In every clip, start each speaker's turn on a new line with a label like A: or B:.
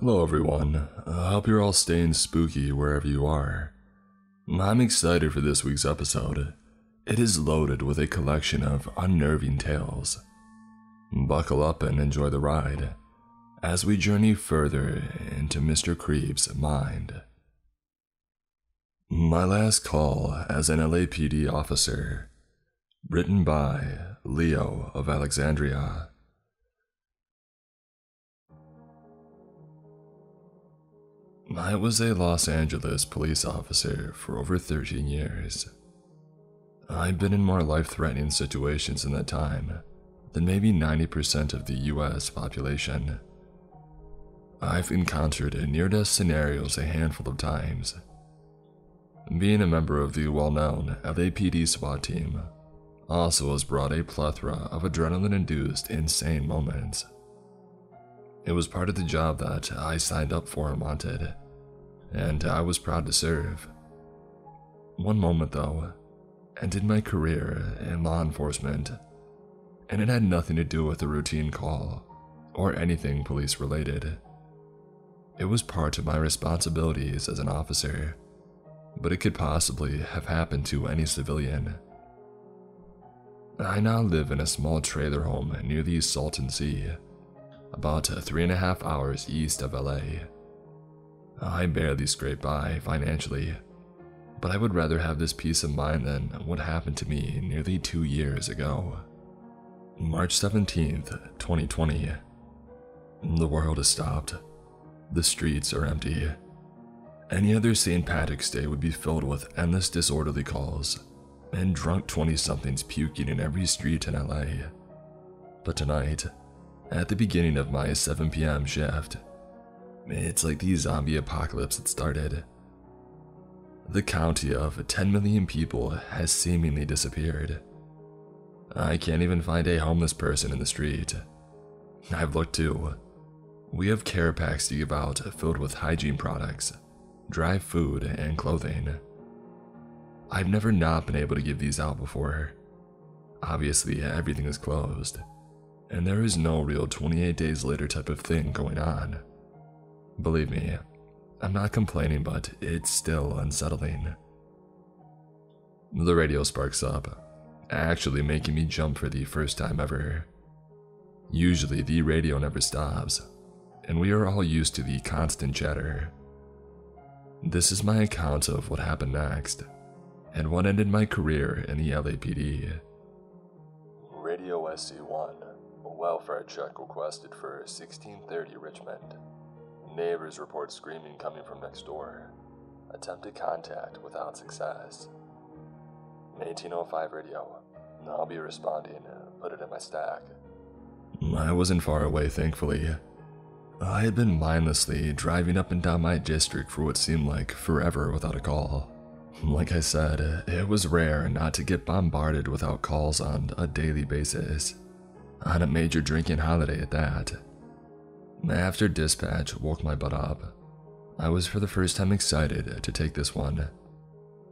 A: Hello, everyone. I hope you're all staying spooky wherever you are. I'm excited for this week's episode. It is loaded with a collection of unnerving tales. Buckle up and enjoy the ride as we journey further into Mr. Creep's mind. My Last Call as an LAPD Officer, written by Leo of Alexandria. I was a Los Angeles police officer for over 13 years. I've been in more life threatening situations in that time than maybe 90% of the US population. I've encountered near death scenarios a handful of times. Being a member of the well known LAPD SWAT team also has brought a plethora of adrenaline induced insane moments. It was part of the job that I signed up for and wanted, and I was proud to serve. One moment, though, ended my career in law enforcement, and it had nothing to do with a routine call or anything police related. It was part of my responsibilities as an officer, but it could possibly have happened to any civilian. I now live in a small trailer home near the Salton Sea, about three and a half hours east of LA. I barely scrape by financially, but I would rather have this peace of mind than what happened to me nearly two years ago. March 17th, 2020. The world has stopped. The streets are empty. Any other St. Patrick's Day would be filled with endless disorderly calls and drunk 20 somethings puking in every street in LA. But tonight, at the beginning of my 7 p.m. shift, it's like the zombie apocalypse had started. The county of 10 million people has seemingly disappeared. I can't even find a homeless person in the street. I've looked too. We have care packs to give out filled with hygiene products, dry food, and clothing. I've never not been able to give these out before. Obviously, everything is closed, and there is no real 28 days later type of thing going on. Believe me, I'm not complaining, but it's still unsettling. The radio sparks up, actually making me jump for the first time ever. Usually, the radio never stops, and we are all used to the constant chatter. This is my account of what happened next, and what ended my career in the LAPD. Radio SC1, a welfare check requested for 1630 Richmond. Neighbors report screaming coming from next door. Attempted contact without success. 1805 radio. I'll be responding. Put it in my stack. I wasn't far away, thankfully. I had been mindlessly driving up and down my district for what seemed like forever without a call. Like I said, it was rare not to get bombarded without calls on a daily basis. On a major drinking holiday at that. After dispatch woke my butt up, I was for the first time excited to take this one.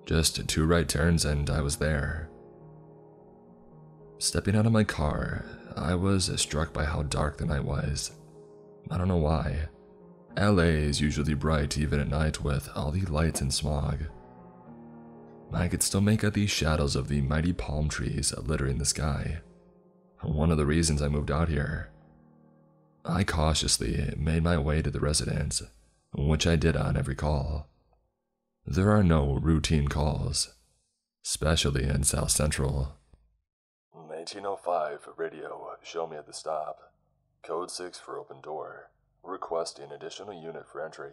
A: Just two right turns and I was there. Stepping out of my car, I was struck by how dark the night was. I don't know why. LA is usually bright even at night with all the lights and smog. I could still make out the shadows of the mighty palm trees littering the sky. One of the reasons I moved out here. I cautiously made my way to the residence, which I did on every call. There are no routine calls, especially in South Central. 1805 radio, show me at the stop. Code 6 for open door. Requesting additional unit for entry.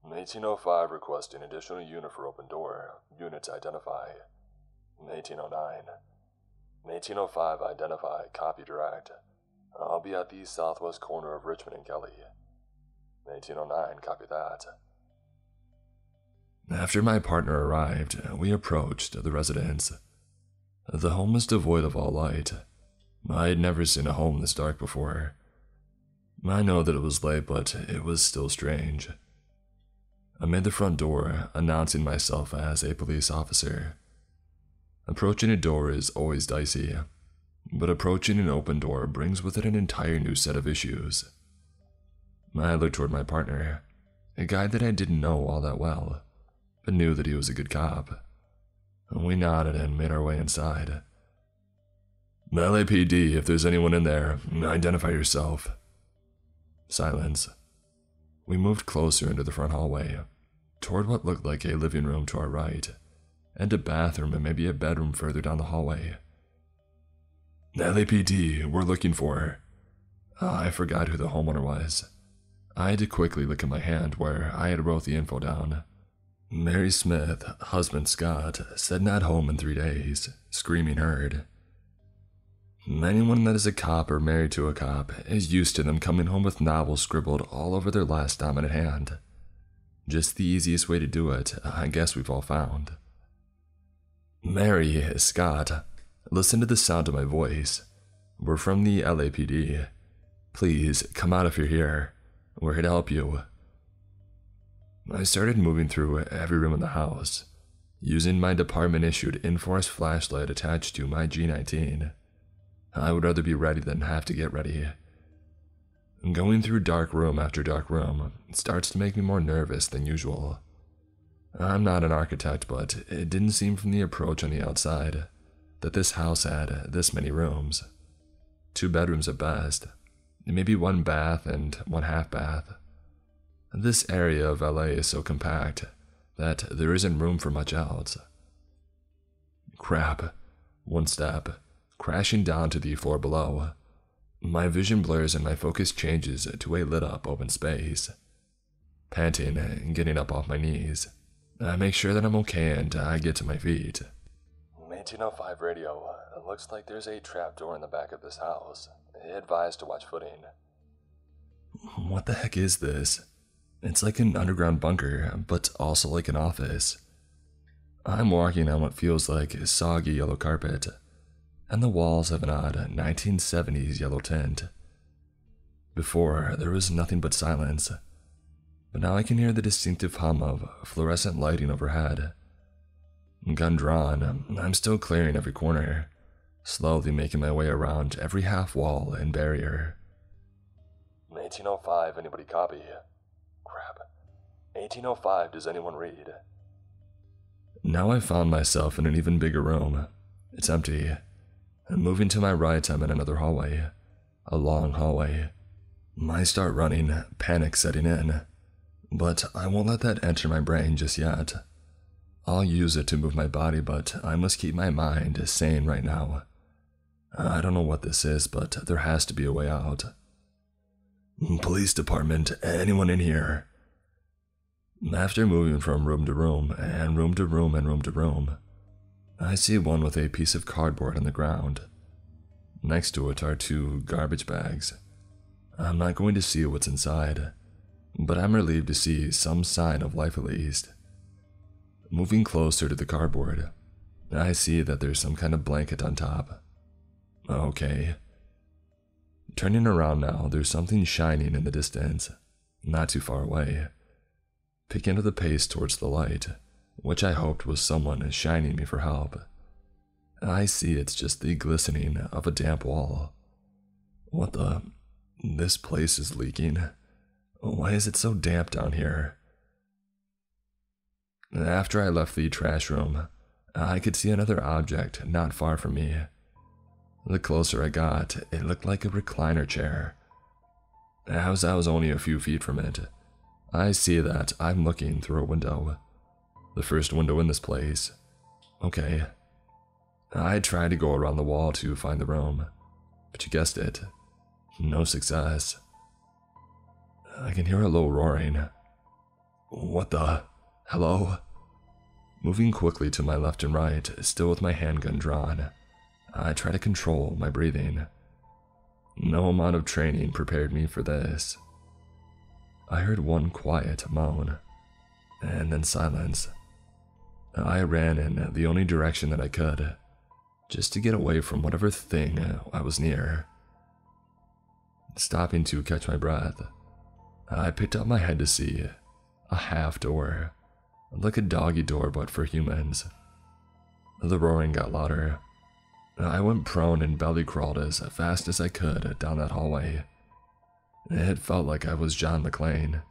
A: 1805 requesting additional unit for open door. Units identify. 1809. 1805 I identify. Copy direct. I'll be at the southwest corner of Richmond and Kelly. 1809, copy that. After my partner arrived, we approached the residence. The home was devoid of all light. I had never seen a home this dark before. I know that it was late, but it was still strange. I made the front door, announcing myself as a police officer. Approaching a door is always dicey, but approaching an open door brings with it an entire new set of issues. I looked toward my partner, a guy that I didn't know all that well, but knew that he was a good cop. We nodded and made our way inside. LAPD, if there's anyone in there, identify yourself. Silence. We moved closer into the front hallway, toward what looked like a living room to our right, and a bathroom and maybe a bedroom further down the hallway. LAPD, we're looking for. Oh, I forgot who the homeowner was. I had to quickly look at my hand where I had wrote the info down. Mary Smith, husband Scott, said not home in three days, screaming heard. Anyone that is a cop or married to a cop is used to them coming home with novels scribbled all over their last dominant hand. Just the easiest way to do it, I guess we've all found. Mary, Scott, listen to the sound of my voice. We're from the LAPD. Please, come out if you're here. We're here to help you. I started moving through every room in the house, using my department issued Inforce flashlight attached to my G19. I would rather be ready than have to get ready. Going through dark room after dark room starts to make me more nervous than usual. I'm not an architect, but it didn't seem from the approach on the outside that this house had this many rooms. Two bedrooms at best, maybe one bath and one half bath. This area of LA is so compact that there isn't room for much else. Crap. One step crashing down to the floor below. My vision blurs and my focus changes to a lit up open space. Panting and getting up off my knees, I make sure that I'm okay and I get to my feet. 1805 radio. It looks like there's a trap door in the back of this house. Advised to watch footing. What the heck is this? It's like an underground bunker, but also like an office. I'm walking on what feels like a soggy yellow carpet and the walls have an odd 1970s yellow tint. Before, there was nothing but silence, but now I can hear the distinctive hum of fluorescent lighting overhead. Gun drawn, I'm still clearing every corner, slowly making my way around every half wall and barrier. 1805, anybody copy? Crap. 1805, does anyone read? Now I found myself in an even bigger room. It's empty, and moving to my right, I'm in another hallway. A long hallway. I start running, panic setting in. But I won't let that enter my brain just yet. I'll use it to move my body, but I must keep my mind sane right now. I don't know what this is, but there has to be a way out. Police department, anyone in here? After moving from room to room, and room to room, and room to room, I see one with a piece of cardboard on the ground. Next to it are two garbage bags. I'm not going to see what's inside, but I'm relieved to see some sign of life at least. Moving closer to the cardboard, I see that there's some kind of blanket on top. Okay. Turning around now, there's something shining in the distance, not too far away. Picking up the pace towards the light, which I hoped was someone shining me for help. I see it's just the glistening of a damp wall. What the? This place is leaking. Why is it so damp down here? After I left the trash room, I could see another object not far from me. The closer I got, it looked like a recliner chair. As I was only a few feet from it, I see that I'm looking through a window. The first window in this place. Okay. I tried to go around the wall to find the room, but you guessed it. No success. I can hear a low roaring. What the? Hello? Moving quickly to my left and right, still with my handgun drawn, I try to control my breathing. No amount of training prepared me for this. I heard one quiet moan, and then silence. I ran in the only direction that I could, just to get away from whatever thing I was near. Stopping to catch my breath, I picked up my head to see a half door, like a doggy door but for humans. The roaring got louder. I went prone and belly crawled as fast as I could down that hallway. It felt like I was John McClane.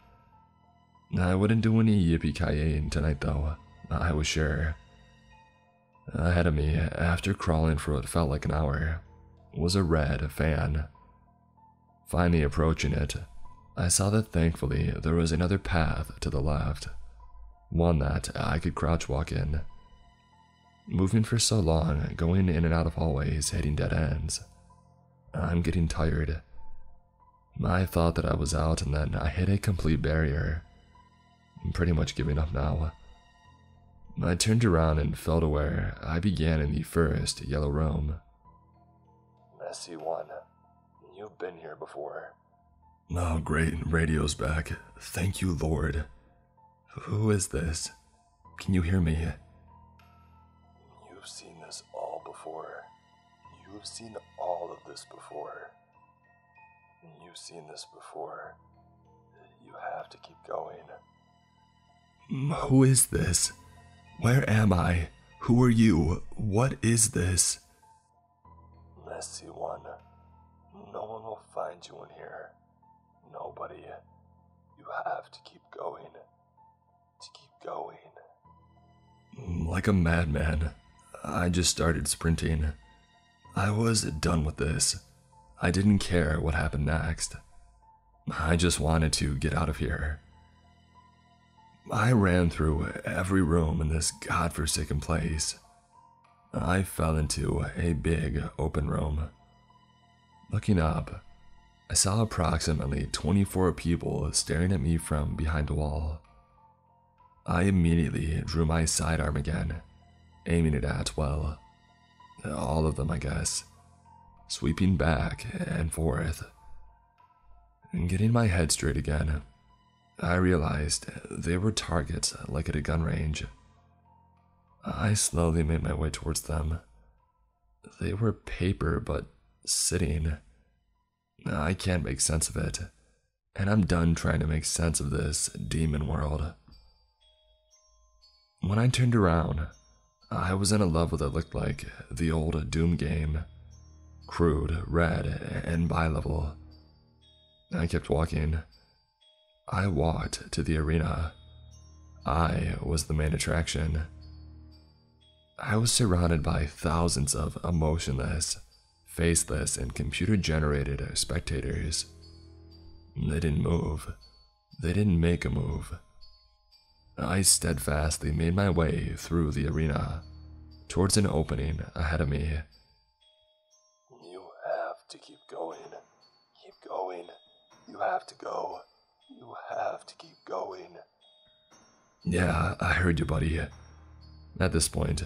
A: I wouldn't do any yippee ki tonight, though, I was sure. Ahead of me, after crawling for what felt like an hour, was a red fan. Finally approaching it, I saw that thankfully there was another path to the left, one that I could crouch walk in. Moving for so long, going in and out of hallways, hitting dead ends, I'm getting tired. I thought that I was out and then I hit a complete barrier. I'm pretty much giving up now. I turned around and felt aware I began in the first yellow room. Messy one. You've been here before. Oh, great. Radio's back. Thank you, Lord. Who is this? Can you hear me? You've seen this all before. You've seen all of this before. You've seen this before. You have to keep going. Who is this? Where am I? Who are you? What is this? Messy one. No one will find you in here. Nobody. You have to keep going. To keep going. Mm, like a madman, I just started sprinting. I was done with this. I didn't care what happened next. I just wanted to get out of here. I ran through every room in this godforsaken place. I fell into a big open room. Looking up, I saw approximately 24 people staring at me from behind a wall. I immediately drew my sidearm again, aiming it at, well, all of them, I guess, sweeping back and forth. And getting my head straight again, I realized they were targets like at a gun range. I slowly made my way towards them. They were paper, but sitting. I can't make sense of it, and I'm done trying to make sense of this demon world. When I turned around, I was in a level that looked like the old Doom game crude, red, and bi level. I kept walking I walked to the arena. I was the main attraction. I was surrounded by thousands of emotionless, faceless, and computer generated spectators. They didn't move. They didn't make a move. I steadfastly made my way through the arena towards an opening ahead of me. You have to keep going. Keep going. You have to go. You have to keep going. Yeah, I heard you, buddy. At this point,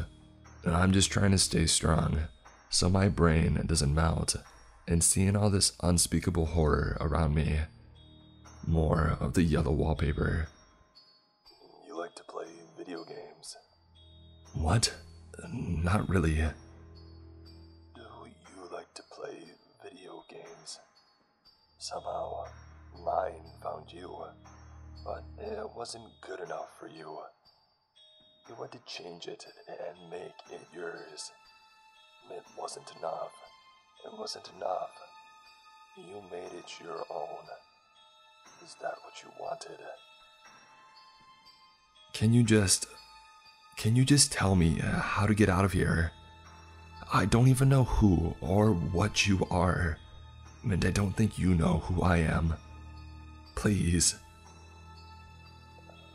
A: I'm just trying to stay strong so my brain doesn't melt and seeing all this unspeakable horror around me. More of the yellow wallpaper. You like to play video games? What? Not really. Do you like to play video games? Somehow, mine found you, but it wasn't good enough for you. You had to change it and make it yours. It wasn't enough. It wasn't enough. You made it your own. Is that what you wanted? Can you just. Can you just tell me uh, how to get out of here? I don't even know who or what you are, and I don't think you know who I am. Please.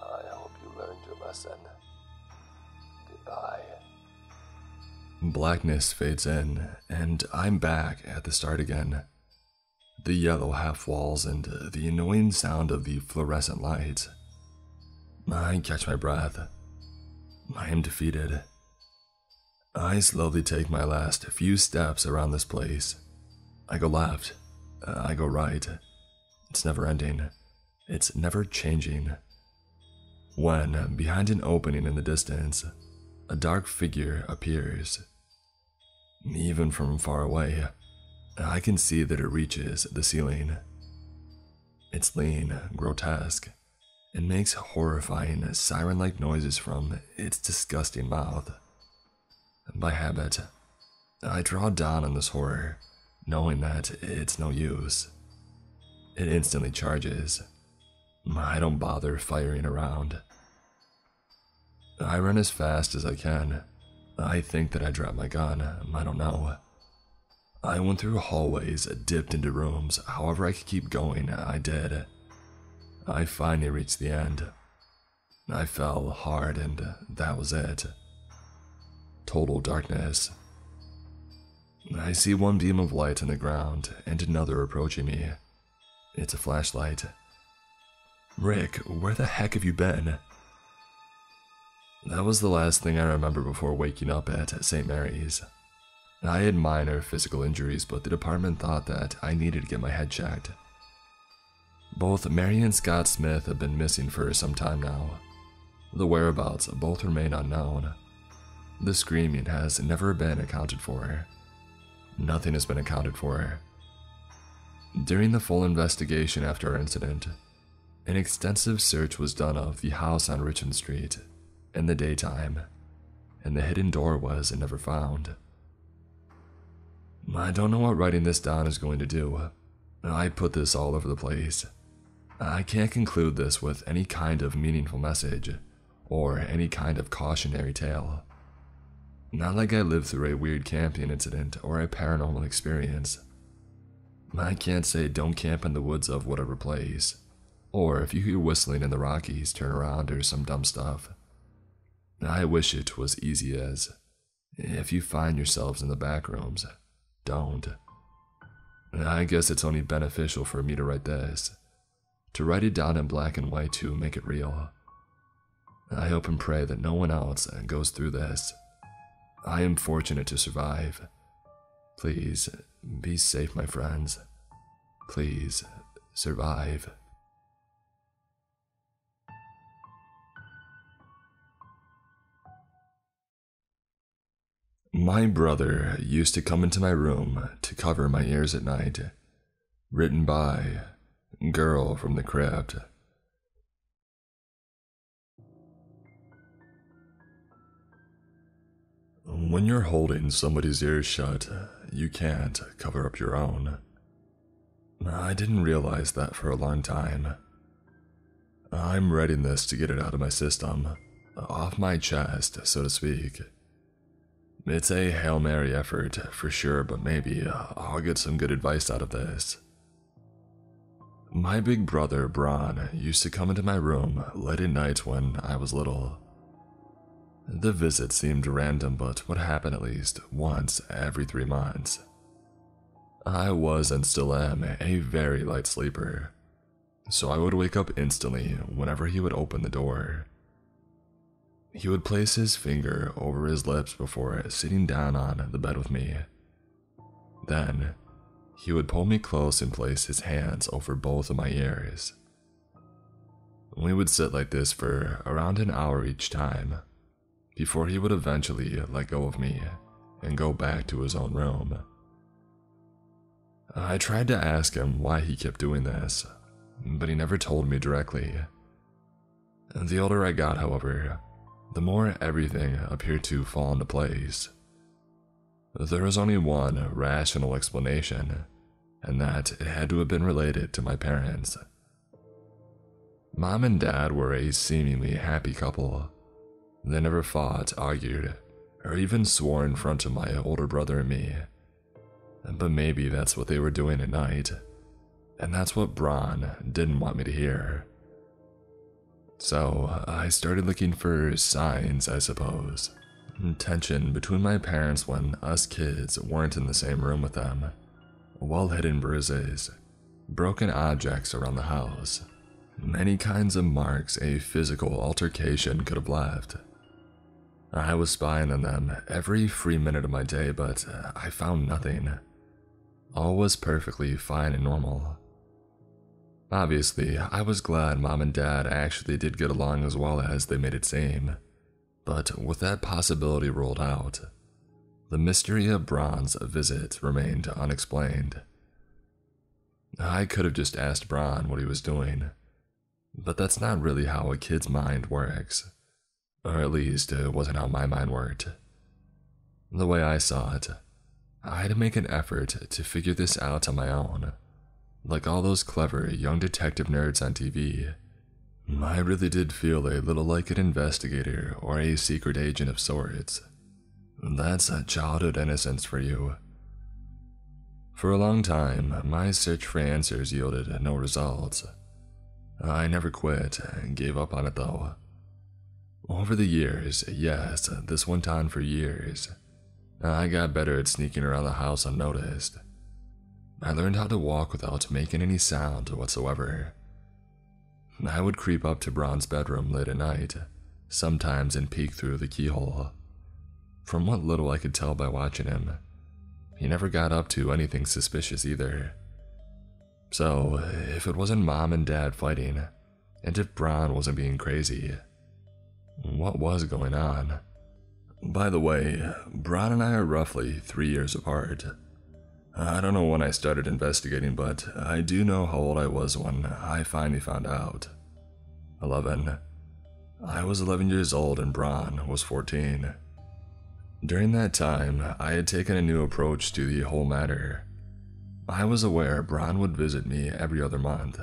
A: I hope you learned your lesson. Blackness fades in, and I'm back at the start again. The yellow half walls and the annoying sound of the fluorescent lights. I catch my breath. I am defeated. I slowly take my last few steps around this place. I go left. I go right. It's never ending. It's never changing. When, behind an opening in the distance, a dark figure appears. Even from far away, I can see that it reaches the ceiling. It's lean, grotesque, and makes horrifying siren like noises from its disgusting mouth. By habit, I draw down on this horror, knowing that it's no use. it instantly charges. I don't bother firing around. I run as fast as I can. I think that I dropped my gun. Um, I don't know. I went through hallways, dipped into rooms. However, I could keep going, I did. I finally reached the end. I fell hard, and that was it. Total darkness. I see one beam of light on the ground and another approaching me. It's a flashlight. Rick, where the heck have you been? That was the last thing I remember before waking up at St. Mary's. I had minor physical injuries, but the department thought that I needed to get my head checked. Both Mary and Scott Smith have been missing for some time now. The whereabouts both remain unknown. The screaming has never been accounted for. Nothing has been accounted for. During the full investigation after our incident, an extensive search was done of the house on Richmond Street in the daytime, and the hidden door was never found. I don't know what writing this down is going to do. I put this all over the place. I can't conclude this with any kind of meaningful message or any kind of cautionary tale. Not like I lived through a weird camping incident or a paranormal experience. I can't say don't camp in the woods of whatever place, or if you hear whistling in the Rockies, turn around or some dumb stuff. I wish it was easy as if you find yourselves in the back rooms, don't. I guess it's only beneficial for me to write this, to write it down in black and white to make it real. I hope and pray that no one else goes through this. I am fortunate to survive. Please, be safe, my friends. Please, survive. My brother used to come into my room to cover my ears at night. Written by Girl from the Crypt. When you're holding somebody's ears shut, you can't cover up your own. I didn't realize that for a long time. I'm writing this to get it out of my system, off my chest, so to speak. It's a Hail Mary effort, for sure, but maybe uh, I'll get some good advice out of this. My big brother, Bron, used to come into my room late at night when I was little. The visit seemed random, but would happen at least once every three months. I was and still am a very light sleeper, so I would wake up instantly whenever he would open the door. He would place his finger over his lips before sitting down on the bed with me. Then, he would pull me close and place his hands over both of my ears. We would sit like this for around an hour each time before he would eventually let go of me and go back to his own room. I tried to ask him why he kept doing this, but he never told me directly. The older I got, however, the more everything appeared to fall into place. There was only one rational explanation, and that it had to have been related to my parents. Mom and dad were a seemingly happy couple, they never fought, argued, or even swore in front of my older brother and me. But maybe that's what they were doing at night, and that's what Bron didn't want me to hear. So I started looking for signs, I suppose. Tension between my parents when us kids weren't in the same room with them. Well hidden bruises, broken objects around the house, many kinds of marks a physical altercation could have left. I was spying on them every free minute of my day, but uh, I found nothing. All was perfectly fine and normal. Obviously, I was glad mom and dad actually did get along as well as they made it seem. But with that possibility ruled out, the mystery of Bron's visit remained unexplained. I could have just asked Bron what he was doing, but that's not really how a kid's mind works. Or at least, it wasn't how my mind worked. The way I saw it, I had to make an effort to figure this out on my own. Like all those clever young detective nerds on TV, I really did feel a little like an investigator or a secret agent of sorts. That's a childhood innocence for you. For a long time, my search for answers yielded no results. I never quit and gave up on it though. Over the years, yes, this went on for years. I got better at sneaking around the house unnoticed. I learned how to walk without making any sound whatsoever. I would creep up to Braun's bedroom late at night, sometimes and peek through the keyhole. From what little I could tell by watching him, he never got up to anything suspicious either. So, if it wasn't mom and dad fighting, and if Braun wasn't being crazy, what was going on? By the way, Braun and I are roughly three years apart. I don't know when I started investigating, but I do know how old I was when I finally found out. 11. I was 11 years old and Braun was 14. During that time, I had taken a new approach to the whole matter. I was aware Braun would visit me every other month,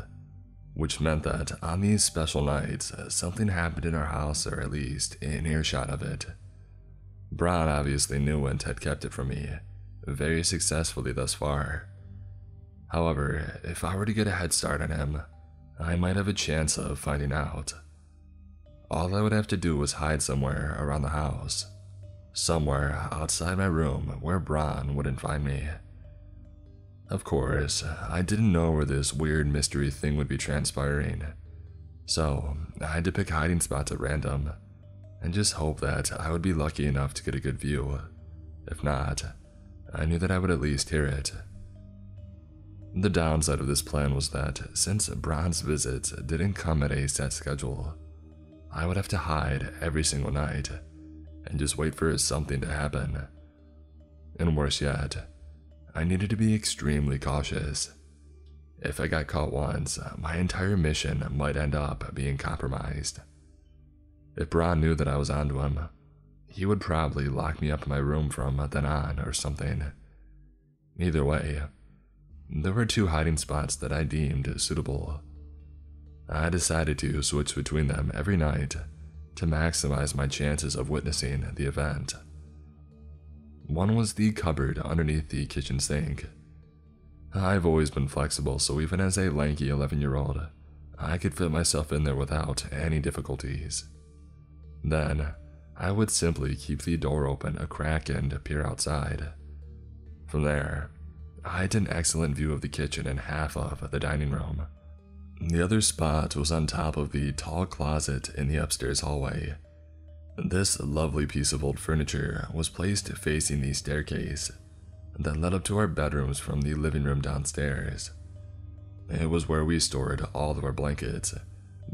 A: which meant that on these special nights, something happened in our house or at least in earshot of it. Braun obviously knew and had kept it from me, very successfully thus far. However, if I were to get a head start on him, I might have a chance of finding out. All I would have to do was hide somewhere around the house somewhere outside my room where Braun wouldn't find me. Of course, I didn't know where this weird mystery thing would be transpiring, so I had to pick hiding spots at random and just hope that I would be lucky enough to get a good view. If not, I knew that I would at least hear it. The downside of this plan was that since Braun's visits didn't come at a set schedule, I would have to hide every single night and just wait for something to happen. And worse yet, I needed to be extremely cautious. If I got caught once, my entire mission might end up being compromised. If Braun knew that I was onto him, he would probably lock me up in my room from then on or something. Either way, there were two hiding spots that I deemed suitable. I decided to switch between them every night to maximize my chances of witnessing the event. One was the cupboard underneath the kitchen sink. I've always been flexible, so even as a lanky 11 year old, I could fit myself in there without any difficulties. Then, I would simply keep the door open a crack and peer outside. From there, I had an excellent view of the kitchen and half of the dining room. The other spot was on top of the tall closet in the upstairs hallway. This lovely piece of old furniture was placed facing the staircase that led up to our bedrooms from the living room downstairs. It was where we stored all of our blankets,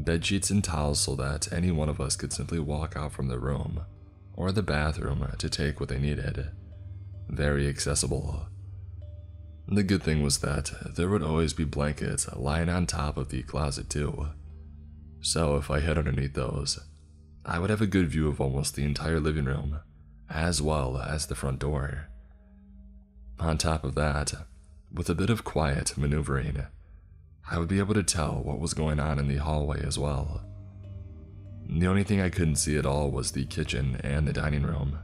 A: bed sheets, and towels so that any one of us could simply walk out from the room or the bathroom to take what they needed. Very accessible. The good thing was that there would always be blankets lying on top of the closet, too. So if I hid underneath those, I would have a good view of almost the entire living room, as well as the front door. On top of that, with a bit of quiet maneuvering, I would be able to tell what was going on in the hallway as well. The only thing I couldn't see at all was the kitchen and the dining room.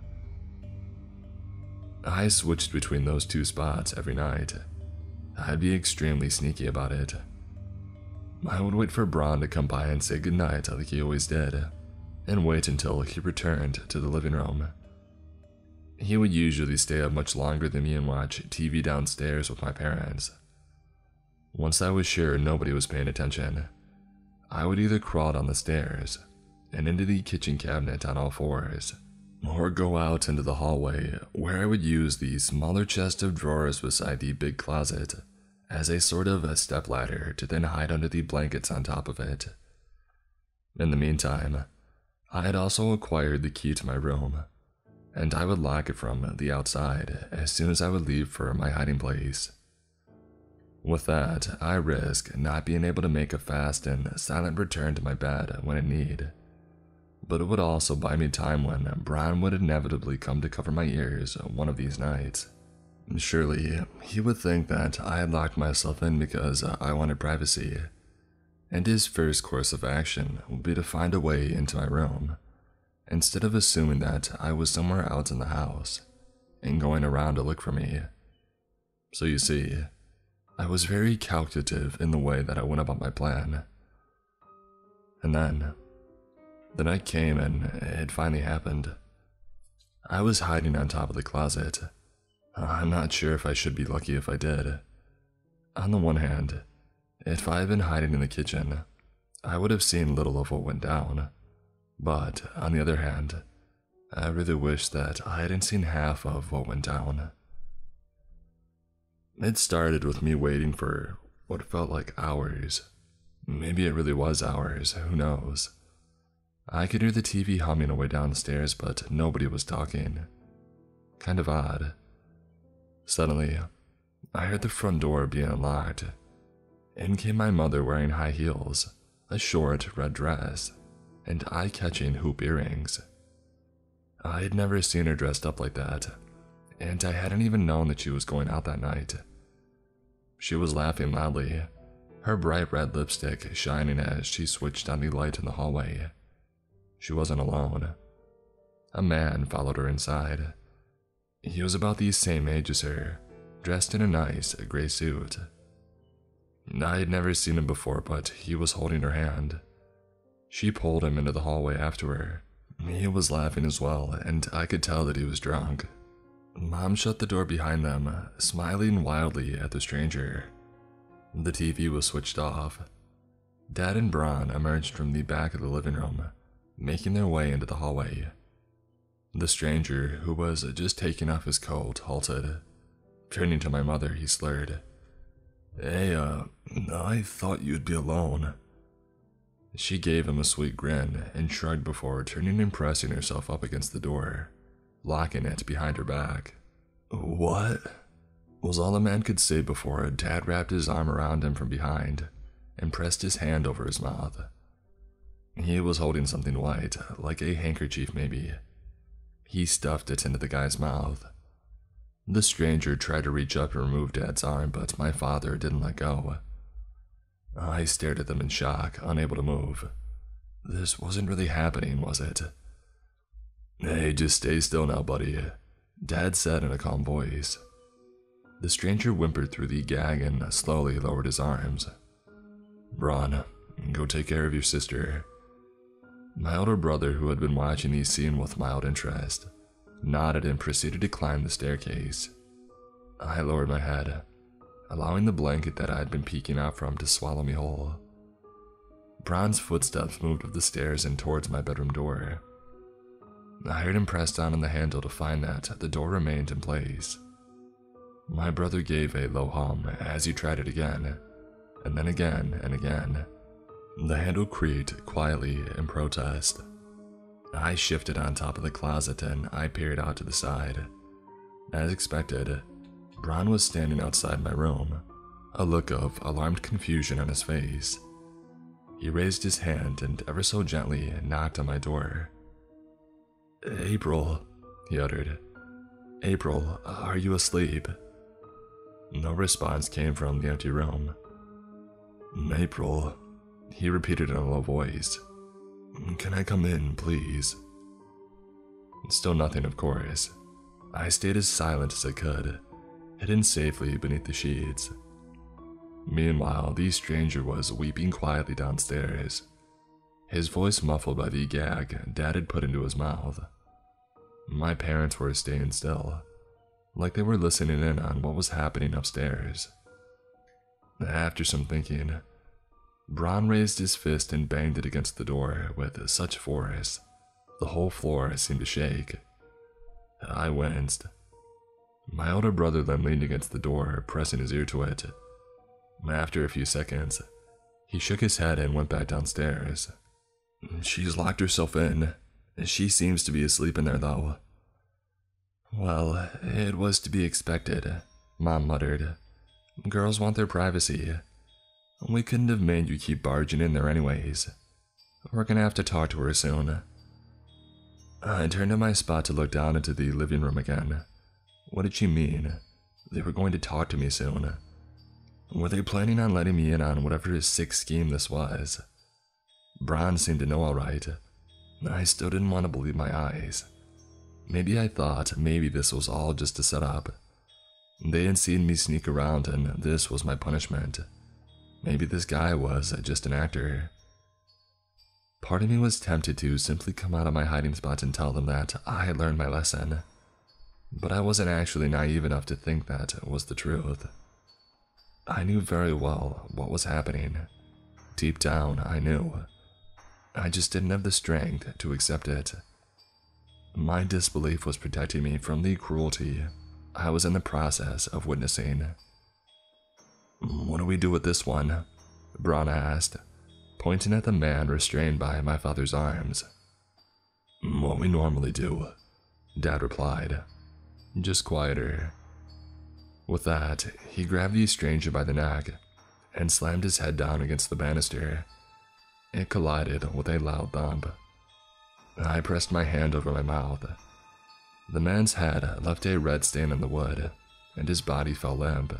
A: I switched between those two spots every night. I'd be extremely sneaky about it. I would wait for Braun to come by and say goodnight like he always did, and wait until he returned to the living room. He would usually stay up much longer than me and watch TV downstairs with my parents. Once I was sure nobody was paying attention, I would either crawl down the stairs and into the kitchen cabinet on all fours or go out into the hallway where I would use the smaller chest of drawers beside the big closet as a sort of a stepladder to then hide under the blankets on top of it. In the meantime, I had also acquired the key to my room, and I would lock it from the outside as soon as I would leave for my hiding place. With that, I risk not being able to make a fast and silent return to my bed when in need but it would also buy me time when Braun would inevitably come to cover my ears one of these nights. Surely, he would think that I had locked myself in because I wanted privacy, and his first course of action would be to find a way into my room, instead of assuming that I was somewhere else in the house and going around to look for me. So you see, I was very calculative in the way that I went about my plan. And then, the night came and it finally happened. I was hiding on top of the closet. Uh, I'm not sure if I should be lucky if I did. On the one hand, if I had been hiding in the kitchen, I would have seen little of what went down. But on the other hand, I really wish that I hadn't seen half of what went down. It started with me waiting for what felt like hours. Maybe it really was hours, who knows? I could hear the TV humming away downstairs, but nobody was talking. Kind of odd. Suddenly, I heard the front door being unlocked. In came my mother wearing high heels, a short red dress, and eye catching hoop earrings. I had never seen her dressed up like that, and I hadn't even known that she was going out that night. She was laughing loudly, her bright red lipstick shining as she switched on the light in the hallway. She wasn't alone. A man followed her inside. He was about the same age as her, dressed in a nice gray suit. I had never seen him before, but he was holding her hand. She pulled him into the hallway after her. He was laughing as well, and I could tell that he was drunk. Mom shut the door behind them, smiling wildly at the stranger. The TV was switched off. Dad and Bron emerged from the back of the living room, making their way into the hallway. The stranger, who was just taking off his coat, halted. Turning to my mother, he slurred, Hey, uh, I thought you'd be alone. She gave him a sweet grin and shrugged before turning and pressing herself up against the door, locking it behind her back. What? Was all the man could say before Dad wrapped his arm around him from behind and pressed his hand over his mouth. He was holding something white, like a handkerchief maybe. He stuffed it into the guy's mouth. The stranger tried to reach up and remove Dad's arm, but my father didn't let go. I stared at them in shock, unable to move. This wasn't really happening, was it? Hey, just stay still now, buddy, Dad said in a calm voice. The stranger whimpered through the gag and slowly lowered his arms. Braun, go take care of your sister. My older brother, who had been watching the scene with mild interest, nodded and proceeded to climb the staircase. I lowered my head, allowing the blanket that I had been peeking out from to swallow me whole. Braun's footsteps moved up the stairs and towards my bedroom door. I heard him press down on the handle to find that the door remained in place. My brother gave a low hum as he tried it again, and then again and again. The handle creaked quietly in protest. I shifted on top of the closet and I peered out to the side. As expected, Braun was standing outside my room, a look of alarmed confusion on his face. He raised his hand and ever so gently knocked on my door. April, he uttered. April, are you asleep? No response came from the empty room. April, he repeated in a low voice. Can I come in, please? Still nothing, of course. I stayed as silent as I could, hidden safely beneath the sheets. Meanwhile, the stranger was weeping quietly downstairs, his voice muffled by the gag Dad had put into his mouth. My parents were staying still, like they were listening in on what was happening upstairs. After some thinking, Braun raised his fist and banged it against the door with such force, the whole floor seemed to shake. I winced. My older brother then leaned against the door, pressing his ear to it. After a few seconds, he shook his head and went back downstairs. She's locked herself in. She seems to be asleep in there, though. Well, it was to be expected, Mom muttered. Girls want their privacy. We couldn't have made you keep barging in there anyways. We're gonna have to talk to her soon. I turned to my spot to look down into the living room again. What did she mean? They were going to talk to me soon. Were they planning on letting me in on whatever sick scheme this was? Bron seemed to know alright. I still didn't want to believe my eyes. Maybe I thought maybe this was all just a setup. They had seen me sneak around and this was my punishment. Maybe this guy was just an actor. Part of me was tempted to simply come out of my hiding spot and tell them that I had learned my lesson. But I wasn't actually naive enough to think that was the truth. I knew very well what was happening. Deep down, I knew. I just didn't have the strength to accept it. My disbelief was protecting me from the cruelty I was in the process of witnessing. What do we do with this one? Bron asked, pointing at the man restrained by my father's arms. What we normally do, Dad replied, just quieter. With that, he grabbed the stranger by the neck and slammed his head down against the banister. It collided with a loud thump. I pressed my hand over my mouth. The man's head left a red stain on the wood, and his body fell limp,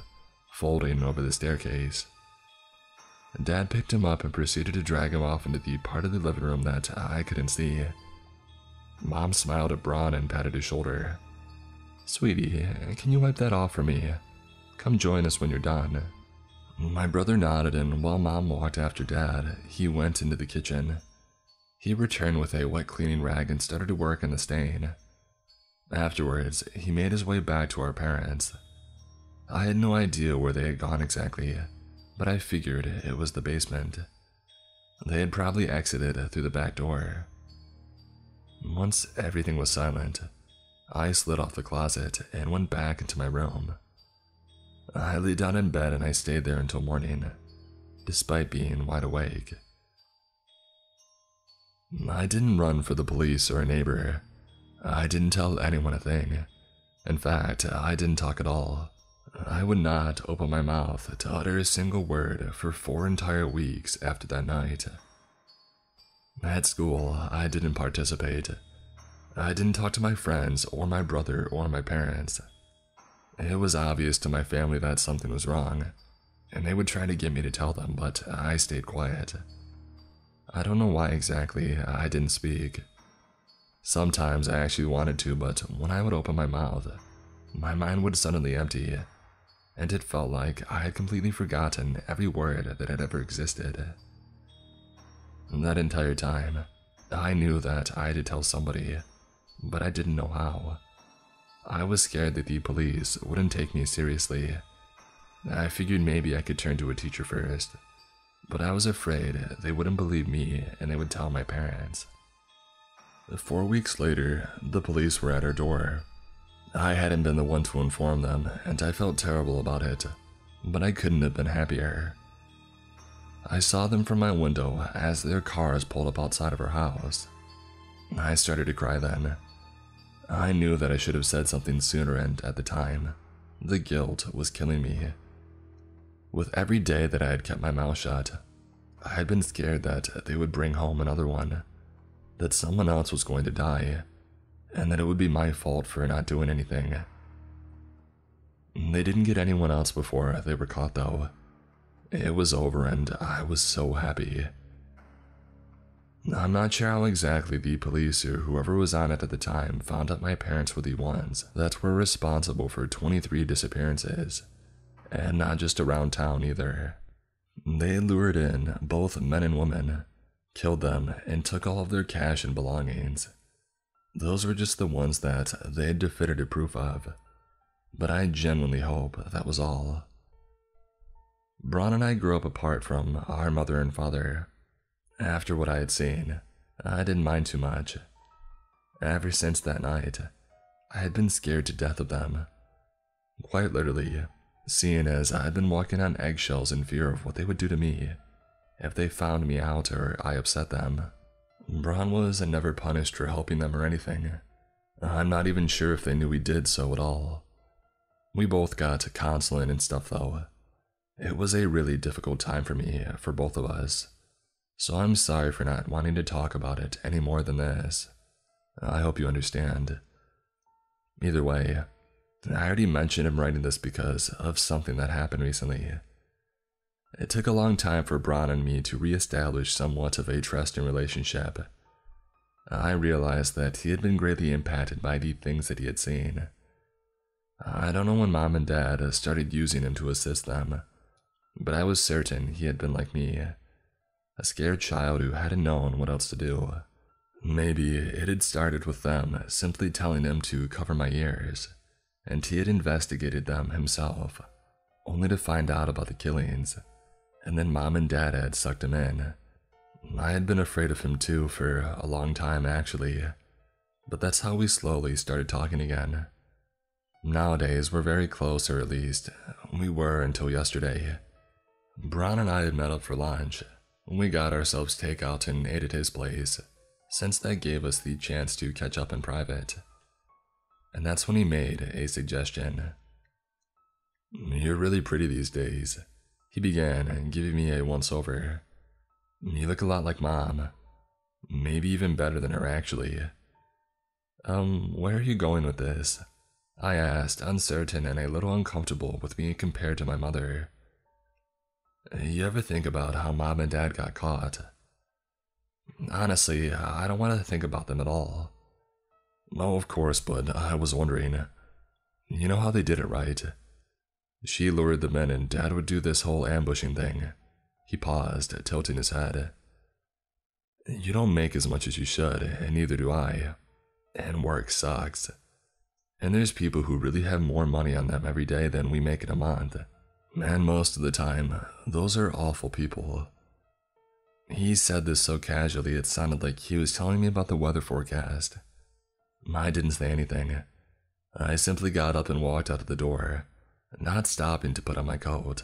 A: folding over the staircase. Dad picked him up and proceeded to drag him off into the part of the living room that I couldn't see. Mom smiled at Bron and patted his shoulder. Sweetie, can you wipe that off for me? Come join us when you're done. My brother nodded, and while Mom walked after Dad, he went into the kitchen. He returned with a wet cleaning rag and started to work on the stain. Afterwards, he made his way back to our parents. I had no idea where they had gone exactly, but I figured it was the basement. They had probably exited through the back door. Once everything was silent, I slid off the closet and went back into my room. I lay down in bed and I stayed there until morning, despite being wide awake. I didn't run for the police or a neighbor. I didn't tell anyone a thing. In fact, I didn't talk at all. I would not open my mouth to utter a single word for four entire weeks after that night. At school, I didn't participate. I didn't talk to my friends or my brother or my parents. It was obvious to my family that something was wrong, and they would try to get me to tell them, but I stayed quiet. I don't know why exactly I didn't speak. Sometimes I actually wanted to, but when I would open my mouth, my mind would suddenly empty, and it felt like I had completely forgotten every word that had ever existed. That entire time, I knew that I had to tell somebody, but I didn't know how. I was scared that the police wouldn't take me seriously. I figured maybe I could turn to a teacher first, but I was afraid they wouldn't believe me and they would tell my parents. Four weeks later, the police were at our door. I hadn't been the one to inform them, and I felt terrible about it, but I couldn't have been happier. I saw them from my window as their cars pulled up outside of our house. I started to cry then. I knew that I should have said something sooner, and at the time, the guilt was killing me. With every day that I had kept my mouth shut, I had been scared that they would bring home another one, that someone else was going to die, and that it would be my fault for not doing anything. They didn't get anyone else before they were caught, though. It was over, and I was so happy. I'm not sure how exactly the police or whoever was on it at the time found out my parents were the ones that were responsible for 23 disappearances, and not just around town either. They lured in both men and women, killed them, and took all of their cash and belongings. Those were just the ones that they had definitive proof of, but I genuinely hope that was all. Bron and I grew up apart from our mother and father. After what I had seen, I didn't mind too much. Ever since that night, I had been scared to death of them. Quite literally, seeing as I had been walking on eggshells in fear of what they would do to me if they found me out or I upset them. Bron was never punished for helping them or anything. I'm not even sure if they knew we did so at all. We both got to counseling and stuff though. It was a really difficult time for me, for both of us. So I'm sorry for not wanting to talk about it any more than this. I hope you understand. Either way, I already mentioned I'm writing this because of something that happened recently. It took a long time for Bron and me to re-establish somewhat of a trusting relationship. I realized that he had been greatly impacted by the things that he had seen. I don't know when mom and dad started using him to assist them, but I was certain he had been like me, a scared child who hadn't known what else to do. Maybe it had started with them simply telling him to cover my ears, and he had investigated them himself, only to find out about the killings and then mom and dad had sucked him in. I had been afraid of him too for a long time, actually, but that's how we slowly started talking again. Nowadays, we're very close, or at least, we were until yesterday. Bron and I had met up for lunch. We got ourselves takeout and ate at his place, since that gave us the chance to catch up in private. And that's when he made a suggestion. You're really pretty these days. He began, giving me a once over. You look a lot like Mom. Maybe even better than her, actually. Um, where are you going with this? I asked, uncertain and a little uncomfortable with being compared to my mother. You ever think about how Mom and Dad got caught? Honestly, I don't want to think about them at all. Oh, of course, but I was wondering. You know how they did it, right? She lured the men and Dad would do this whole ambushing thing. He paused, tilting his head. You don't make as much as you should, and neither do I. And work sucks. And there's people who really have more money on them every day than we make in a month. And most of the time, those are awful people. He said this so casually it sounded like he was telling me about the weather forecast. I didn't say anything. I simply got up and walked out of the door not stopping to put on my coat.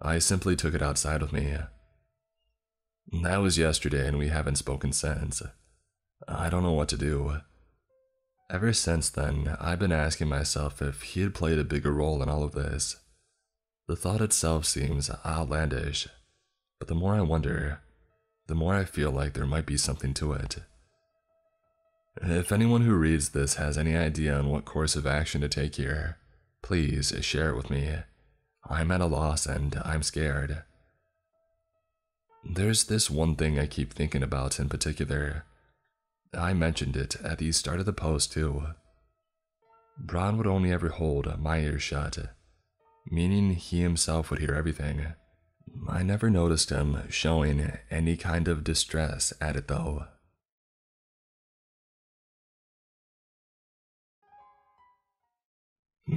A: I simply took it outside with me. That was yesterday, and we haven't spoken since. I don't know what to do. Ever since then, I've been asking myself if he had played a bigger role in all of this. The thought itself seems outlandish, but the more I wonder, the more I feel like there might be something to it. If anyone who reads this has any idea on what course of action to take here, Please share it with me. I'm at a loss and I'm scared. There's this one thing I keep thinking about in particular. I mentioned it at the start of the post, too. Bron would only ever hold my ears shut, meaning he himself would hear everything. I never noticed him showing any kind of distress at it, though.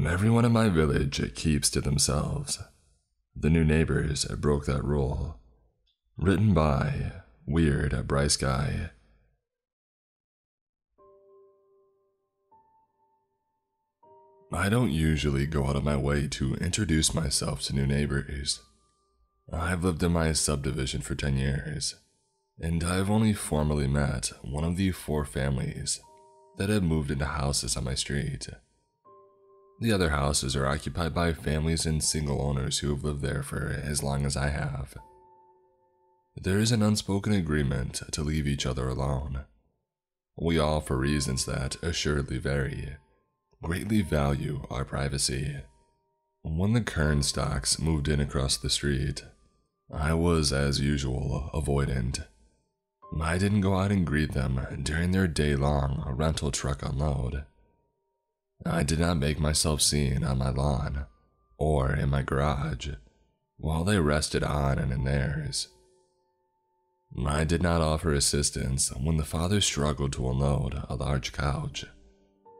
A: Everyone in my village keeps to themselves. The new neighbors broke that rule. Written by Weird Bryce Guy. I don't usually go out of my way to introduce myself to new neighbors. I've lived in my subdivision for 10 years, and I've only formally met one of the four families that have moved into houses on my street. The other houses are occupied by families and single owners who have lived there for as long as I have. There is an unspoken agreement to leave each other alone. We all, for reasons that assuredly vary, greatly value our privacy. When the Kernstocks moved in across the street, I was, as usual, avoidant. I didn't go out and greet them during their day long rental truck unload. I did not make myself seen on my lawn or in my garage while they rested on and in theirs. I did not offer assistance when the father struggled to unload a large couch,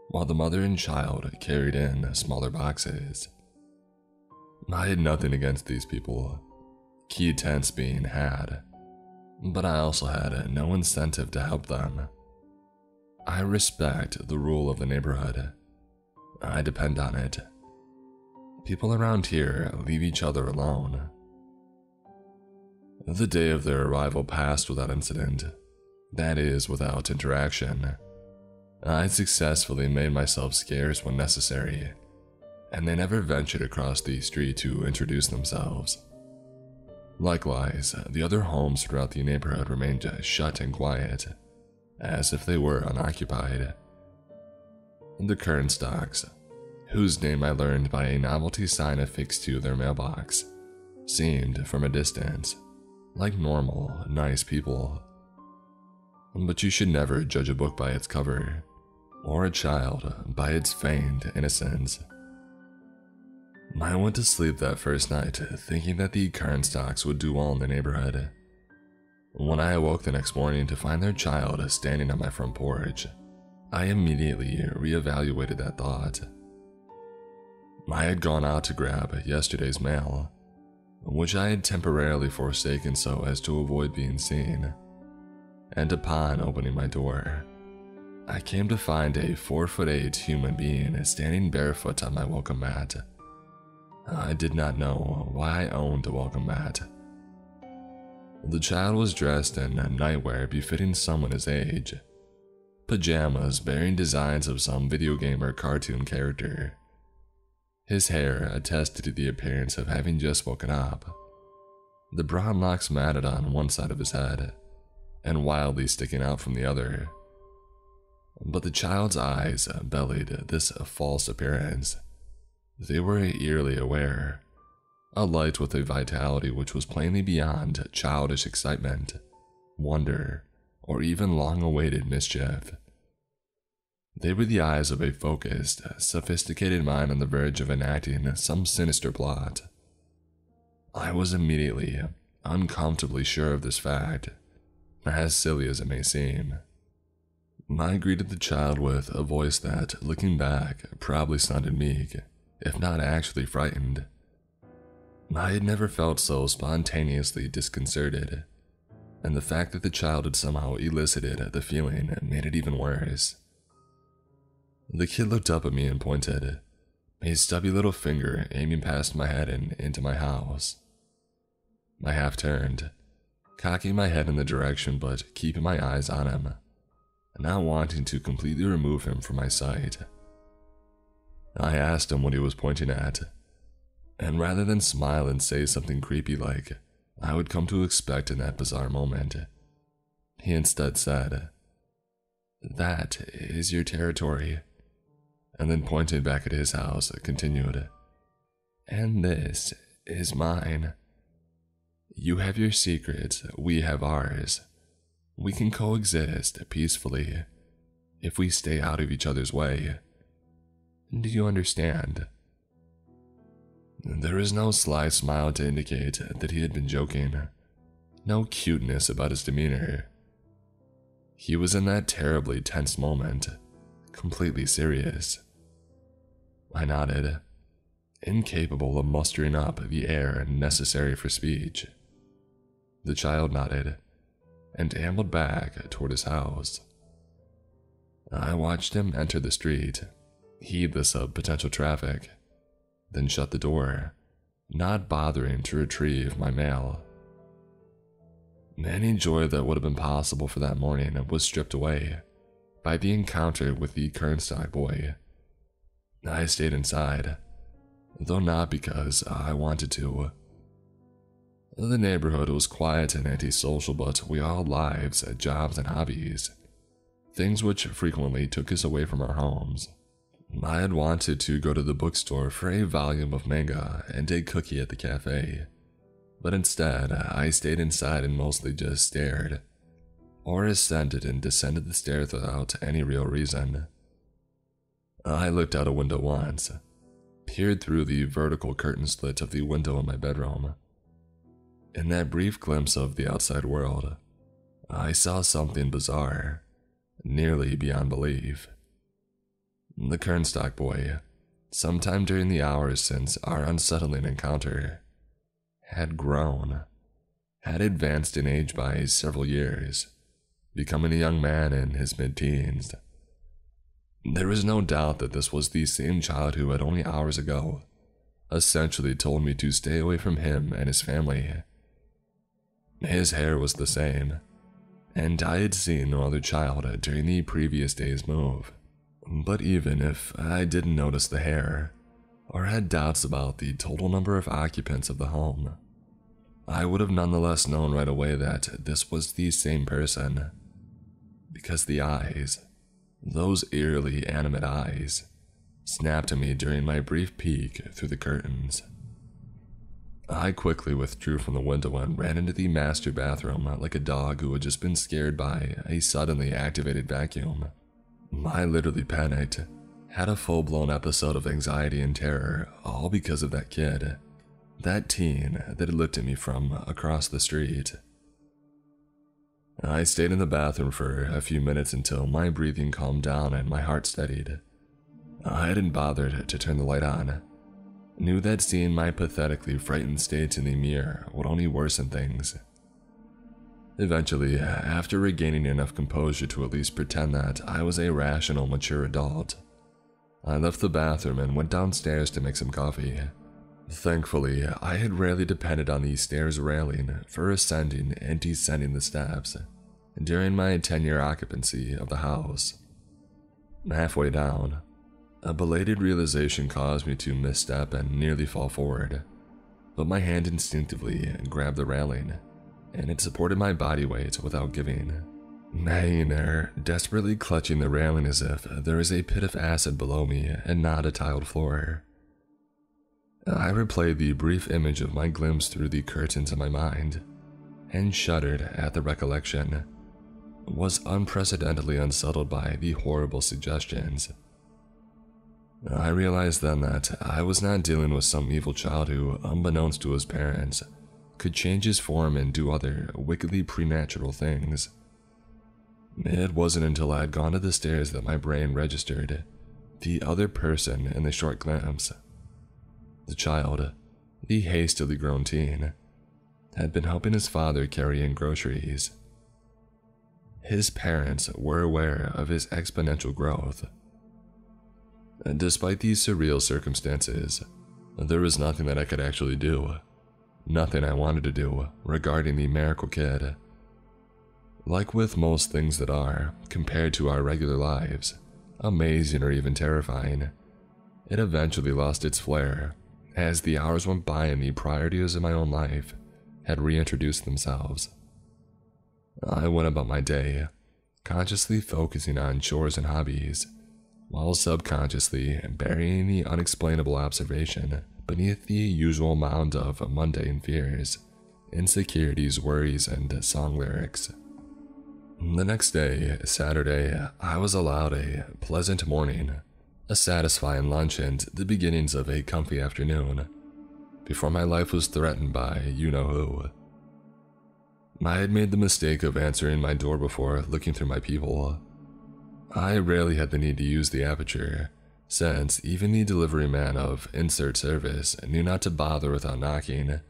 A: while the mother and child carried in smaller boxes. I had nothing against these people, key tents being had, but I also had no incentive to help them. I respect the rule of the neighborhood I depend on it. People around here leave each other alone. The day of their arrival passed without incident, that is, without interaction. I successfully made myself scarce when necessary, and they never ventured across the street to introduce themselves. Likewise, the other homes throughout the neighborhood remained shut and quiet, as if they were unoccupied. The Kernstocks, whose name I learned by a novelty sign affixed to their mailbox, seemed from a distance like normal, nice people. But you should never judge a book by its cover, or a child by its feigned innocence. I went to sleep that first night thinking that the Kernstocks would do well in the neighborhood. When I awoke the next morning to find their child standing on my front porch, I immediately reevaluated that thought. I had gone out to grab yesterday's mail, which I had temporarily forsaken so as to avoid being seen. And upon opening my door, I came to find a 4 foot 8 human being standing barefoot on my welcome mat. I did not know why I owned a welcome mat. The child was dressed in nightwear befitting someone his age, pajamas bearing designs of some video game or cartoon character. His hair attested to the appearance of having just woken up. The brown locks matted on one side of his head and wildly sticking out from the other. But the child's eyes bellied this false appearance. They were eerily aware, alight with a vitality which was plainly beyond childish excitement, wonder, or even long awaited mischief. They were the eyes of a focused, sophisticated mind on the verge of enacting some sinister plot. I was immediately, uncomfortably sure of this fact, as silly as it may seem. I greeted the child with a voice that, looking back, probably sounded meek, if not actually frightened. I had never felt so spontaneously disconcerted, and the fact that the child had somehow elicited the feeling made it even worse. The kid looked up at me and pointed, a stubby little finger aiming past my head and into my house. I half turned, cocking my head in the direction but keeping my eyes on him, not wanting to completely remove him from my sight. I asked him what he was pointing at, and rather than smile and say something creepy like I would come to expect in that bizarre moment, he instead said, That is your territory and then pointing back at his house, continued, And this is mine. You have your secrets, we have ours. We can coexist peacefully if we stay out of each other's way. Do you understand? There was no sly smile to indicate that he had been joking, no cuteness about his demeanor. He was in that terribly tense moment, completely serious. I nodded, incapable of mustering up the air necessary for speech. The child nodded and ambled back toward his house. I watched him enter the street, heedless of potential traffic, then shut the door, not bothering to retrieve my mail. Any joy that would have been possible for that morning was stripped away by the encounter with the Kernstock boy I stayed inside, though not because I wanted to. The neighborhood was quiet and antisocial, but we all had lives, jobs, and hobbies, things which frequently took us away from our homes. I had wanted to go to the bookstore for a volume of manga and a cookie at the cafe, but instead I stayed inside and mostly just stared, or ascended and descended the stairs without any real reason. I looked out a window once, peered through the vertical curtain slit of the window in my bedroom. In that brief glimpse of the outside world, I saw something bizarre, nearly beyond belief. The Kernstock boy, sometime during the hours since our unsettling encounter, had grown, had advanced in age by several years, becoming a young man in his mid teens. There is no doubt that this was the same child who had only hours ago essentially told me to stay away from him and his family. His hair was the same, and I had seen no other child during the previous day's move. But even if I didn't notice the hair, or had doubts about the total number of occupants of the home, I would have nonetheless known right away that this was the same person. Because the eyes, those eerily animate eyes snapped at me during my brief peek through the curtains. I quickly withdrew from the window and ran into the master bathroom uh, like a dog who had just been scared by a suddenly activated vacuum. I literally panicked, had a full blown episode of anxiety and terror, all because of that kid. That teen that had looked at me from across the street. I stayed in the bathroom for a few minutes until my breathing calmed down and my heart steadied. I hadn't bothered to turn the light on. Knew that seeing my pathetically frightened state in the mirror would only worsen things. Eventually, after regaining enough composure to at least pretend that I was a rational, mature adult, I left the bathroom and went downstairs to make some coffee. Thankfully, I had rarely depended on the stairs railing for ascending and descending the steps during my 10 year occupancy of the house. Halfway down, a belated realization caused me to misstep and nearly fall forward, but my hand instinctively grabbed the railing, and it supported my body weight without giving. There, desperately clutching the railing as if there is a pit of acid below me and not a tiled floor. I replayed the brief image of my glimpse through the curtains in my mind and shuddered at the recollection. Was unprecedentedly unsettled by the horrible suggestions. I realized then that I was not dealing with some evil child who, unbeknownst to his parents, could change his form and do other wickedly preternatural things. It wasn't until I had gone to the stairs that my brain registered the other person in the short glimpse. The child, the hastily grown teen, had been helping his father carry in groceries. His parents were aware of his exponential growth. And despite these surreal circumstances, there was nothing that I could actually do. Nothing I wanted to do regarding the miracle kid. Like with most things that are, compared to our regular lives, amazing or even terrifying, it eventually lost its flair as the hours went by and the priorities of my own life had reintroduced themselves. I went about my day, consciously focusing on chores and hobbies, while subconsciously burying the unexplainable observation beneath the usual mound of mundane fears, insecurities, worries, and song lyrics. The next day, Saturday, I was allowed a pleasant morning a satisfying lunch, and the beginnings of a comfy afternoon before my life was threatened by you know who. I had made the mistake of answering my door before looking through my peephole. I rarely had the need to use the aperture, since even the delivery man of insert service knew not to bother without knocking,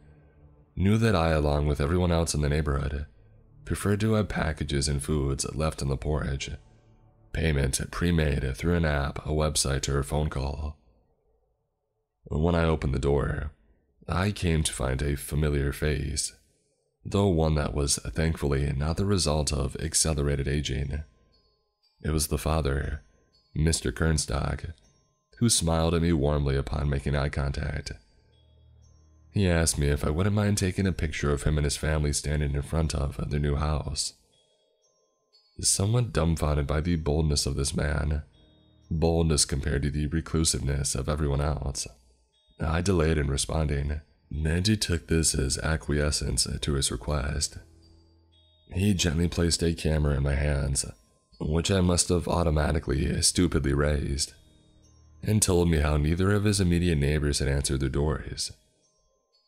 A: knew that I, along with everyone else in the neighborhood, preferred to have packages and foods left on the porch Payment pre-made through an app, a website, or a phone call. When I opened the door, I came to find a familiar face, though one that was thankfully not the result of accelerated aging. It was the father, Mr. Kernstock, who smiled at me warmly upon making eye contact. He asked me if I wouldn't mind taking a picture of him and his family standing in front of their new house somewhat dumbfounded by the boldness of this man. Boldness compared to the reclusiveness of everyone else. I delayed in responding, and took this as acquiescence to his request. He gently placed a camera in my hands, which I must have automatically, stupidly raised, and told me how neither of his immediate neighbors had answered their doors.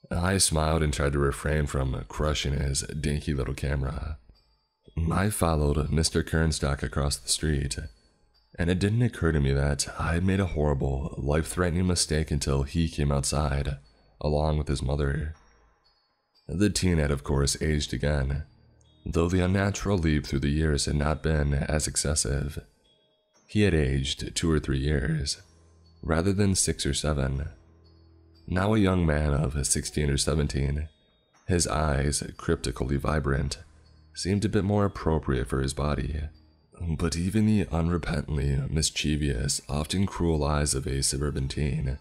A: I smiled and tried to refrain from crushing his dinky little camera. I followed Mr. Kernstock across the street, and it didn't occur to me that I had made a horrible, life threatening mistake until he came outside, along with his mother. The teen had, of course, aged again, though the unnatural leap through the years had not been as excessive. He had aged two or three years, rather than six or seven. Now a young man of 16 or 17, his eyes cryptically vibrant seemed a bit more appropriate for his body. But even the unrepentantly mischievous, often cruel eyes of a suburban teen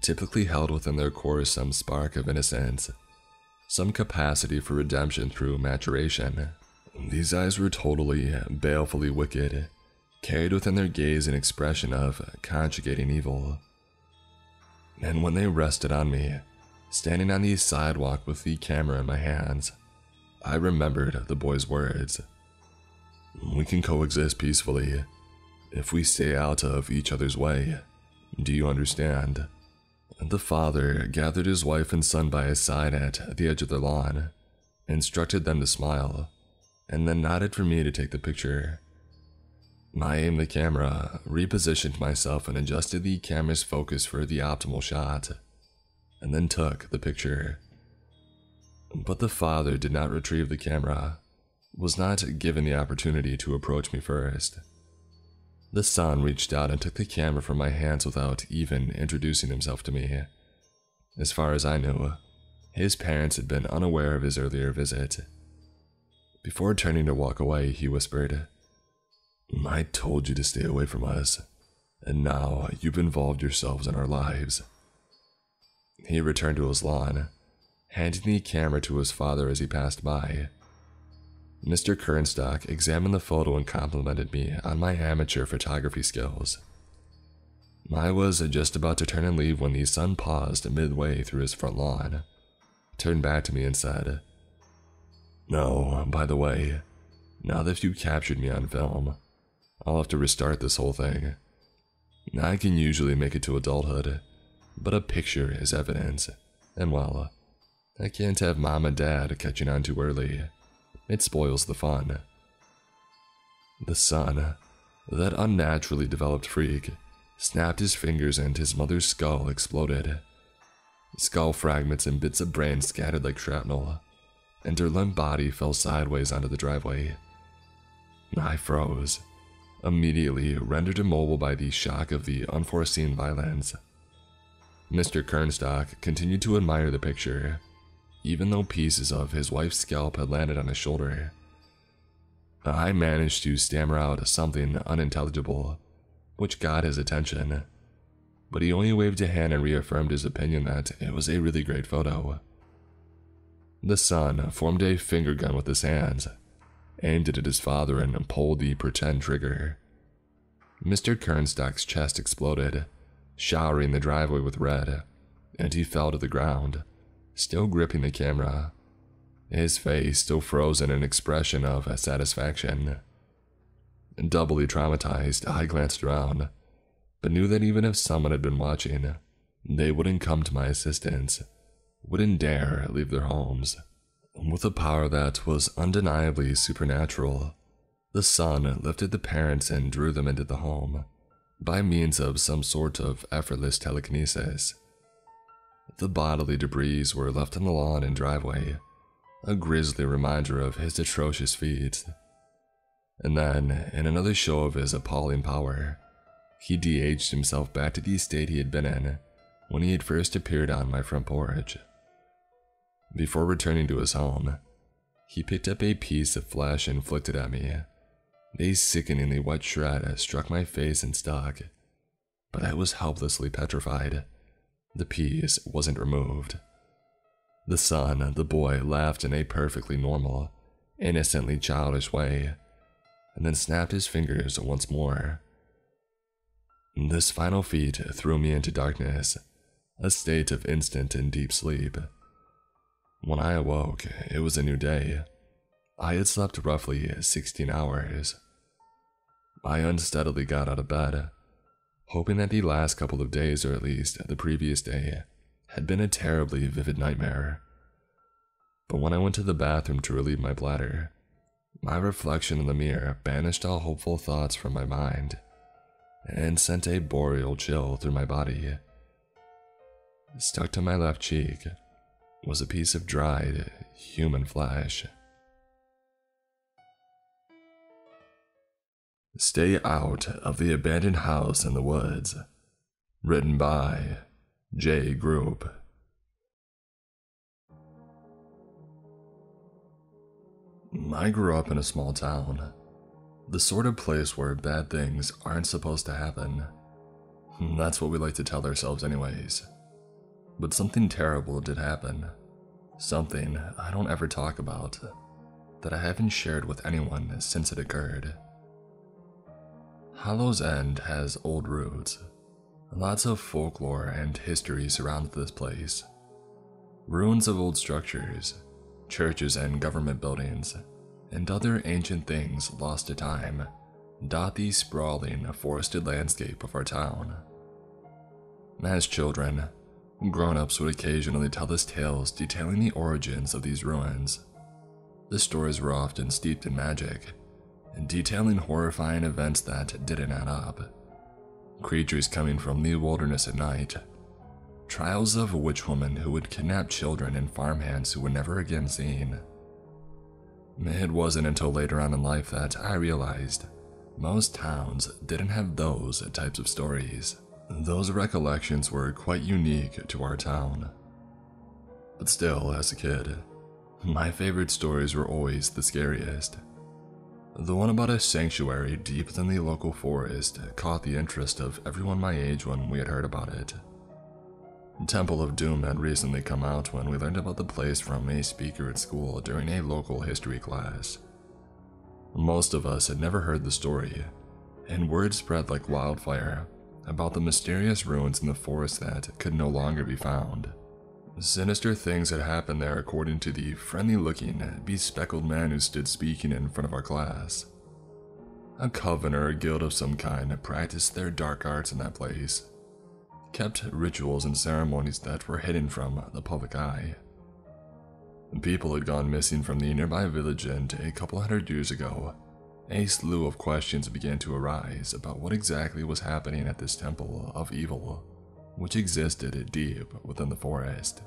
A: typically held within their core some spark of innocence, some capacity for redemption through maturation. These eyes were totally, balefully wicked, carried within their gaze an expression of conjugating evil. And when they rested on me, standing on the sidewalk with the camera in my hands, I remembered the boy's words. We can coexist peacefully if we stay out of each other's way. Do you understand? The father gathered his wife and son by his side at the edge of the lawn, instructed them to smile, and then nodded for me to take the picture. I aimed the camera, repositioned myself, and adjusted the camera's focus for the optimal shot, and then took the picture. But the father did not retrieve the camera, was not given the opportunity to approach me first. The son reached out and took the camera from my hands without even introducing himself to me. As far as I knew, his parents had been unaware of his earlier visit. Before turning to walk away, he whispered, I told you to stay away from us, and now you've involved yourselves in our lives. He returned to his lawn, handing the camera to his father as he passed by. Mr. Kernstock examined the photo and complimented me on my amateur photography skills. I was just about to turn and leave when the son paused midway through his front lawn, turned back to me and said, No, by the way, now that you captured me on film, I'll have to restart this whole thing. I can usually make it to adulthood, but a picture is evidence, and well, I can't have mom and dad catching on too early. It spoils the fun. The son, that unnaturally developed freak, snapped his fingers and his mother's skull exploded. Skull fragments and bits of brain scattered like shrapnel, and her limp body fell sideways onto the driveway. I froze, immediately rendered immobile by the shock of the unforeseen violence. Mr. Kernstock continued to admire the picture, even though pieces of his wife's scalp had landed on his shoulder. I managed to stammer out something unintelligible, which got his attention, but he only waved a hand and reaffirmed his opinion that it was a really great photo. The son formed a finger gun with his hands, aimed it at his father, and pulled the pretend trigger. Mr. Kernstock's chest exploded, showering the driveway with red, and he fell to the ground, still gripping the camera, his face still frozen in an expression of satisfaction. Doubly traumatized, I glanced around, but knew that even if someone had been watching, they wouldn't come to my assistance, wouldn't dare leave their homes. With a power that was undeniably supernatural, the son lifted the parents and drew them into the home by means of some sort of effortless telekinesis. The bodily debris were left on the lawn and driveway, a grisly reminder of his atrocious feats. And then, in another show of his appalling power, he de-aged himself back to the state he had been in when he had first appeared on my front porch. Before returning to his home, he picked up a piece of flesh it at me. A sickeningly wet shred struck my face and stuck, but I was helplessly petrified. The piece wasn't removed. The son, the boy, laughed in a perfectly normal, innocently childish way, and then snapped his fingers once more. This final feat threw me into darkness, a state of instant and deep sleep. When I awoke, it was a new day. I had slept roughly 16 hours. I unsteadily got out of bed, hoping that the last couple of days, or at least the previous day, had been a terribly vivid nightmare. But when I went to the bathroom to relieve my bladder, my reflection in the mirror banished all hopeful thoughts from my mind and sent a boreal chill through my body. Stuck to my left cheek was a piece of dried human flesh. Stay Out of the Abandoned House in the Woods. Written by Jay Group. I grew up in a small town. The sort of place where bad things aren't supposed to happen. That's what we like to tell ourselves, anyways. But something terrible did happen. Something I don't ever talk about, that I haven't shared with anyone since it occurred. Hallows End has old roots. Lots of folklore and history surround this place. Ruins of old structures, churches and government buildings, and other ancient things lost to time dot the sprawling, forested landscape of our town. As children, grown ups would occasionally tell us tales detailing the origins of these ruins. The stories were often steeped in magic, detailing horrifying events that didn't add up. Creatures coming from the wilderness at night, trials of a witch woman who would kidnap children and farmhands who were never again seen. It wasn't until later on in life that I realized most towns didn't have those types of stories. Those recollections were quite unique to our town. But still, as a kid, my favorite stories were always the scariest. The one about a sanctuary deep within the local forest caught the interest of everyone my age when we had heard about it. Temple of Doom had recently come out when we learned about the place from a speaker at school during a local history class. Most of us had never heard the story, and word spread like wildfire about the mysterious ruins in the forest that could no longer be found. Sinister things had happened there according to the friendly looking, bespectacled man who stood speaking in front of our class. A coven or a guild of some kind practiced their dark arts in that place, kept rituals and ceremonies that were hidden from the public eye. People had gone missing from the nearby village, and a couple hundred years ago, a slew of questions began to arise about what exactly was happening at this temple of evil, which existed deep within the forest.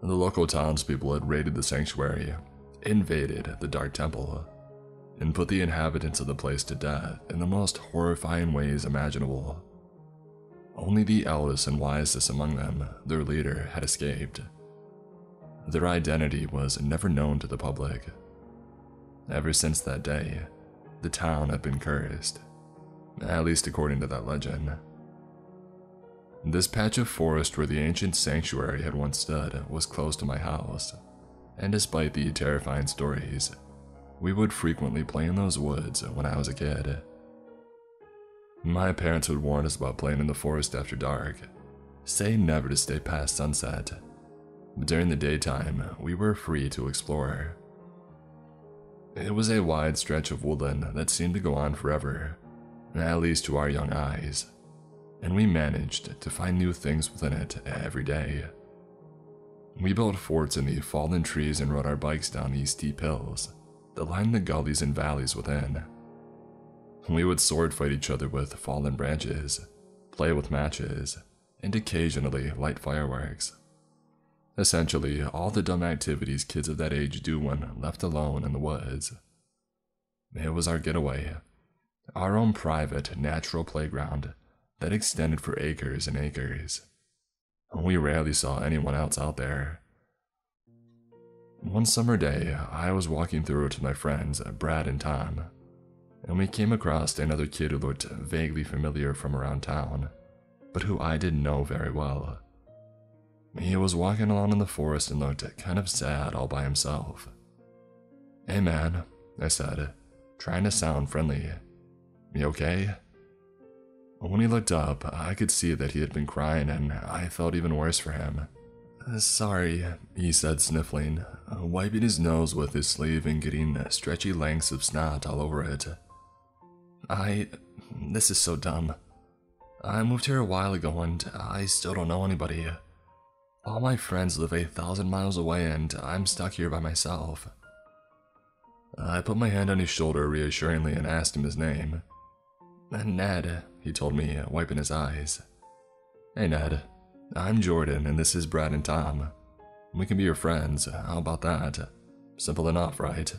A: The local townspeople had raided the sanctuary, invaded the Dark Temple, and put the inhabitants of the place to death in the most horrifying ways imaginable. Only the eldest and wisest among them, their leader, had escaped. Their identity was never known to the public. Ever since that day, the town had been cursed, at least according to that legend. This patch of forest where the ancient sanctuary had once stood was close to my house, and despite the terrifying stories, we would frequently play in those woods when I was a kid. My parents would warn us about playing in the forest after dark, saying never to stay past sunset But during the daytime, we were free to explore. It was a wide stretch of woodland that seemed to go on forever, at least to our young eyes, and we managed to find new things within it every day. We built forts in the fallen trees and rode our bikes down these steep hills that lined the gullies and valleys within. We would sword fight each other with fallen branches, play with matches, and occasionally light fireworks. Essentially, all the dumb activities kids of that age do when left alone in the woods. It was our getaway, our own private, natural playground that extended for acres and acres. We rarely saw anyone else out there. One summer day, I was walking through with my friends, Brad and Tom, and we came across another kid who looked vaguely familiar from around town, but who I didn't know very well. He was walking along in the forest and looked kind of sad all by himself. Hey man, I said, trying to sound friendly. You okay? When he looked up, I could see that he had been crying and I felt even worse for him. Uh, sorry, he said, sniffling, uh, wiping his nose with his sleeve and getting stretchy lengths of snot all over it. I. This is so dumb. I moved here a while ago and I still don't know anybody. All my friends live a thousand miles away and I'm stuck here by myself. I put my hand on his shoulder reassuringly and asked him his name. Ned, he told me, wiping his eyes. Hey Ned, I'm Jordan and this is Brad and Tom. We can be your friends, how about that? Simple enough, right?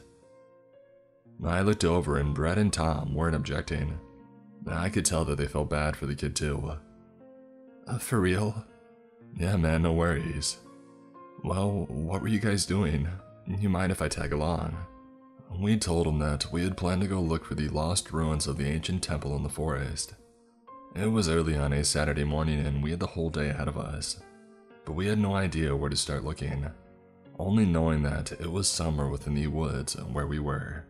A: I looked over and Brad and Tom weren't objecting. I could tell that they felt bad for the kid too. Uh, for real? Yeah, man, no worries. Well, what were you guys doing? You mind if I tag along? We told him that we had planned to go look for the lost ruins of the ancient temple in the forest. It was early on a Saturday morning and we had the whole day ahead of us. But we had no idea where to start looking, only knowing that it was somewhere within the woods where we were.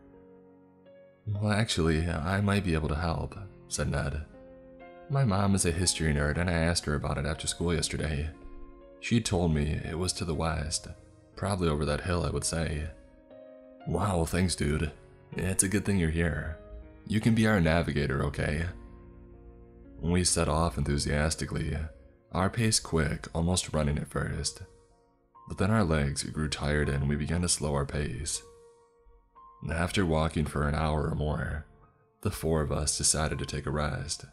A: Well, actually, I might be able to help, said Ned. My mom is a history nerd, and I asked her about it after school yesterday. She told me it was to the west, probably over that hill, I would say. Wow, thanks, dude. It's a good thing you're here. You can be our navigator, okay? We set off enthusiastically, our pace quick, almost running at first. But then our legs grew tired and we began to slow our pace. After walking for an hour or more, the four of us decided to take a rest.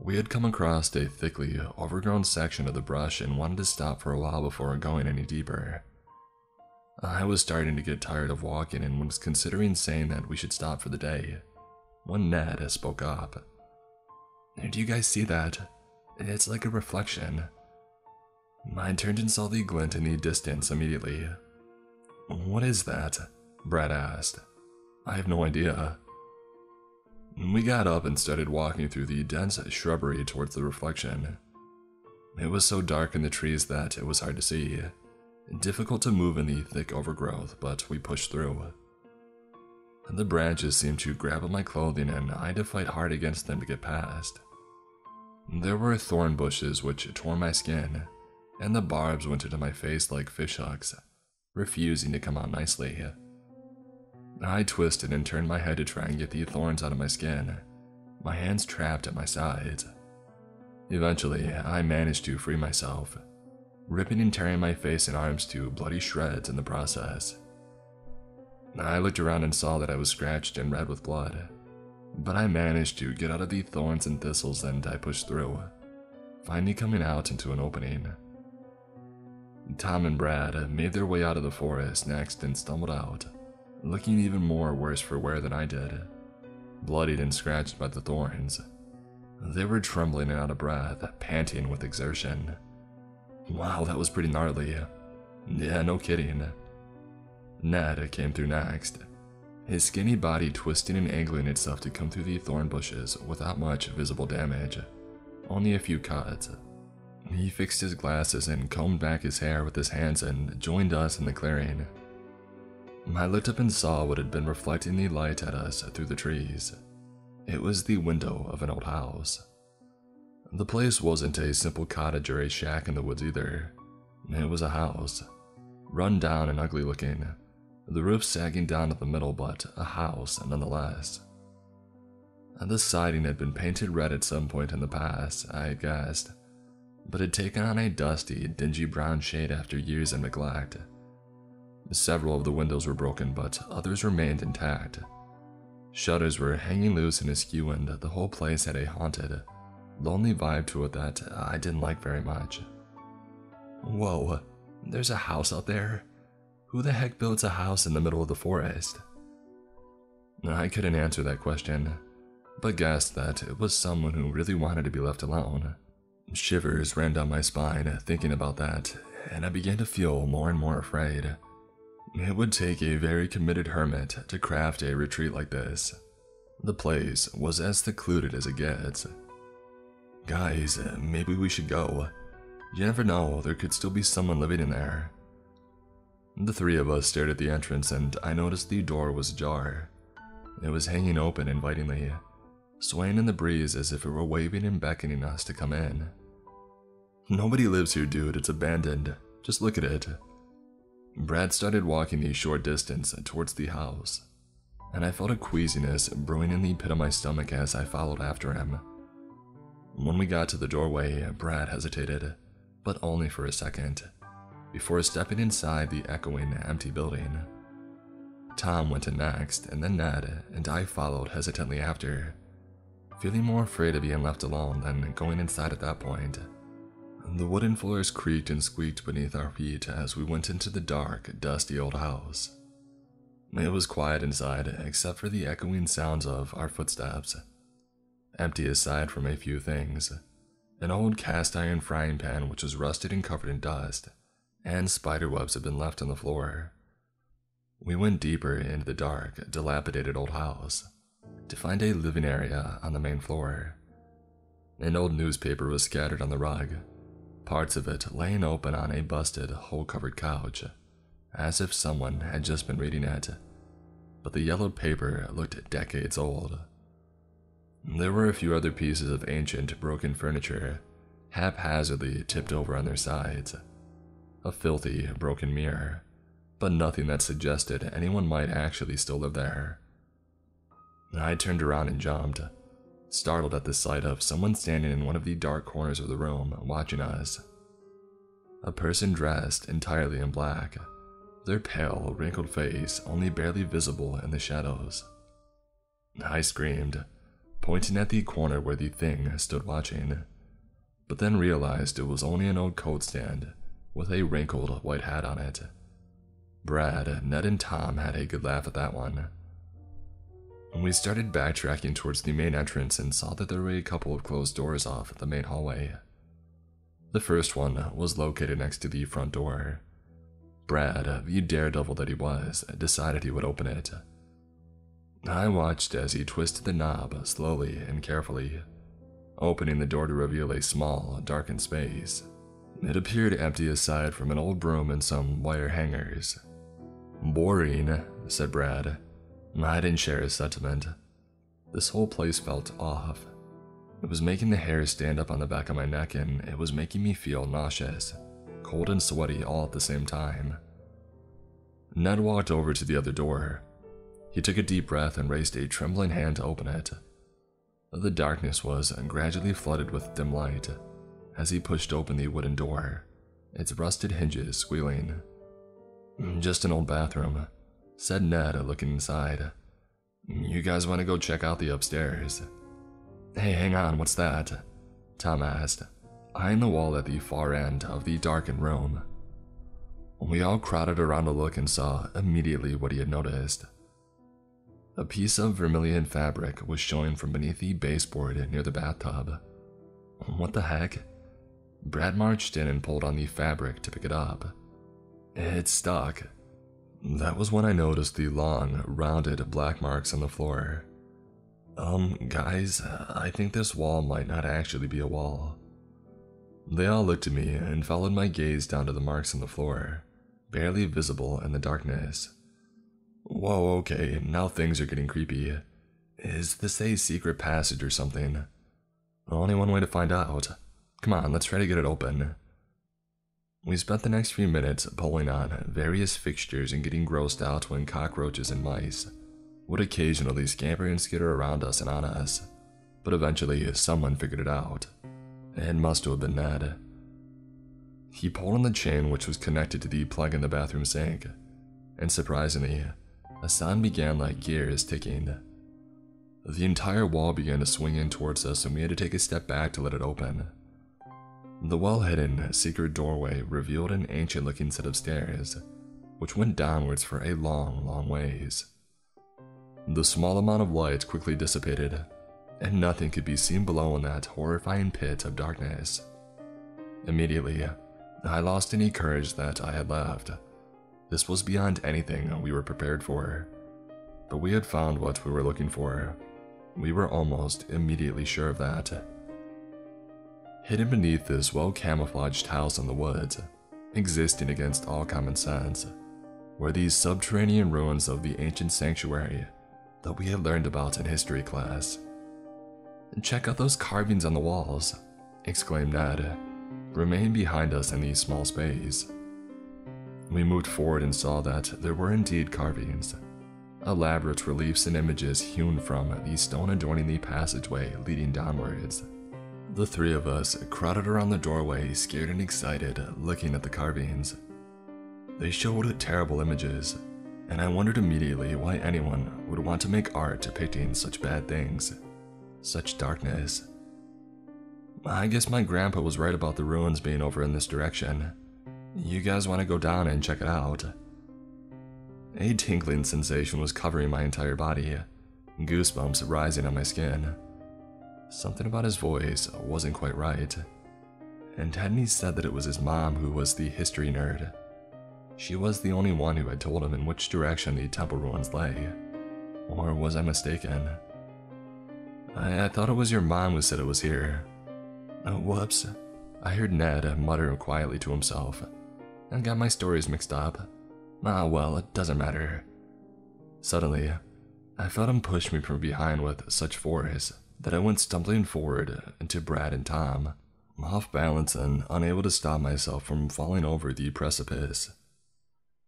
A: We had come across a thickly overgrown section of the brush and wanted to stop for a while before going any deeper. I was starting to get tired of walking and was considering saying that we should stop for the day when Ned spoke up. Do you guys see that? It's like a reflection. I turned and saw the glint in the distance immediately. What is that? Brad asked. I have no idea. We got up and started walking through the dense shrubbery towards the reflection. It was so dark in the trees that it was hard to see. Difficult to move in the thick overgrowth, but we pushed through. The branches seemed to grab at my clothing, and I had to fight hard against them to get past. There were thorn bushes which tore my skin, and the barbs went into my face like fishhooks, refusing to come out nicely. I twisted and turned my head to try and get the thorns out of my skin, my hands trapped at my sides. Eventually, I managed to free myself, ripping and tearing my face and arms to bloody shreds in the process. I looked around and saw that I was scratched and red with blood, but I managed to get out of the thorns and thistles and I pushed through, finally coming out into an opening. Tom and Brad made their way out of the forest next and stumbled out, looking even more worse for wear than I did, bloodied and scratched by the thorns. They were trembling and out of breath, panting with exertion. Wow, that was pretty gnarly. Yeah, no kidding. Ned came through next, his skinny body twisting and angling itself to come through the thorn bushes without much visible damage, only a few cuts. He fixed his glasses and combed back his hair with his hands and joined us in the clearing. I looked up and saw what had been reflecting the light at us through the trees. It was the window of an old house. The place wasn't a simple cottage or a shack in the woods either. It was a house, run down and ugly looking, the roof sagging down to the middle, but a house nonetheless. The siding had been painted red at some point in the past, I had guessed, but had taken on a dusty, dingy brown shade after years of neglect. Several of the windows were broken, but others remained intact. Shutters were hanging loose and askew, and the whole place had a haunted, lonely vibe to it that I didn't like very much. Whoa, there's a house out there? Who the heck builds a house in the middle of the forest? I couldn't answer that question, but guessed that it was someone who really wanted to be left alone. Shivers ran down my spine thinking about that, and I began to feel more and more afraid. It would take a very committed hermit to craft a retreat like this. The place was as secluded as it gets. Guys, maybe we should go. You never know, there could still be someone living in there. The three of us stared at the entrance, and I noticed the door was ajar. It was hanging open invitingly, swaying in the breeze as if it were waving and beckoning us to come in. Nobody lives here, dude. It's abandoned. Just look at it. Brad started walking the short distance towards the house, and I felt a queasiness brewing in the pit of my stomach as I followed after him. When we got to the doorway, Brad hesitated, but only for a second before stepping inside the echoing, empty building. Tom went in next, and then Ned, and I followed hesitantly after, feeling more afraid of being left alone than going inside at that point. The wooden floors creaked and squeaked beneath our feet as we went into the dark, dusty old house. It was quiet inside, except for the echoing sounds of our footsteps. Empty aside from a few things an old cast iron frying pan which was rusted and covered in dust, and spiderwebs had been left on the floor. We went deeper into the dark, dilapidated old house to find a living area on the main floor. An old newspaper was scattered on the rug, parts of it laying open on a busted, hole covered couch, as if someone had just been reading it. but the yellowed paper looked decades old. There were a few other pieces of ancient, broken furniture, haphazardly tipped over on their sides. A filthy, broken mirror, but nothing that suggested anyone might actually still live there. I turned around and jumped, startled at the sight of someone standing in one of the dark corners of the room watching us. A person dressed entirely in black, their pale, wrinkled face only barely visible in the shadows. I screamed, pointing at the corner where the thing stood watching, but then realized it was only an old coat stand with a wrinkled white hat on it. Brad, Ned, and Tom had a good laugh at that one. We started backtracking towards the main entrance and saw that there were a couple of closed doors off the main hallway. The first one was located next to the front door. Brad, the daredevil that he was, decided he would open it. I watched as he twisted the knob slowly and carefully, opening the door to reveal a small, darkened space. It appeared empty aside from an old broom and some wire hangers. Boring, said Brad. I didn't share his sentiment. This whole place felt off. It was making the hair stand up on the back of my neck and it was making me feel nauseous, cold and sweaty all at the same time. Ned walked over to the other door. He took a deep breath and raised a trembling hand to open it. The darkness was gradually flooded with dim light as he pushed open the wooden door, its rusted hinges squealing. Just an old bathroom, said Ned, looking inside. You guys want to go check out the upstairs? Hey, hang on, what's that? Tom asked, eyeing the wall at the far end of the darkened room. We all crowded around to look and saw immediately what he had noticed. A piece of vermilion fabric was showing from beneath the baseboard near the bathtub. What the heck? Brad marched in and pulled on the fabric to pick it up. It stuck. That was when I noticed the long, rounded black marks on the floor. Um, guys, I think this wall might not actually be a wall. They all looked at me and followed my gaze down to the marks on the floor, barely visible in the darkness. Whoa, okay, now things are getting creepy. Is this a secret passage or something? Only one way to find out. Come on, let's try to get it open. We spent the next few minutes pulling on various fixtures and getting grossed out when cockroaches and mice would occasionally scamper and skitter around us and on us, but eventually someone figured it out. It must have been Ned. He pulled on the chain which was connected to the plug in the bathroom sink, and surprisingly, a sound began like gears ticking. The entire wall began to swing in towards us, and we had to take a step back to let it open. The well hidden, secret doorway revealed an ancient looking set of stairs, which went downwards for a long, long ways. The small amount of light quickly dissipated, and nothing could be seen below in that horrifying pit of darkness. Immediately, I lost any courage that I had left. This was beyond anything we were prepared for. But we had found what we were looking for. We were almost immediately sure of that. Hidden beneath this well camouflaged house in the woods, existing against all common sense, were these subterranean ruins of the ancient sanctuary that we had learned about in history class. Check out those carvings on the walls, exclaimed Ned, remain behind us in the small space. We moved forward and saw that there were indeed carvings, elaborate reliefs and images hewn from the stone adorning the passageway leading downwards. The three of us crowded around the doorway, scared and excited, looking at the carvings. They showed terrible images, and I wondered immediately why anyone would want to make art depicting such bad things, such darkness. I guess my grandpa was right about the ruins being over in this direction. You guys want to go down and check it out? A tingling sensation was covering my entire body, goosebumps rising on my skin. Something about his voice wasn't quite right. And hadn't said that it was his mom who was the history nerd? She was the only one who had told him in which direction the temple ruins lay. Or was I mistaken? I, I thought it was your mom who said it was here. Oh, whoops. I heard Ned mutter quietly to himself. I got my stories mixed up. Ah, well, it doesn't matter. Suddenly, I felt him push me from behind with such force that I went stumbling forward into Brad and Tom, off balance and unable to stop myself from falling over the precipice.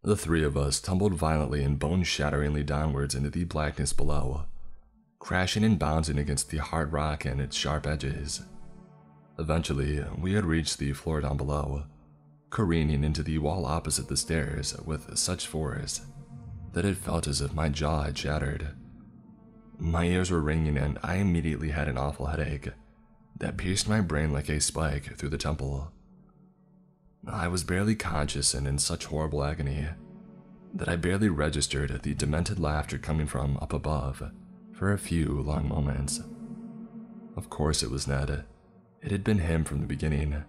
A: The three of us tumbled violently and bone shatteringly downwards into the blackness below, crashing and bouncing against the hard rock and its sharp edges. Eventually, we had reached the floor down below, careening into the wall opposite the stairs with such force that it felt as if my jaw had shattered. My ears were ringing, and I immediately had an awful headache that pierced my brain like a spike through the temple. I was barely conscious and in such horrible agony that I barely registered the demented laughter coming from up above for a few long moments. Of course, it was Ned. It had been him from the beginning.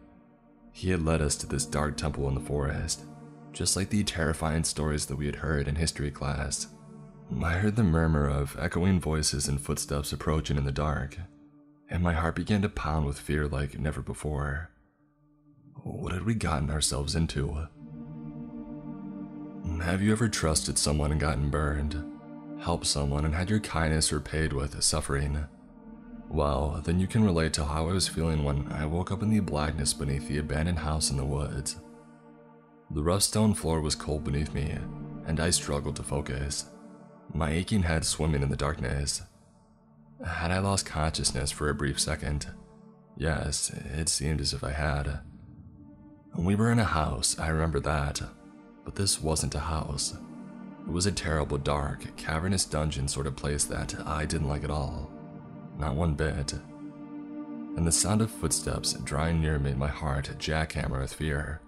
A: He had led us to this dark temple in the forest, just like the terrifying stories that we had heard in history class. I heard the murmur of echoing voices and footsteps approaching in the dark, and my heart began to pound with fear like never before. What had we gotten ourselves into? Have you ever trusted someone and gotten burned? Helped someone and had your kindness repaid with suffering? Well, then you can relate to how I was feeling when I woke up in the blackness beneath the abandoned house in the woods. The rough stone floor was cold beneath me, and I struggled to focus my aching head swimming in the darkness. Had I lost consciousness for a brief second? Yes, it seemed as if I had. We were in a house, I remember that, but this wasn't a house. It was a terrible, dark, cavernous dungeon sort of place that I didn't like at all. Not one bit. And the sound of footsteps drawing near made my heart jackhammer with fear,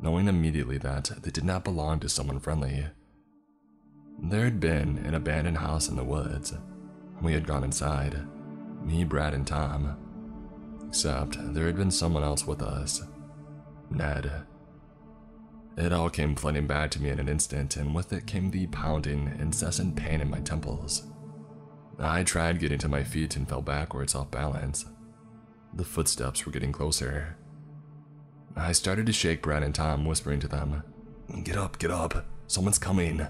A: knowing immediately that they did not belong to someone friendly. There had been an abandoned house in the woods. We had gone inside, me, Brad, and Tom. Except there had been someone else with us Ned. It all came flooding back to me in an instant, and with it came the pounding, incessant pain in my temples. I tried getting to my feet and fell backwards off balance. The footsteps were getting closer. I started to shake Brad and Tom, whispering to them, Get up, get up, someone's coming.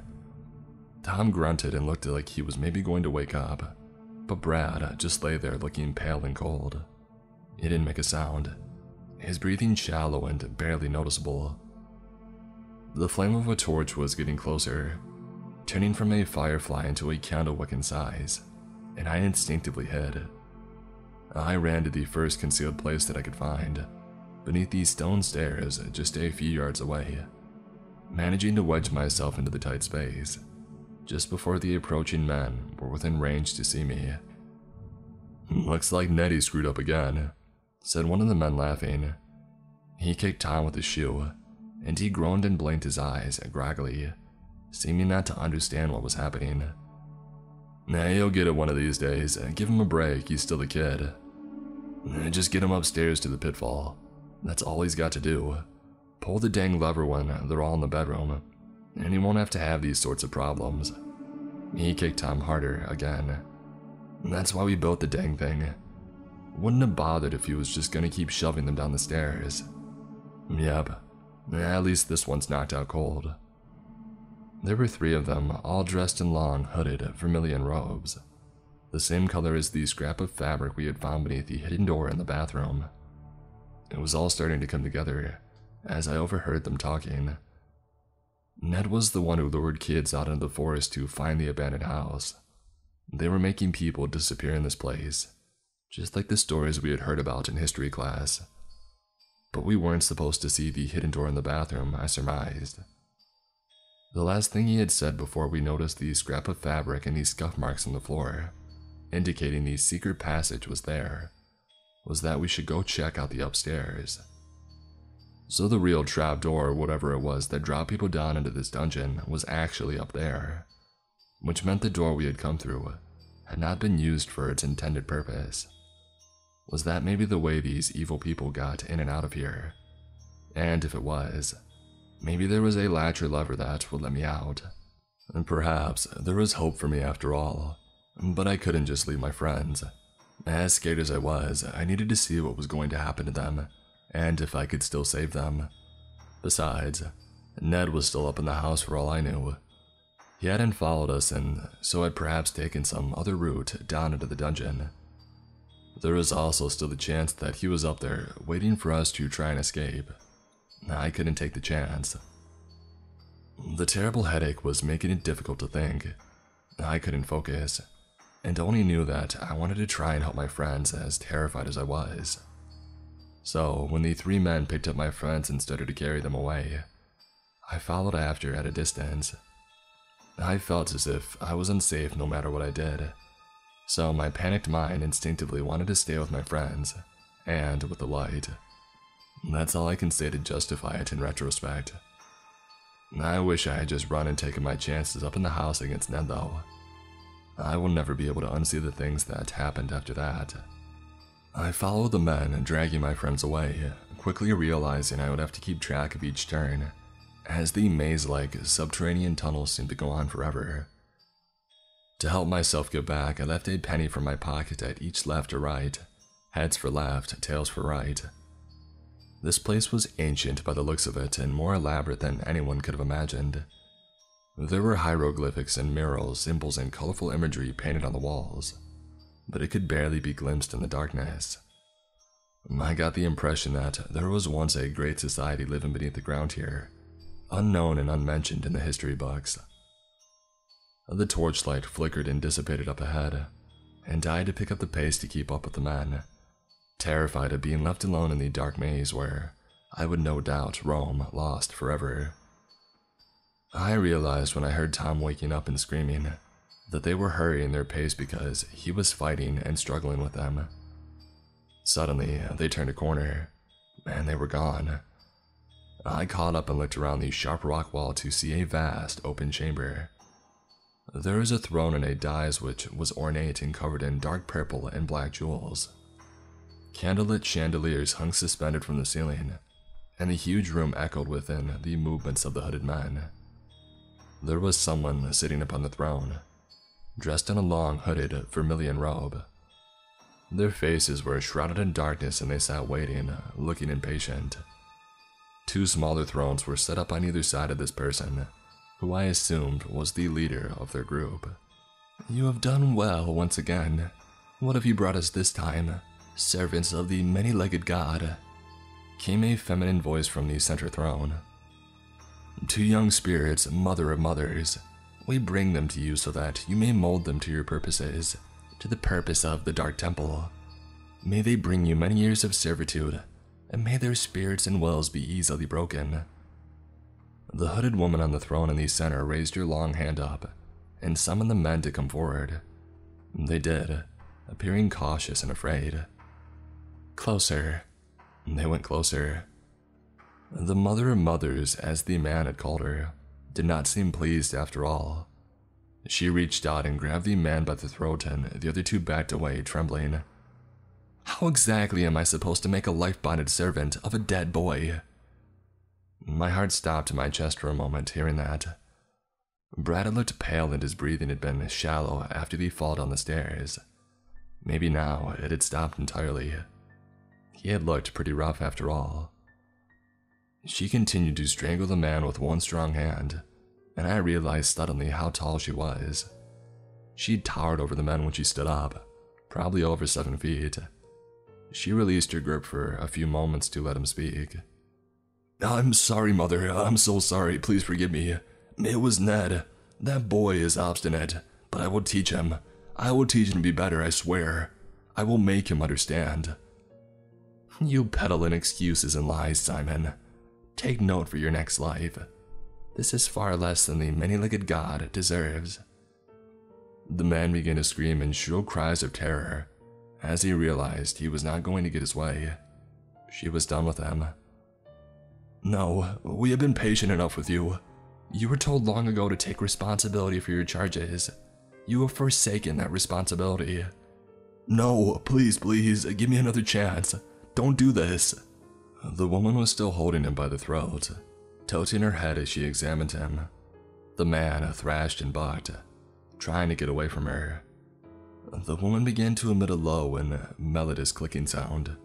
A: Tom grunted and looked like he was maybe going to wake up, but Brad just lay there looking pale and cold. He didn't make a sound, his breathing shallow and barely noticeable. The flame of a torch was getting closer, turning from a firefly into a candlewick in size, and I instinctively hid. I ran to the first concealed place that I could find, beneath these stone stairs just a few yards away, managing to wedge myself into the tight space just before the approaching men were within range to see me. Looks like Nettie screwed up again, said one of the men laughing. He kicked Tom with his shoe, and he groaned and blinked his eyes at groggily, seeming not to understand what was happening. Nah, he'll get it one of these days. Give him a break, he's still a kid. Just get him upstairs to the pitfall. That's all he's got to do. Pull the dang lever when they're all in the bedroom, and he won't have to have these sorts of problems. He kicked Tom harder again. That's why we built the dang thing. Wouldn't have bothered if he was just gonna keep shoving them down the stairs. Yep, at least this one's knocked out cold. There were three of them, all dressed in long, hooded, vermilion robes. The same color as the scrap of fabric we had found beneath the hidden door in the bathroom. It was all starting to come together as I overheard them talking. Ned was the one who lured kids out into the forest to find the abandoned house. They were making people disappear in this place, just like the stories we had heard about in history class. But we weren't supposed to see the hidden door in the bathroom, I surmised. The last thing he had said before we noticed the scrap of fabric and these scuff marks on the floor, indicating the secret passage was there, was that we should go check out the upstairs. So the real trapdoor, or whatever it was that dropped people down into this dungeon, was actually up there. Which meant the door we had come through had not been used for its intended purpose. Was that maybe the way these evil people got in and out of here? And if it was, maybe there was a latch or lever that would let me out. And perhaps there was hope for me after all. But I couldn't just leave my friends. As scared as I was, I needed to see what was going to happen to them and if I could still save them. Besides, Ned was still up in the house for all I knew. He hadn't followed us and so had perhaps taken some other route down into the dungeon. There was also still the chance that he was up there waiting for us to try and escape. I couldn't take the chance. The terrible headache was making it difficult to think. I couldn't focus, and only knew that I wanted to try and help my friends as terrified as I was. So, when the three men picked up my friends and started to carry them away, I followed after at a distance. I felt as if I was unsafe no matter what I did, so my panicked mind instinctively wanted to stay with my friends and with the light. That's all I can say to justify it in retrospect. I wish I had just run and taken my chances up in the house against Ned, though. I will never be able to unsee the things that happened after that. I followed the men, dragging my friends away, quickly realizing I would have to keep track of each turn, as the maze like subterranean tunnels seemed to go on forever. To help myself get back, I left a penny from my pocket at each left or right, heads for left, tails for right. This place was ancient by the looks of it and more elaborate than anyone could have imagined. There were hieroglyphics and murals, symbols, and colorful imagery painted on the walls, but it could barely be glimpsed in the darkness. I got the impression that there was once a great society living beneath the ground here, unknown and unmentioned in the history books. The torchlight flickered and dissipated up ahead, and I had to pick up the pace to keep up with the men terrified of being left alone in the dark maze where I would no doubt roam lost forever. I realized when I heard Tom waking up and screaming that they were hurrying their pace because he was fighting and struggling with them. Suddenly, they turned a corner, and they were gone. I caught up and looked around the sharp rock wall to see a vast open chamber. There was a throne and a dais which was ornate and covered in dark purple and black jewels. Candlelit chandeliers hung suspended from the ceiling, and the huge room echoed within the movements of the hooded men. There was someone sitting upon the throne, dressed in a long hooded vermilion robe. Their faces were shrouded in darkness and they sat waiting, looking impatient. Two smaller thrones were set up on either side of this person, who I assumed was the leader of their group. You have done well once again. What have you brought us this time? servants of the many legged god, came a feminine voice from the center throne. Two young spirits, mother of mothers, we bring them to you so that you may mold them to your purposes, to the purpose of the Dark Temple. May they bring you many years of servitude, and may their spirits and wills be easily broken. The hooded woman on the throne in the center raised her long hand up and summoned the men to come forward. They did, appearing cautious and afraid. Closer. They went closer. The mother of mothers, as the man had called her, did not seem pleased after all. She reached out and grabbed the man by the throat, and the other two backed away, trembling. How exactly am I supposed to make a life bonded servant of a dead boy? My heart stopped in my chest for a moment, hearing that. Brad had looked pale and his breathing had been shallow after the fall down the stairs. Maybe now it had stopped entirely. He had looked pretty rough after all. She continued to strangle the man with one strong hand, and I realized suddenly how tall she was. She towered over the men when she stood up, probably over seven feet. She released her grip for a few moments to let him speak. I'm sorry, Mother. I'm so sorry. Please forgive me. It was Ned. That boy is obstinate, but I will teach him. I will teach him to be better, I swear. I will make him understand. You peddle in excuses and lies, Simon. Take note for your next life. This is far less than the many legged god deserves. The man began to scream in shrill cries of terror as he realized he was not going to get his way. She was done with him. No, we have been patient enough with you. You were told long ago to take responsibility for your charges. You have forsaken that responsibility. No, please, please, give me another chance. Don't do this. The woman was still holding him by the throat, tilting her head as she examined him. The man thrashed and bucked, trying to get away from her. The woman began to emit a low and melodious clicking sound.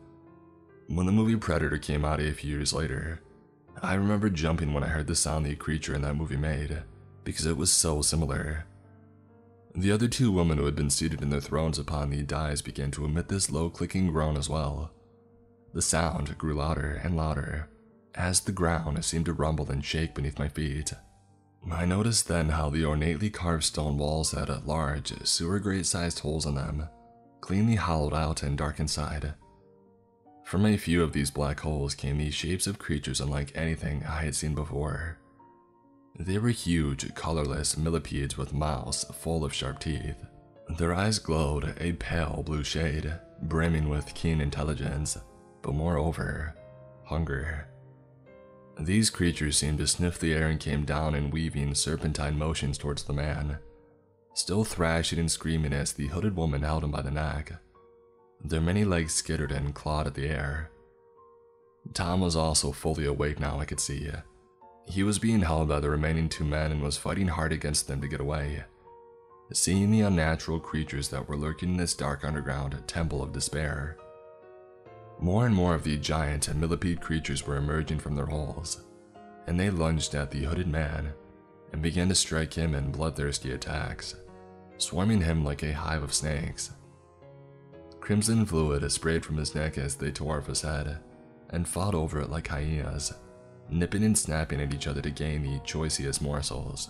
A: When the movie Predator came out a few years later, I remember jumping when I heard the sound the creature in that movie made, because it was so similar. The other two women who had been seated in their thrones upon the dais began to emit this low clicking groan as well. The sound grew louder and louder as the ground seemed to rumble and shake beneath my feet. I noticed then how the ornately carved stone walls had large, sewer grate sized holes in them, cleanly hollowed out and dark inside. From a few of these black holes came the shapes of creatures unlike anything I had seen before. They were huge, colorless millipedes with mouths full of sharp teeth. Their eyes glowed a pale blue shade, brimming with keen intelligence, but moreover, hunger. These creatures seemed to sniff the air and came down in weaving serpentine motions towards the man, still thrashing and screaming as the hooded woman held him by the neck. Their many legs skittered and clawed at the air. Tom was also fully awake now, I could see. He was being held by the remaining two men and was fighting hard against them to get away. Seeing the unnatural creatures that were lurking in this dark underground temple of despair. More and more of the giant and millipede creatures were emerging from their holes, and they lunged at the hooded man and began to strike him in bloodthirsty attacks, swarming him like a hive of snakes. Crimson fluid sprayed from his neck as they tore off his head and fought over it like hyenas, nipping and snapping at each other to gain the choicest morsels.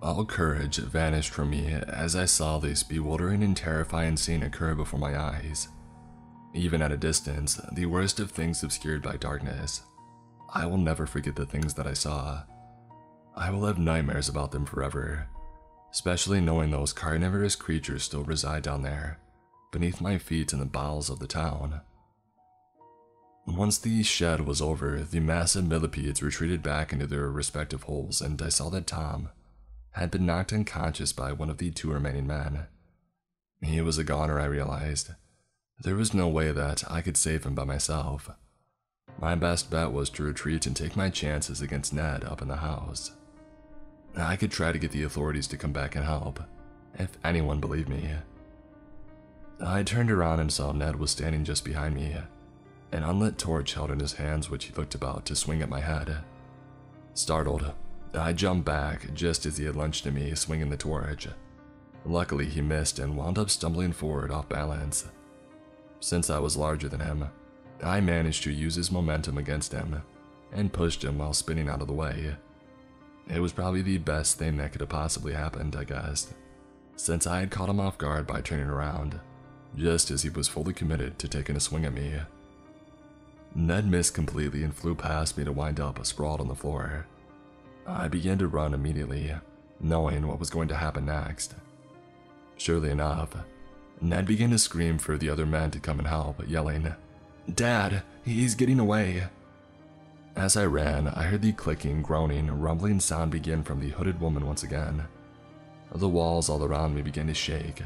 A: All courage vanished from me as I saw this bewildering and terrifying scene occur before my eyes. Even at a distance, the worst of things obscured by darkness. I will never forget the things that I saw. I will have nightmares about them forever, especially knowing those carnivorous creatures still reside down there, beneath my feet in the bowels of the town. Once the shed was over, the massive millipedes retreated back into their respective holes, and I saw that Tom had been knocked unconscious by one of the two remaining men. He was a goner, I realized. There was no way that I could save him by myself. My best bet was to retreat and take my chances against Ned up in the house. I could try to get the authorities to come back and help, if anyone believed me. I turned around and saw Ned was standing just behind me, an unlit torch held in his hands which he looked about to swing at my head. Startled, I jumped back just as he had lunged at me, swinging the torch. Luckily, he missed and wound up stumbling forward off balance. Since I was larger than him, I managed to use his momentum against him and pushed him while spinning out of the way. It was probably the best thing that could have possibly happened, I guessed, since I had caught him off guard by turning around, just as he was fully committed to taking a swing at me. Ned missed completely and flew past me to wind up sprawled on the floor. I began to run immediately, knowing what was going to happen next. Surely enough, Ned began to scream for the other men to come and help, yelling, Dad, he's getting away. As I ran, I heard the clicking, groaning, rumbling sound begin from the hooded woman once again. The walls all around me began to shake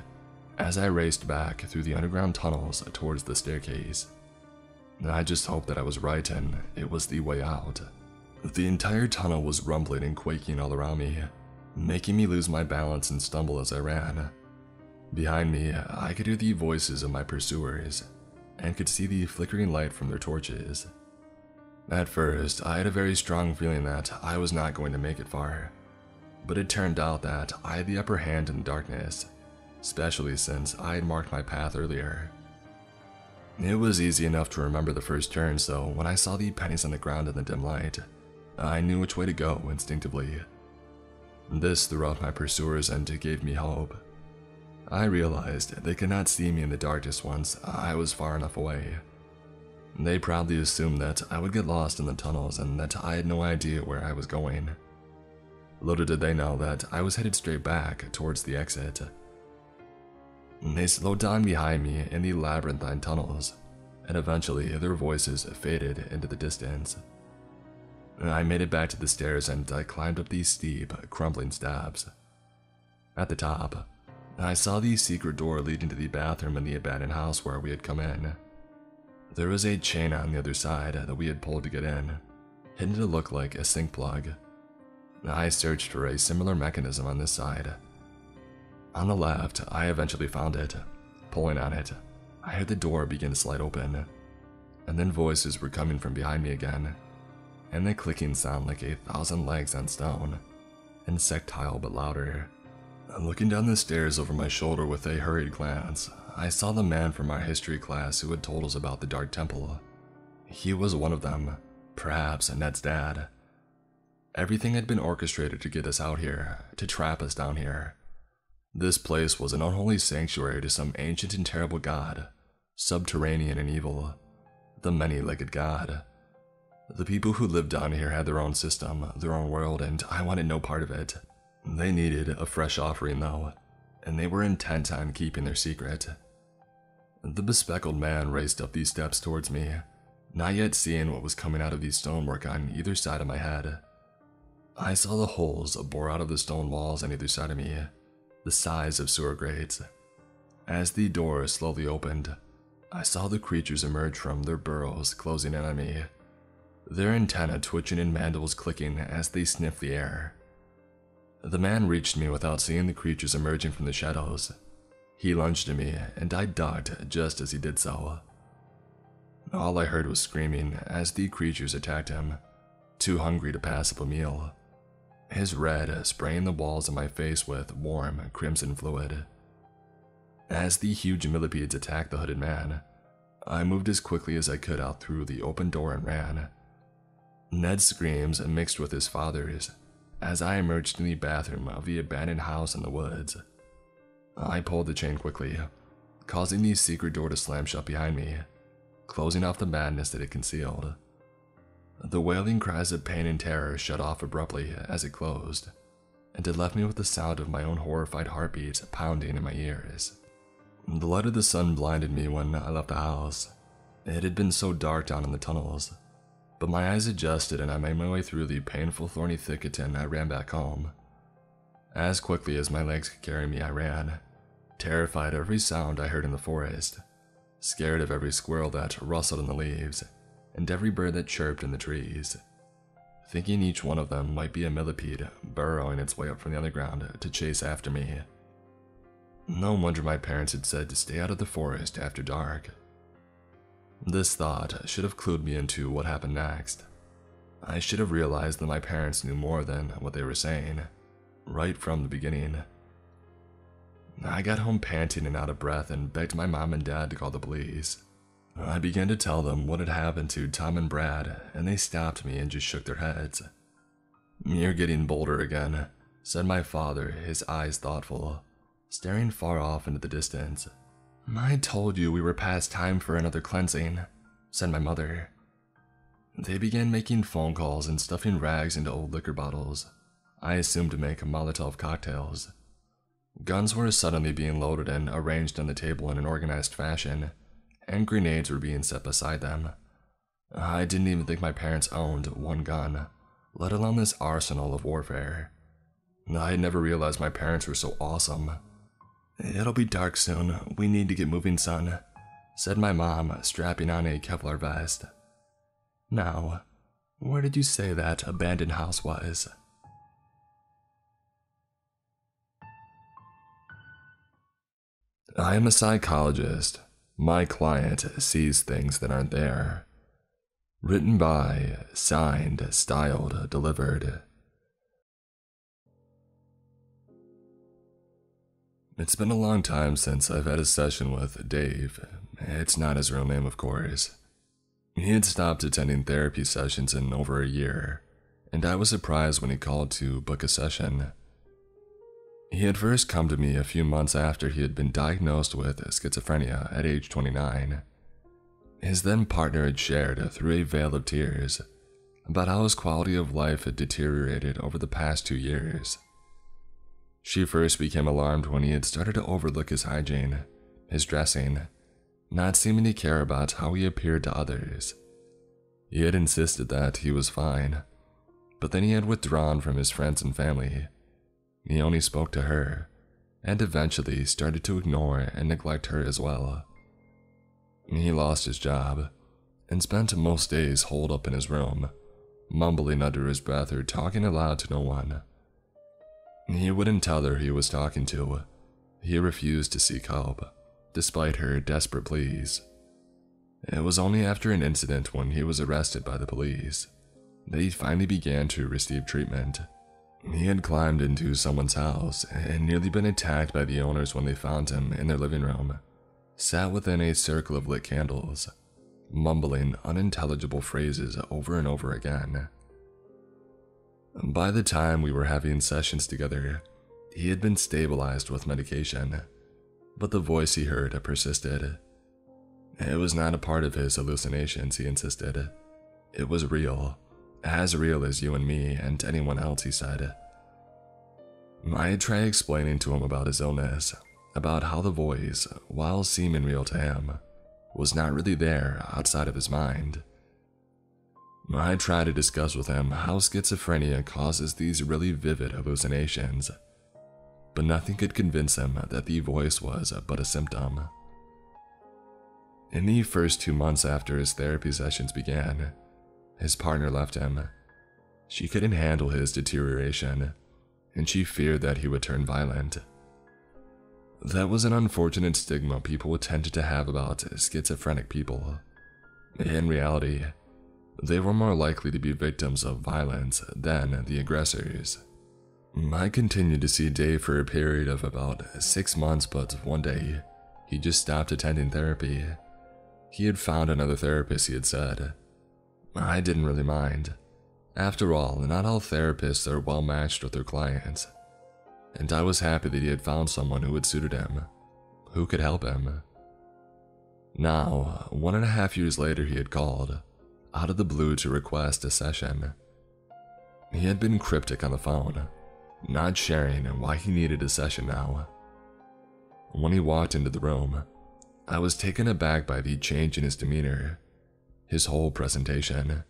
A: as I raced back through the underground tunnels towards the staircase. I just hoped that I was right and it was the way out. The entire tunnel was rumbling and quaking all around me, making me lose my balance and stumble as I ran. Behind me, I could hear the voices of my pursuers and could see the flickering light from their torches. At first, I had a very strong feeling that I was not going to make it far, but it turned out that I had the upper hand in the darkness, especially since I had marked my path earlier. It was easy enough to remember the first turn, so when I saw the pennies on the ground in the dim light, I knew which way to go instinctively. This threw off my pursuers and gave me hope. I realized they could not see me in the darkness once I was far enough away. They proudly assumed that I would get lost in the tunnels and that I had no idea where I was going. Little did they know that I was headed straight back towards the exit. They slowed down behind me in the labyrinthine tunnels, and eventually their voices faded into the distance. I made it back to the stairs and I climbed up these steep, crumbling steps. At the top, I saw the secret door leading to the bathroom in the abandoned house where we had come in. There was a chain on the other side that we had pulled to get in, hidden to look like a sink plug. I searched for a similar mechanism on this side, on the left, I eventually found it. Pulling on it, I heard the door begin to slide open, and then voices were coming from behind me again, and the clicking sound like a thousand legs on stone, insectile but louder. Looking down the stairs over my shoulder with a hurried glance, I saw the man from our history class who had told us about the Dark Temple. He was one of them, perhaps Ned's dad. Everything had been orchestrated to get us out here, to trap us down here. This place was an unholy sanctuary to some ancient and terrible god, subterranean and evil, the many legged god. The people who lived down here had their own system, their own world, and I wanted no part of it. They needed a fresh offering, though, and they were intent on keeping their secret. The bespectacled man raced up these steps towards me, not yet seeing what was coming out of the stonework on either side of my head. I saw the holes bore out of the stone walls on either side of me, the size of sewer grates. As the door slowly opened, I saw the creatures emerge from their burrows, closing in on me, their antennae twitching and mandibles clicking as they sniffed the air. The man reached me without seeing the creatures emerging from the shadows. He lunged at me, and I ducked just as he did so. All I heard was screaming as the creatures attacked him, too hungry to pass up a meal. His red spraying the walls of my face with warm, crimson fluid. As the huge millipedes attacked the hooded man, I moved as quickly as I could out through the open door and ran. Ned's screams mixed with his father's as I emerged in the bathroom of the abandoned house in the woods. I pulled the chain quickly, causing the secret door to slam shut behind me, closing off the madness that it concealed. The wailing cries of pain and terror shut off abruptly as it closed, and it left me with the sound of my own horrified heartbeats pounding in my ears. The light of the sun blinded me when I left the house. It had been so dark down in the tunnels, but my eyes adjusted and I made my way through the painful thorny thicket and I ran back home. As quickly as my legs could carry me, I ran, terrified of every sound I heard in the forest, scared of every squirrel that rustled in the leaves, and every bird that chirped in the trees, thinking each one of them might be a millipede burrowing its way up from the underground to chase after me. No wonder my parents had said to stay out of the forest after dark. This thought should have clued me into what happened next. I should have realized that my parents knew more than what they were saying, right from the beginning. I got home panting and out of breath and begged my mom and dad to call the police. I began to tell them what had happened to Tom and Brad, and they stopped me and just shook their heads. You're getting bolder again, said my father, his eyes thoughtful, staring far off into the distance. I told you we were past time for another cleansing, said my mother. They began making phone calls and stuffing rags into old liquor bottles, I assumed to make Molotov cocktails. Guns were suddenly being loaded and arranged on the table in an organized fashion, and grenades were being set beside them. I didn't even think my parents owned one gun, let alone this arsenal of warfare. I had never realized my parents were so awesome. It'll be dark soon. We need to get moving, son, said my mom, strapping on a Kevlar vest. Now, where did you say that abandoned house was? I am a psychologist. My client sees things that aren't there. Written by, signed, styled, delivered. It's been a long time since I've had a session with Dave. It's not his real name, of course. He had stopped attending therapy sessions in over a year, and I was surprised when he called to book a session. He had first come to me a few months after he had been diagnosed with schizophrenia at age 29. His then partner had shared through a veil of tears about how his quality of life had deteriorated over the past two years. She first became alarmed when he had started to overlook his hygiene, his dressing, not seeming to care about how he appeared to others. He had insisted that he was fine, but then he had withdrawn from his friends and family. He only spoke to her, and eventually started to ignore and neglect her as well. He lost his job and spent most days holed up in his room, mumbling under his breath or talking aloud to no one. He wouldn't tell her he was talking to. He refused to seek help, despite her desperate pleas. It was only after an incident when he was arrested by the police that he finally began to receive treatment. He had climbed into someone's house and nearly been attacked by the owners when they found him in their living room, sat within a circle of lit candles, mumbling unintelligible phrases over and over again. By the time we were having sessions together, he had been stabilized with medication, but the voice he heard persisted. It was not a part of his hallucinations, he insisted. It was real, as real as you and me and anyone else, he said. I had tried explaining to him about his illness, about how the voice, while seeming real to him, was not really there outside of his mind. I tried to discuss with him how schizophrenia causes these really vivid hallucinations, but nothing could convince him that the voice was but a symptom. In the first two months after his therapy sessions began, his partner left him. She couldn't handle his deterioration, and she feared that he would turn violent. That was an unfortunate stigma people tended to have about schizophrenic people. In reality, they were more likely to be victims of violence than the aggressors. I continued to see Dave for a period of about six months, but one day, he just stopped attending therapy. He had found another therapist, he had said. I didn't really mind. After all, not all therapists are well matched with their clients. And I was happy that he had found someone who had suited him, who could help him. Now, one and a half years later, he had called, out of the blue to request a session. He had been cryptic on the phone, not sharing why he needed a session now. When he walked into the room, I was taken aback by the change in his demeanor, his whole presentation.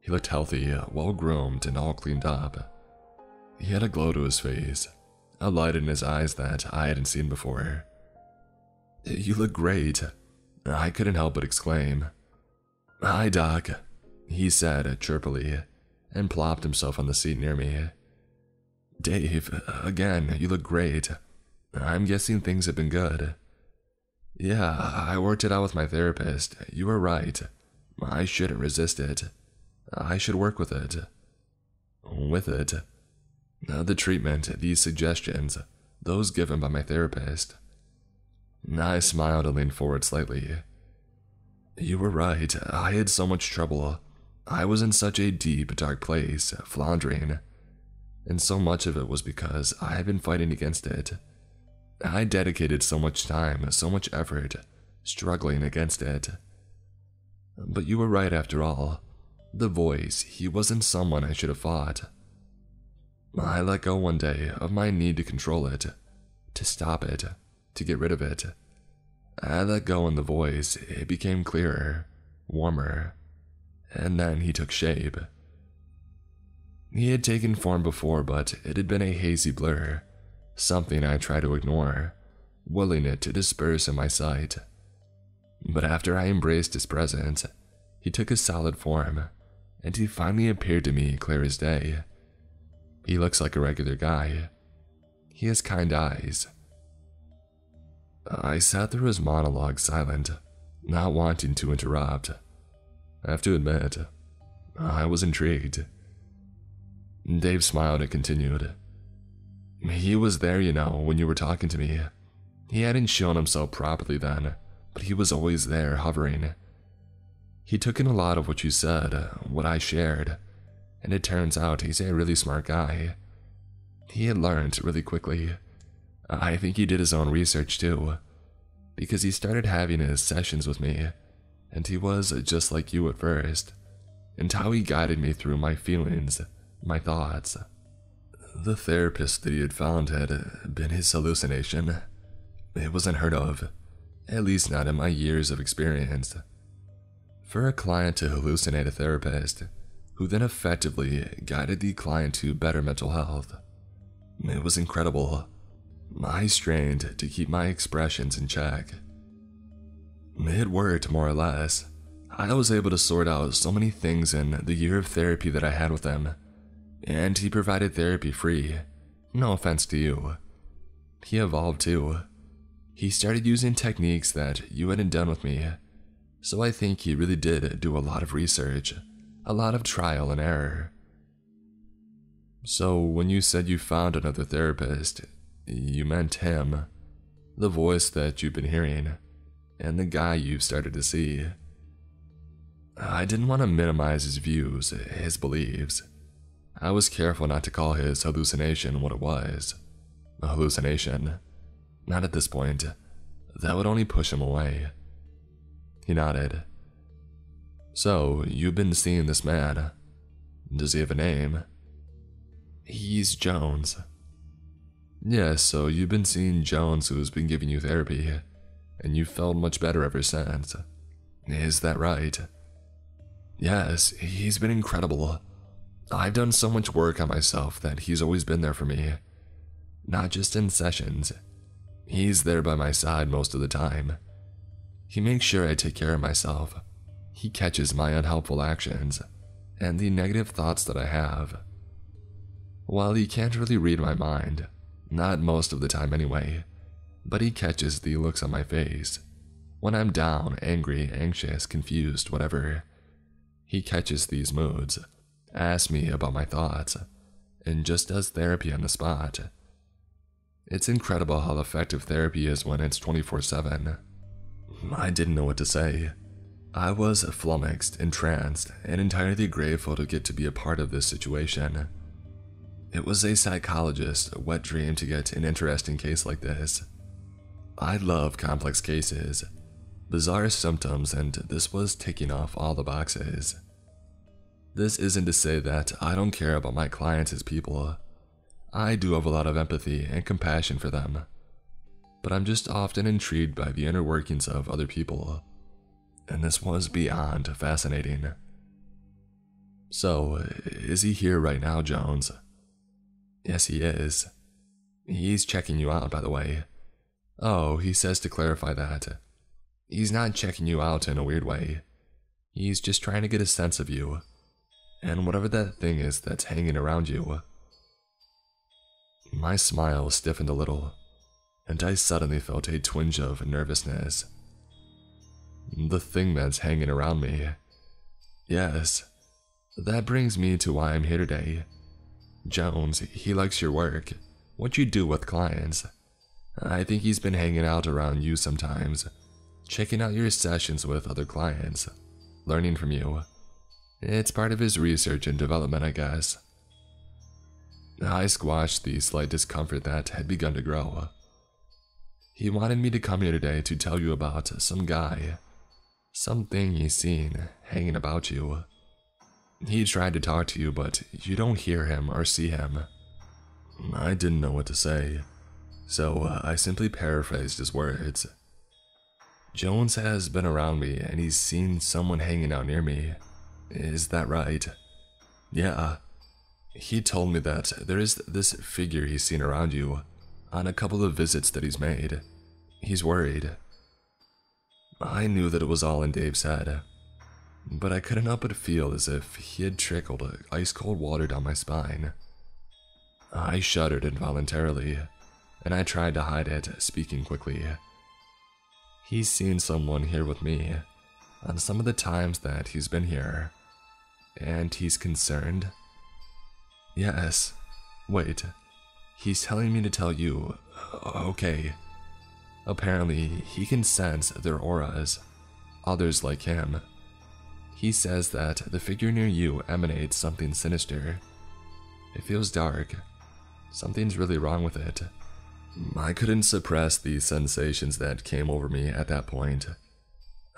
A: He looked healthy, well groomed, and all cleaned up. He had a glow to his face, a light in his eyes that I hadn't seen before. You look great, I couldn't help but exclaim. Hi, Doc, he said chirpily, and plopped himself on the seat near me. Dave, again, you look great. I'm guessing things have been good. Yeah, I worked it out with my therapist. You were right. I shouldn't resist it. I should work with it. With it. The treatment, these suggestions, those given by my therapist. I smiled and leaned forward slightly. You were right. I had so much trouble. I was in such a deep, dark place, floundering. And so much of it was because I had been fighting against it. I dedicated so much time, so much effort, struggling against it. But you were right after all. The voice, he wasn't someone I should have fought. I let go one day of my need to control it, to stop it, to get rid of it. I let go and the voice, it became clearer, warmer, and then he took shape. He had taken form before, but it had been a hazy blur, something I tried to ignore, willing it to disperse in my sight. But after I embraced his presence, he took a solid form, and he finally appeared to me clear as day. He looks like a regular guy. He has kind eyes, I sat through his monologue silent, not wanting to interrupt. I have to admit, I was intrigued. Dave smiled and continued. He was there, you know, when you were talking to me. He hadn't shown himself properly then, but he was always there, hovering. He took in a lot of what you said, what I shared, and it turns out he's a really smart guy. He had learned really quickly. I think he did his own research too, because he started having his sessions with me, and he was just like you at first, and how he guided me through my feelings, my thoughts. The therapist that he had found had been his hallucination. It was unheard of, at least not in my years of experience. For a client to hallucinate a therapist, who then effectively guided the client to better mental health, it was incredible. I strained to keep my expressions in check. It worked more or less. I was able to sort out so many things in the year of therapy that I had with him, and he provided therapy free. No offense to you. He evolved too. He started using techniques that you hadn't done with me, so I think he really did do a lot of research, a lot of trial and error. So, when you said you found another therapist, you meant him, the voice that you've been hearing, and the guy you've started to see. I didn't want to minimize his views, his beliefs. I was careful not to call his hallucination what it was a hallucination. Not at this point. That would only push him away. He nodded. So, you've been seeing this man. Does he have a name? He's Jones. Yes, so you've been seeing Jones who's been giving you therapy, and you've felt much better ever since. Is that right? Yes, he's been incredible. I've done so much work on myself that he's always been there for me. Not just in sessions. He's there by my side most of the time. He makes sure I take care of myself. He catches my unhelpful actions and the negative thoughts that I have. While he can't really read my mind, not most of the time anyway, but he catches the looks on my face. When I'm down, angry, anxious, confused, whatever, he catches these moods, asks me about my thoughts, and just does therapy on the spot. It's incredible how effective therapy is when it's 24 7. I didn't know what to say. I was flummoxed, entranced, and entirely grateful to get to be a part of this situation. It was a psychologist, wet dream to get an interesting case like this. I love complex cases, bizarre symptoms, and this was ticking off all the boxes. This isn't to say that I don't care about my clients as people. I do have a lot of empathy and compassion for them. But I'm just often intrigued by the inner workings of other people and this was beyond fascinating. So, is he here right now, Jones? Yes, he is. He's checking you out, by the way. Oh, he says to clarify that. He's not checking you out in a weird way. He's just trying to get a sense of you, and whatever that thing is that's hanging around you. My smile stiffened a little, and I suddenly felt a twinge of nervousness. The thing that's hanging around me. Yes, that brings me to why I'm here today. Jones, he likes your work, what you do with clients. I think he's been hanging out around you sometimes, checking out your sessions with other clients, learning from you. It's part of his research and development, I guess. I squashed the slight discomfort that had begun to grow. He wanted me to come here today to tell you about some guy Something he's seen hanging about you. He tried to talk to you, but you don't hear him or see him. I didn't know what to say, so uh, I simply paraphrased his words. Jones has been around me and he's seen someone hanging out near me. Is that right? Yeah. He told me that there is this figure he's seen around you on a couple of visits that he's made. He's worried. I knew that it was all in Dave's head, but I couldn't help but feel as if he had trickled ice cold water down my spine. I shuddered involuntarily, and I tried to hide it, speaking quickly. He's seen someone here with me on some of the times that he's been here, and he's concerned. Yes. Wait. He's telling me to tell you. Okay. Apparently, he can sense their auras, others like him. He says that the figure near you emanates something sinister. It feels dark. Something's really wrong with it. I couldn't suppress the sensations that came over me at that point.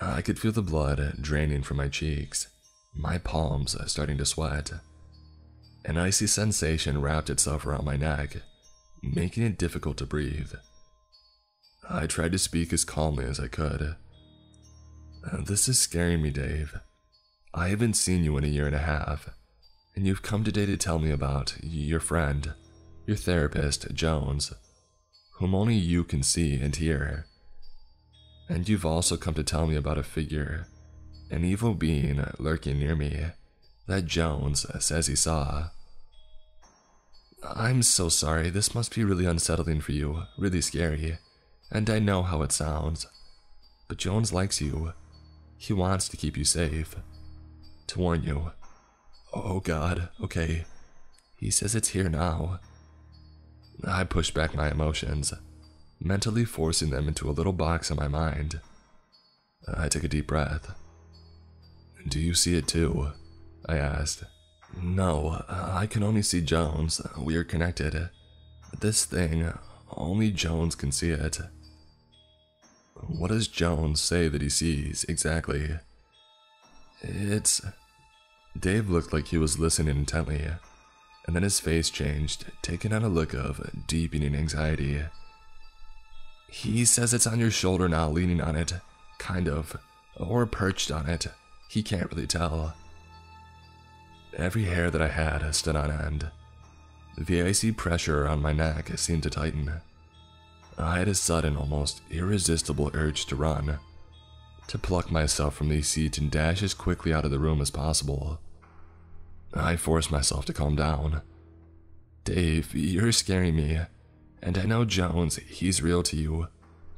A: I could feel the blood draining from my cheeks, my palms starting to sweat. An icy sensation wrapped itself around my neck, making it difficult to breathe. I tried to speak as calmly as I could. This is scaring me, Dave. I haven't seen you in a year and a half, and you've come today to tell me about your friend, your therapist, Jones, whom only you can see and hear. And you've also come to tell me about a figure, an evil being lurking near me, that Jones says he saw. I'm so sorry, this must be really unsettling for you, really scary and I know how it sounds. But Jones likes you. He wants to keep you safe. To warn you. Oh god, okay. He says it's here now. I push back my emotions, mentally forcing them into a little box in my mind. I take a deep breath. Do you see it too? I asked. No, I can only see Jones. We are connected. This thing, only Jones can see it. What does Jones say that he sees exactly? It's. Dave looked like he was listening intently, and then his face changed, taking on a look of deepening anxiety. He says it's on your shoulder now, leaning on it, kind of, or perched on it. He can't really tell. Every hair that I had stood on end. The icy pressure on my neck seemed to tighten. I had a sudden, almost irresistible urge to run, to pluck myself from the seat and dash as quickly out of the room as possible. I forced myself to calm down. Dave, you're scaring me. And I know Jones, he's real to you,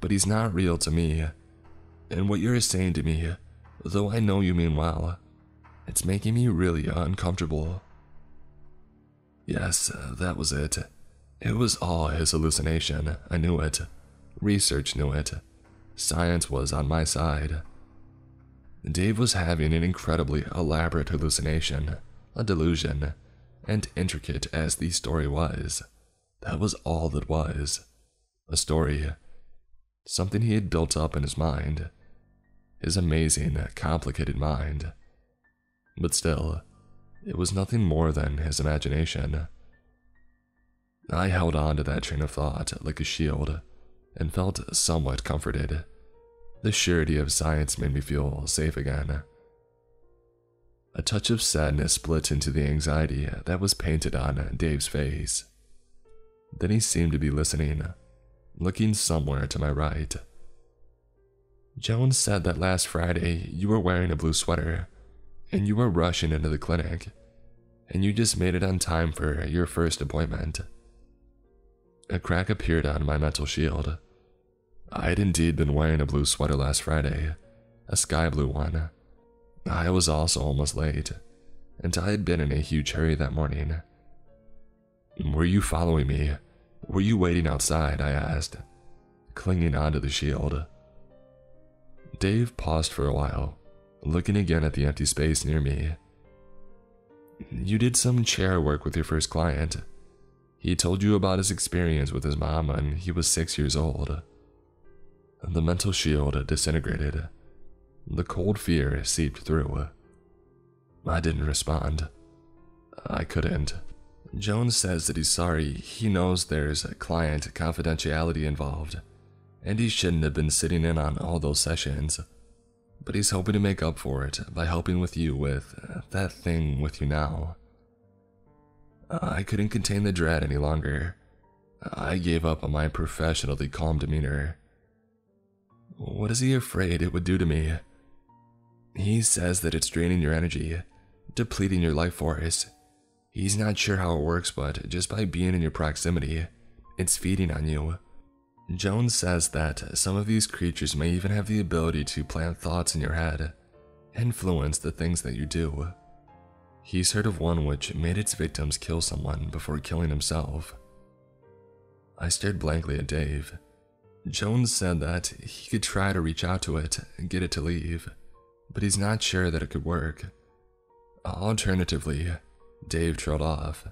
A: but he's not real to me. And what you're saying to me, though I know you mean well, it's making me really uncomfortable. Yes, uh, that was it. It was all his hallucination. I knew it. Research knew it. Science was on my side. Dave was having an incredibly elaborate hallucination, a delusion, and intricate as the story was, that was all that was. A story. Something he had built up in his mind. His amazing, complicated mind. But still, it was nothing more than his imagination. I held on to that train of thought like a shield and felt somewhat comforted. The surety of science made me feel safe again. A touch of sadness split into the anxiety that was painted on Dave's face. Then he seemed to be listening, looking somewhere to my right. Jones said that last Friday you were wearing a blue sweater and you were rushing into the clinic, and you just made it on time for your first appointment. A crack appeared on my mental shield. I had indeed been wearing a blue sweater last Friday, a sky blue one. I was also almost late, and I had been in a huge hurry that morning. Were you following me? Were you waiting outside? I asked, clinging onto the shield. Dave paused for a while, looking again at the empty space near me. You did some chair work with your first client. He told you about his experience with his mom when he was six years old. The mental shield disintegrated. The cold fear seeped through. I didn't respond. I couldn't. Jones says that he's sorry. He knows there's client confidentiality involved, and he shouldn't have been sitting in on all those sessions but he's hoping to make up for it by helping with you with that thing with you now. I couldn't contain the dread any longer. I gave up on my professionally calm demeanor. What is he afraid it would do to me? He says that it's draining your energy, depleting your life force. He's not sure how it works, but just by being in your proximity, it's feeding on you. Jones says that some of these creatures may even have the ability to plant thoughts in your head, influence the things that you do. He's heard of one which made its victims kill someone before killing himself. I stared blankly at Dave. Jones said that he could try to reach out to it and get it to leave, but he's not sure that it could work. Alternatively, Dave trailed off,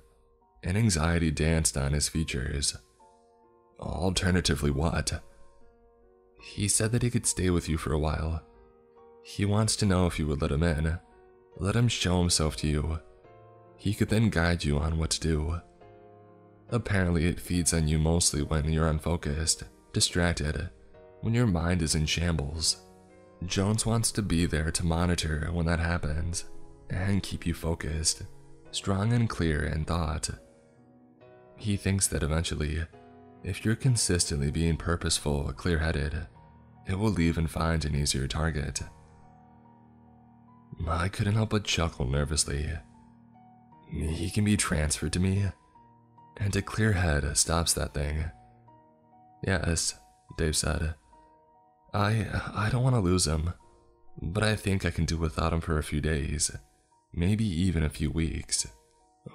A: and anxiety danced on his features. Alternatively, what? He said that he could stay with you for a while. He wants to know if you would let him in. Let him show himself to you. He could then guide you on what to do. Apparently, it feeds on you mostly when you're unfocused, distracted, when your mind is in shambles. Jones wants to be there to monitor when that happens and keep you focused, strong and clear in thought. He thinks that eventually if you're consistently being purposeful, clear headed, it will leave and find an easier target. I couldn't help but chuckle nervously. He can be transferred to me, and a clear head stops that thing. Yes, Dave said. I I don't want to lose him, but I think I can do without him for a few days, maybe even a few weeks.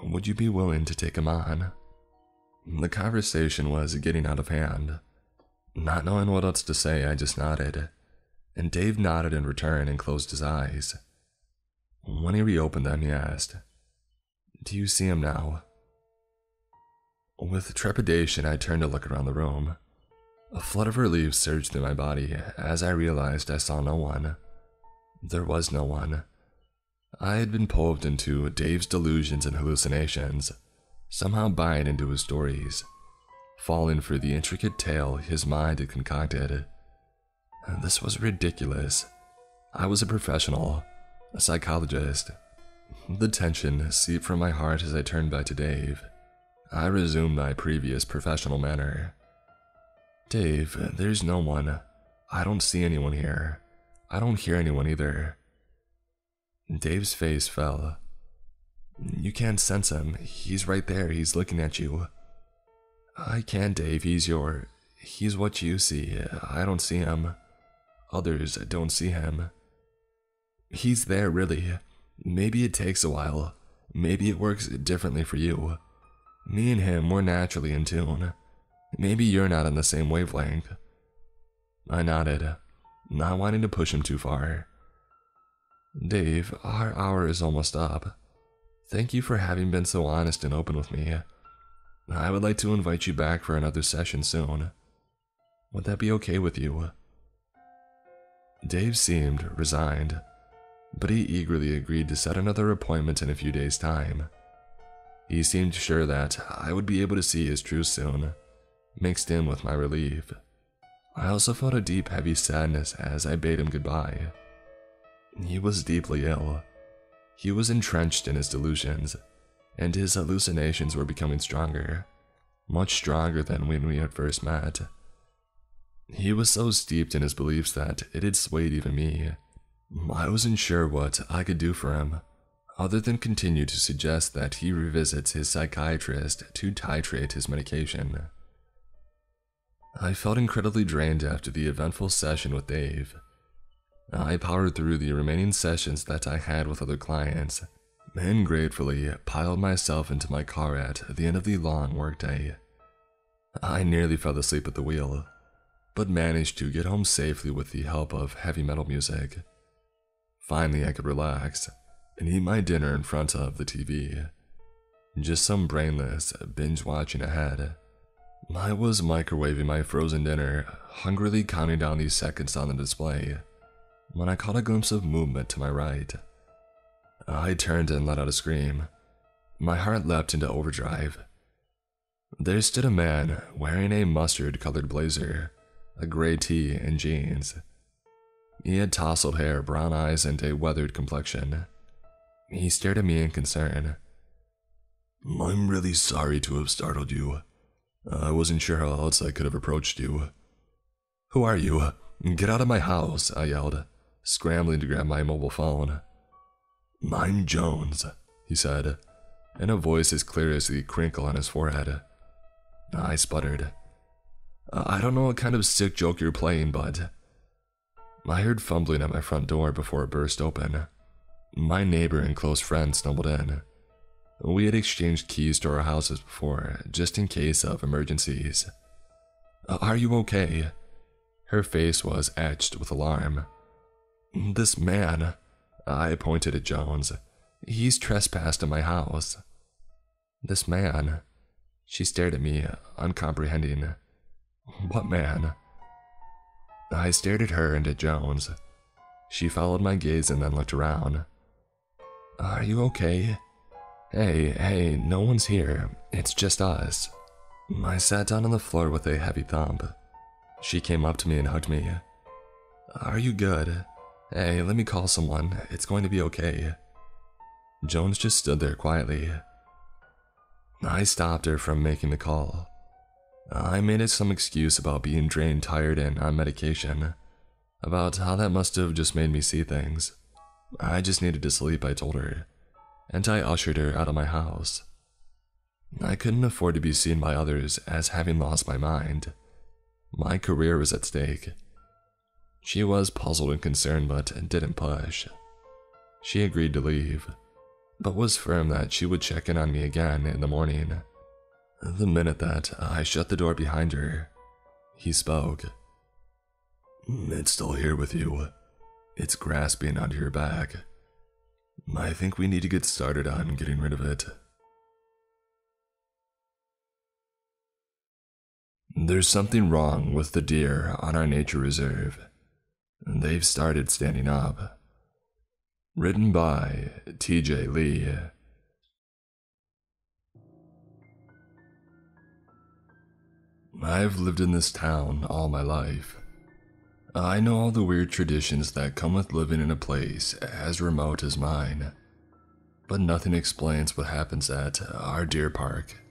A: Would you be willing to take him on? The conversation was getting out of hand. Not knowing what else to say, I just nodded, and Dave nodded in return and closed his eyes. When he reopened them, he asked, Do you see him now? With trepidation, I turned to look around the room. A flood of relief surged through my body as I realized I saw no one. There was no one. I had been pulled into Dave's delusions and hallucinations, somehow buying into his stories, falling for the intricate tale his mind had concocted. This was ridiculous. I was a professional, a psychologist. The tension seeped from my heart as I turned back to Dave. I resumed my previous professional manner. Dave, there's no one. I don't see anyone here. I don't hear anyone either. Dave's face fell. You can't sense him. He's right there. He's looking at you. I can, Dave. He's your. He's what you see. I don't see him. Others don't see him. He's there, really. Maybe it takes a while. Maybe it works differently for you. Me and him, we're naturally in tune. Maybe you're not on the same wavelength. I nodded, not wanting to push him too far. Dave, our hour is almost up. Thank you for having been so honest and open with me. I would like to invite you back for another session soon. Would that be okay with you? Dave seemed resigned, but he eagerly agreed to set another appointment in a few days' time. He seemed sure that I would be able to see his truth soon, mixed in with my relief. I also felt a deep, heavy sadness as I bade him goodbye. He was deeply ill. He was entrenched in his delusions, and his hallucinations were becoming stronger, much stronger than when we had first met. He was so steeped in his beliefs that it had swayed even me. I wasn't sure what I could do for him, other than continue to suggest that he revisits his psychiatrist to titrate his medication. I felt incredibly drained after the eventful session with Dave. I powered through the remaining sessions that I had with other clients, and gratefully piled myself into my car at the end of the long workday. I nearly fell asleep at the wheel, but managed to get home safely with the help of heavy metal music. Finally, I could relax and eat my dinner in front of the TV. Just some brainless binge watching ahead. I was microwaving my frozen dinner, hungrily counting down the seconds on the display, when I caught a glimpse of movement to my right. I turned and let out a scream. My heart leapt into overdrive. There stood a man wearing a mustard colored blazer, a gray tee, and jeans. He had tousled hair, brown eyes, and a weathered complexion. He stared at me in concern. I'm really sorry to have startled you. I wasn't sure how else I could have approached you. Who are you? Get out of my house, I yelled, scrambling to grab my mobile phone. I'm Jones, he said, in a voice as clear as the crinkle on his forehead. I sputtered. I don't know what kind of sick joke you're playing, but. I heard fumbling at my front door before it burst open. My neighbor and close friend stumbled in. We had exchanged keys to our houses before, just in case of emergencies. Uh, are you okay? Her face was etched with alarm. This man, I pointed at Jones, he's trespassed in my house. This man, she stared at me, uncomprehending. What man? I stared at her and at Jones. She followed my gaze and then looked around. Are you okay? Hey, hey, no one's here. It's just us. I sat down on the floor with a heavy thump. She came up to me and hugged me. Are you good? Hey, let me call someone. It's going to be okay. Jones just stood there quietly. I stopped her from making the call. I made it some excuse about being drained, tired, and on medication. About how that must have just made me see things. I just needed to sleep, I told her, and I ushered her out of my house. I couldn't afford to be seen by others as having lost my mind. My career was at stake. She was puzzled and concerned, but didn't push. She agreed to leave. but was firm that she would check in on me again in the morning. The minute that I shut the door behind her, he spoke. It's still here with you. It's grasping onto your back. I think we need to get started on getting rid of it. There's something wrong with the deer on our nature reserve. They've started standing up. Written by TJ Lee. I've lived in this town all my life. I know all the weird traditions that come with living in a place as remote as mine, but nothing explains what happens at our deer park.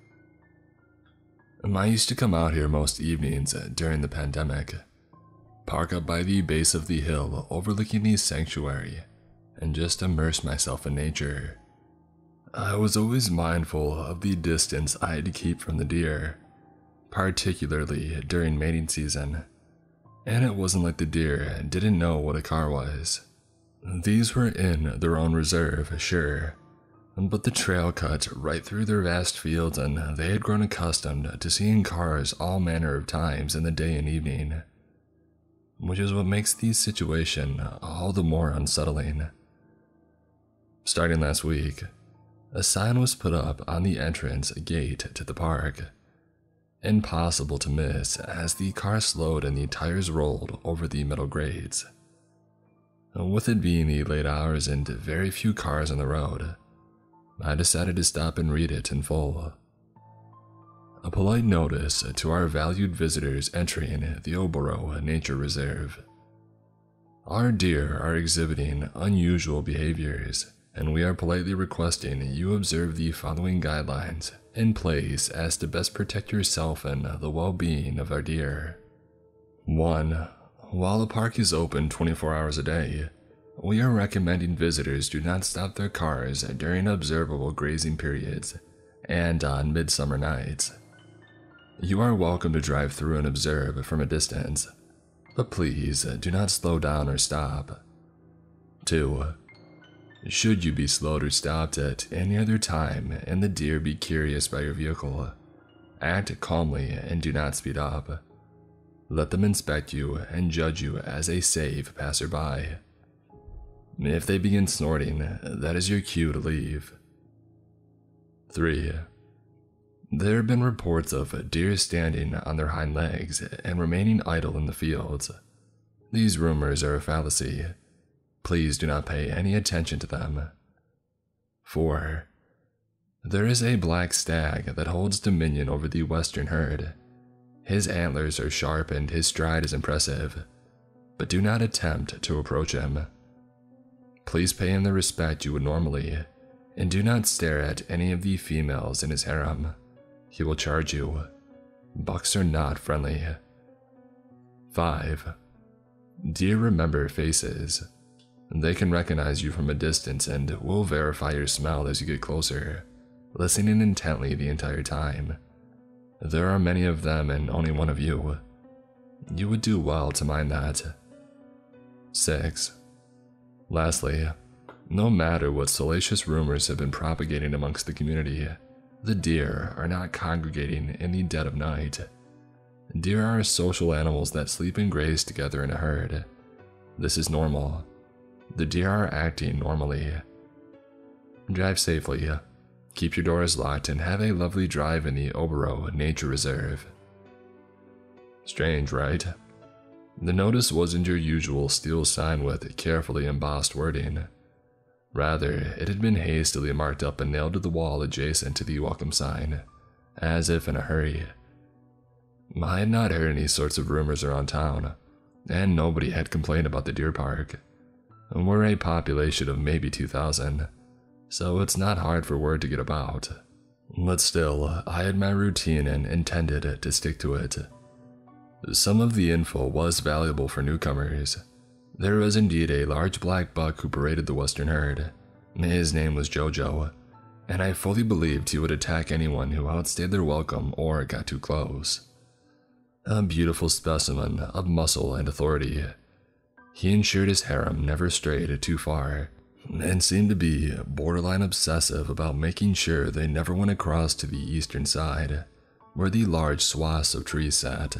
A: I used to come out here most evenings during the pandemic, park up by the base of the hill overlooking the sanctuary, and just immerse myself in nature. I was always mindful of the distance I had to keep from the deer, particularly during mating season. And it wasn't like the deer and didn't know what a car was. These were in their own reserve, sure, but the trail cut right through their vast fields, and they had grown accustomed to seeing cars all manner of times in the day and evening, which is what makes the situation all the more unsettling. Starting last week, a sign was put up on the entrance gate to the park. Impossible to miss as the car slowed and the tires rolled over the metal grades. With it being the late hours and very few cars on the road, I decided to stop and read it in full. A polite notice to our valued visitors entering the Oboro Nature Reserve. Our deer are exhibiting unusual behaviors, and we are politely requesting you observe the following guidelines in place as to best protect yourself and the well being of our deer. 1. While the park is open 24 hours a day, we are recommending visitors do not stop their cars during observable grazing periods and on midsummer nights. You are welcome to drive through and observe from a distance, but please do not slow down or stop. 2. Should you be slowed or stopped at any other time and the deer be curious by your vehicle, act calmly and do not speed up. Let them inspect you and judge you as a safe passerby. If they begin snorting, that is your cue to leave. 3. There have been reports of deer standing on their hind legs and remaining idle in the fields. These rumors are a fallacy. Please do not pay any attention to them. 4. There is a black stag that holds dominion over the western herd. His antlers are sharp and his stride is impressive, but do not attempt to approach him. Please pay him the respect you would normally, and do not stare at any of the females in his harem. He will charge you. Bucks are not friendly. 5. Deer remember faces. They can recognize you from a distance and will verify your smell as you get closer, listening intently the entire time. There are many of them and only one of you. You would do well to mind that. 6. Lastly, no matter what salacious rumors have been propagating amongst the community, the deer are not congregating in the dead of night. Deer are social animals that sleep and graze together in a herd. This is normal. The deer are acting normally. Drive safely, keep your doors locked, and have a lovely drive in the Obero Nature Reserve. Strange, right? The notice wasn't your usual steel sign with carefully embossed wording. Rather, it had been hastily marked up and nailed to the wall adjacent to the welcome sign, as if in a hurry. I had not heard any sorts of rumors around town, and nobody had complained about the deer park. We're a population of maybe 2,000, so it's not hard for word to get about. But still, I had my routine and intended to stick to it. Some of the info was valuable for newcomers. There was indeed a large black buck who paraded the western herd. His name was Jojo, and I fully believed he would attack anyone who outstayed their welcome or got too close. A beautiful specimen of muscle and authority. He ensured his harem never strayed too far, and seemed to be borderline obsessive about making sure they never went across to the eastern side, where the large swaths of trees sat.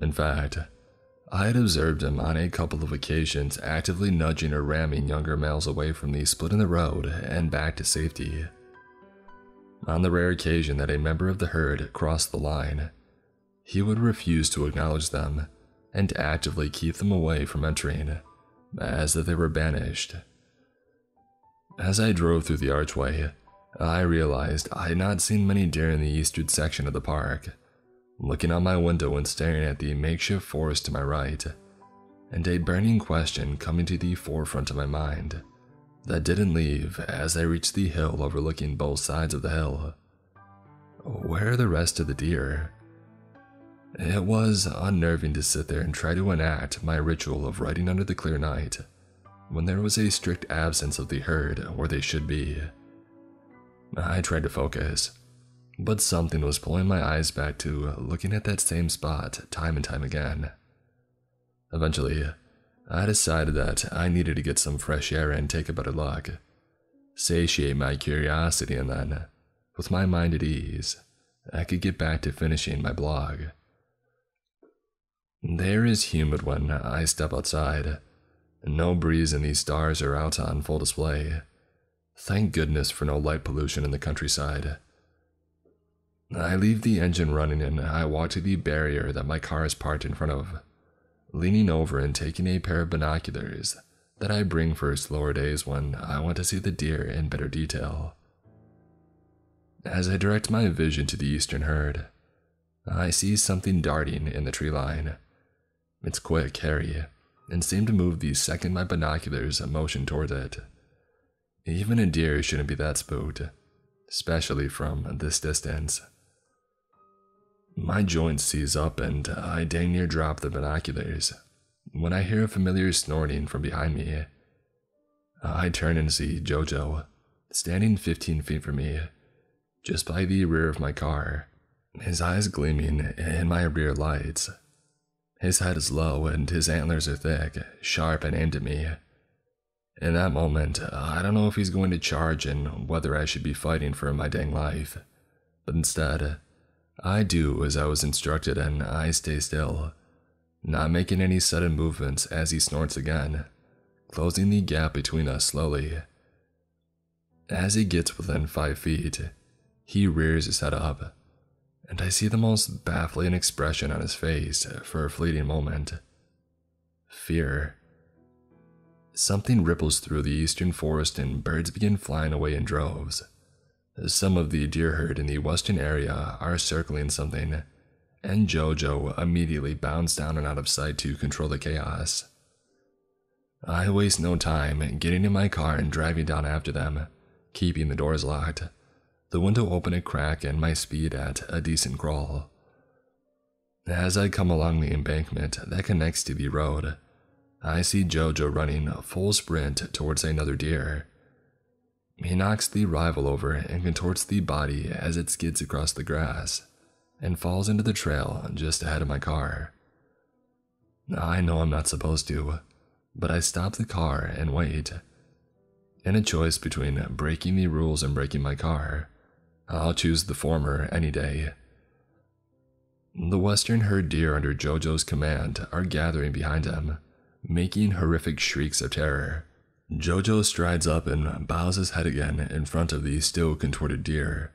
A: In fact, I had observed him on a couple of occasions actively nudging or ramming younger males away from the split in the road and back to safety. On the rare occasion that a member of the herd crossed the line, he would refuse to acknowledge them and actively keep them away from entering, as if they were banished. As I drove through the archway, I realized I had not seen many deer in the eastern section of the park. Looking out my window and staring at the makeshift forest to my right, and a burning question coming to the forefront of my mind that didn't leave as I reached the hill overlooking both sides of the hill. Where are the rest of the deer? It was unnerving to sit there and try to enact my ritual of riding under the clear night when there was a strict absence of the herd where they should be. I tried to focus, but something was pulling my eyes back to looking at that same spot time and time again. Eventually, I decided that I needed to get some fresh air and take a better look, satiate my curiosity, and then, with my mind at ease, I could get back to finishing my blog. The air is humid when I step outside, no breeze and these stars are out on full display. Thank goodness for no light pollution in the countryside. I leave the engine running and I walk to the barrier that my car is parked in front of, leaning over and taking a pair of binoculars that I bring for slower days when I want to see the deer in better detail. As I direct my vision to the eastern herd, I see something darting in the tree line. It's quick, hairy, and seemed to move the second my binoculars motioned toward it. Even a deer shouldn't be that spooked, especially from this distance. My joints seize up and I dang near drop the binoculars when I hear a familiar snorting from behind me. I turn and see Jojo standing 15 feet from me, just by the rear of my car, his eyes gleaming in my rear lights. His head is low and his antlers are thick, sharp, and aimed at me. In that moment, I don't know if he's going to charge and whether I should be fighting for my dang life. But instead, I do as I was instructed and I stay still, not making any sudden movements as he snorts again, closing the gap between us slowly. As he gets within five feet, he rears his head up, and I see the most baffling expression on his face for a fleeting moment fear. Something ripples through the eastern forest and birds begin flying away in droves. Some of the deer herd in the western area are circling something, and Jojo immediately bounds down and out of sight to control the chaos. I waste no time getting in my car and driving down after them, keeping the doors locked the window open a crack and my speed at a decent crawl. As I come along the embankment that connects to the road, I see Jojo running a full sprint towards another deer. He knocks the rival over and contorts the body as it skids across the grass and falls into the trail just ahead of my car. I know I'm not supposed to, but I stop the car and wait. In a choice between breaking the rules and breaking my car, I'll choose the former any day. The western herd deer under Jojo's command are gathering behind him, making horrific shrieks of terror. Jojo strides up and bows his head again in front of the still contorted deer,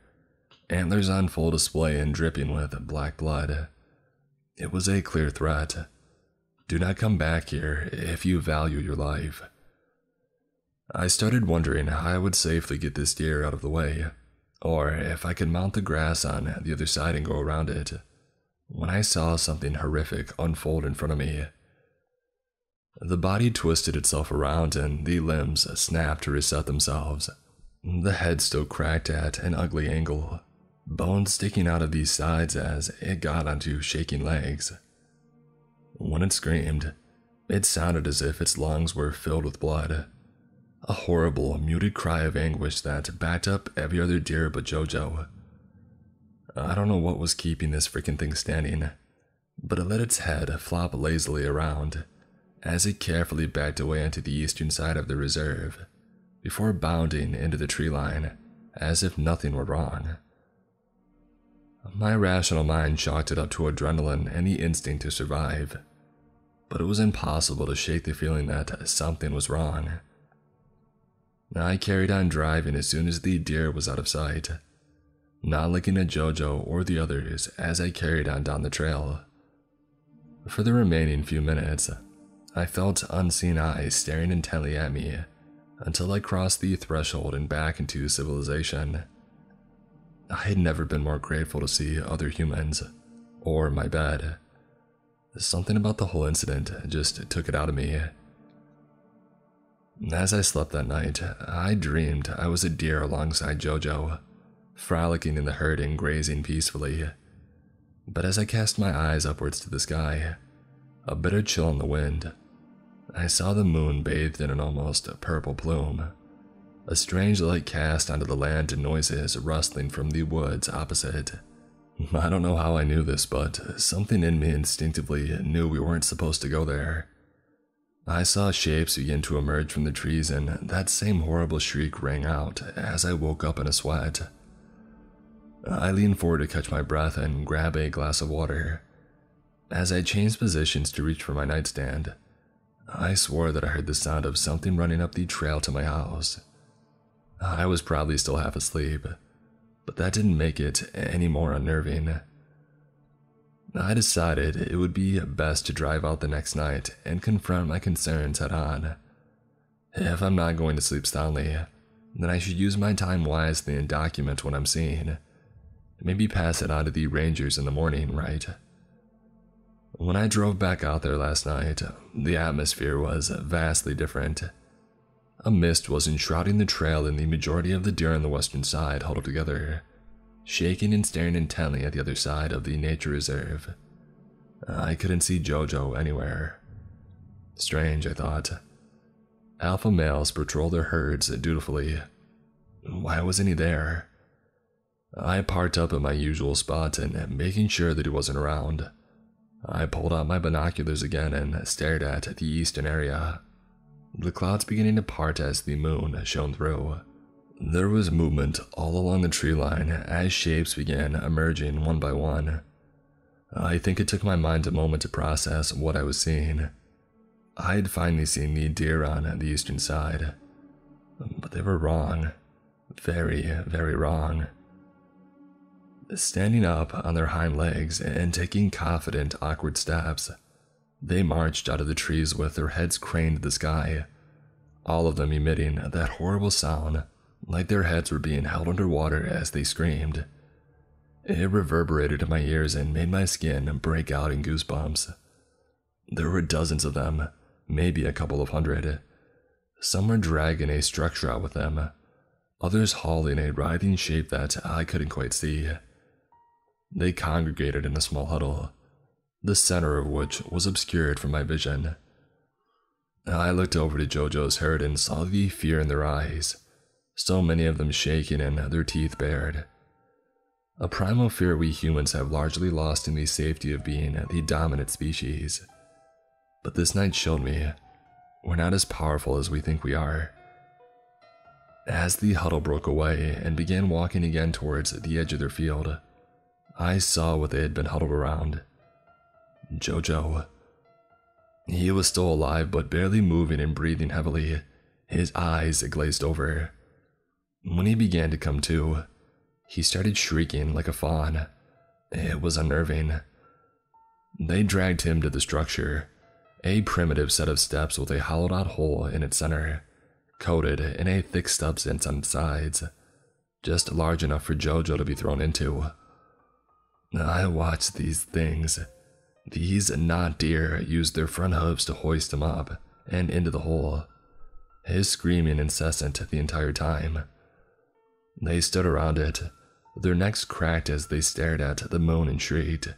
A: antlers on full display and dripping with black blood. It was a clear threat. Do not come back here if you value your life. I started wondering how I would safely get this deer out of the way or if I could mount the grass on the other side and go around it, when I saw something horrific unfold in front of me. The body twisted itself around and the limbs snapped to reset themselves. The head still cracked at an ugly angle, bones sticking out of these sides as it got onto shaking legs. When it screamed, it sounded as if its lungs were filled with blood. A horrible, muted cry of anguish that backed up every other deer but Jojo. I don't know what was keeping this freaking thing standing, but it let its head flop lazily around, as it carefully backed away into the eastern side of the reserve before bounding into the tree line as if nothing were wrong. My rational mind chalked it up to adrenaline and the instinct to survive, but it was impossible to shake the feeling that something was wrong. I carried on driving as soon as the deer was out of sight, not looking at Jojo or the others as I carried on down the trail. For the remaining few minutes, I felt unseen eyes staring intently at me until I crossed the threshold and back into civilization. I had never been more grateful to see other humans, or my bed. Something about the whole incident just took it out of me. As I slept that night, I dreamed I was a deer alongside Jojo, frolicking in the herd and grazing peacefully. But as I cast my eyes upwards to the sky, a bitter chill in the wind, I saw the moon bathed in an almost purple plume. A strange light cast onto the land and noises rustling from the woods opposite. I don't know how I knew this, but something in me instinctively knew we weren't supposed to go there. I saw shapes begin to emerge from the trees, and that same horrible shriek rang out as I woke up in a sweat. I leaned forward to catch my breath and grab a glass of water. As I changed positions to reach for my nightstand, I swore that I heard the sound of something running up the trail to my house. I was probably still half asleep, but that didn't make it any more unnerving. I decided it would be best to drive out the next night and confront my concerns head on. If I'm not going to sleep soundly, then I should use my time wisely and document what I'm seeing. Maybe pass it on to the rangers in the morning, right? When I drove back out there last night, the atmosphere was vastly different. A mist was enshrouding the trail, and the majority of the deer on the western side huddled together, shaking and staring intently at the other side of the nature reserve. I couldn't see Jojo anywhere. Strange, I thought. Alpha males patrol their herds dutifully. Why wasn't he there? I parked up at my usual spot and making sure that he wasn't around. I pulled out my binoculars again and stared at the eastern area. The clouds beginning to part as the moon shone through. There was movement all along the tree line as shapes began emerging one by one. I think it took my mind a moment to process what I was seeing. I had finally seen the deer on the eastern side, but they were wrong. Very, very wrong. Standing up on their hind legs and taking confident, awkward steps, they marched out of the trees with their heads craned to the sky, all of them emitting that horrible sound like their heads were being held underwater as they screamed. It reverberated in my ears and made my skin break out in goosebumps. There were dozens of them, maybe a couple of hundred. Some were dragging a structure out with them, others hauling a writhing shape that I couldn't quite see. They congregated in a small huddle, the center of which was obscured from my vision. I looked over to Jojo's herd and saw the fear in their eyes, so many of them shaking and their teeth bared. A primal fear we humans have largely lost in the safety of being the dominant species. But this night showed me we're not as powerful as we think we are. As the huddle broke away and began walking again towards the edge of their field, I saw what they had been huddled around. Jojo. He was still alive, but barely moving and breathing heavily, his eyes glazed over. When he began to come to, he started shrieking like a fawn. It was unnerving. They dragged him to the structure, a primitive set of steps with a hollowed out hole in its center, coated in a thick substance on its sides, just large enough for Jojo to be thrown into. I watched these things. These not deer used their front hooves to hoist him up and into the hole, his screaming incessant the entire time. They stood around it, their necks cracked as they stared at the moon and shrieked.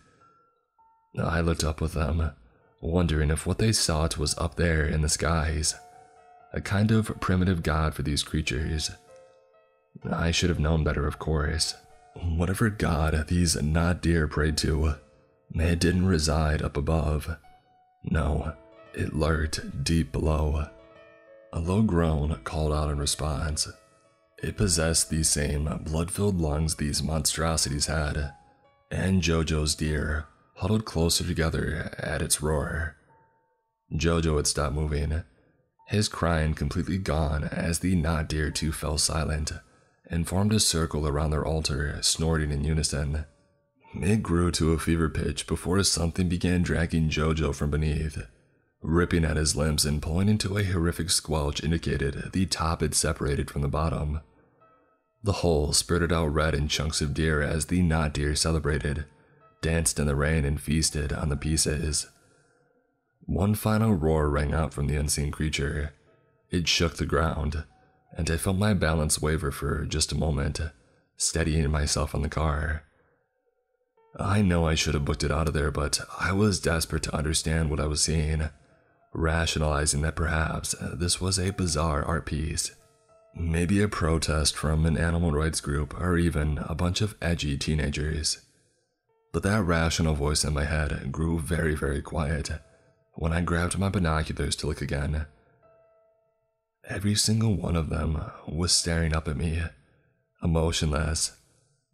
A: I looked up with them, wondering if what they sought was up there in the skies, a kind of primitive god for these creatures. I should have known better, of course. Whatever god these not deer prayed to, it didn't reside up above. No, It lurked deep below. A low groan called out in response. It possessed the same blood filled lungs these monstrosities had, and Jojo's deer huddled closer together at its roar. Jojo had stopped moving, his crying completely gone as the not deer too fell silent and formed a circle around their altar, snorting in unison. It grew to a fever pitch before something began dragging Jojo from beneath. Ripping at his limbs and pulling into a horrific squelch indicated the top had separated from the bottom. The hole spurted out red in chunks of deer as the not deer celebrated, danced in the rain, and feasted on the pieces. One final roar rang out from the unseen creature. It shook the ground, and I felt my balance waver for just a moment, steadying myself on the car. I know I should have booked it out of there, but I was desperate to understand what I was seeing, rationalizing that perhaps this was a bizarre art piece. Maybe a protest from an animal rights group, or even a bunch of edgy teenagers. But that rational voice in my head grew very, very quiet when I grabbed my binoculars to look again. Every single one of them was staring up at me, emotionless,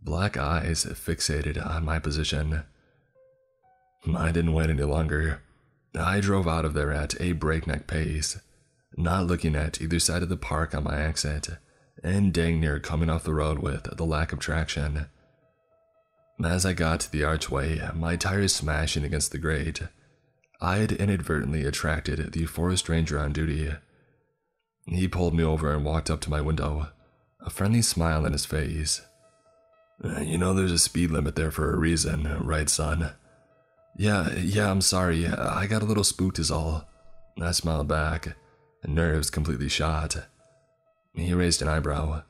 A: black eyes fixated on my position. I didn't wait any longer. I drove out of there at a breakneck pace, not looking at either side of the park on my exit, and dang near coming off the road with the lack of traction. As I got to the archway, my tires smashing against the grate, I had inadvertently attracted the forest ranger on duty. He pulled me over and walked up to my window, a friendly smile on his face. You know there's a speed limit there for a reason, right, son? Yeah, yeah, I'm sorry. I got a little spooked, is all. I smiled back, nerves completely shot. He raised an eyebrow.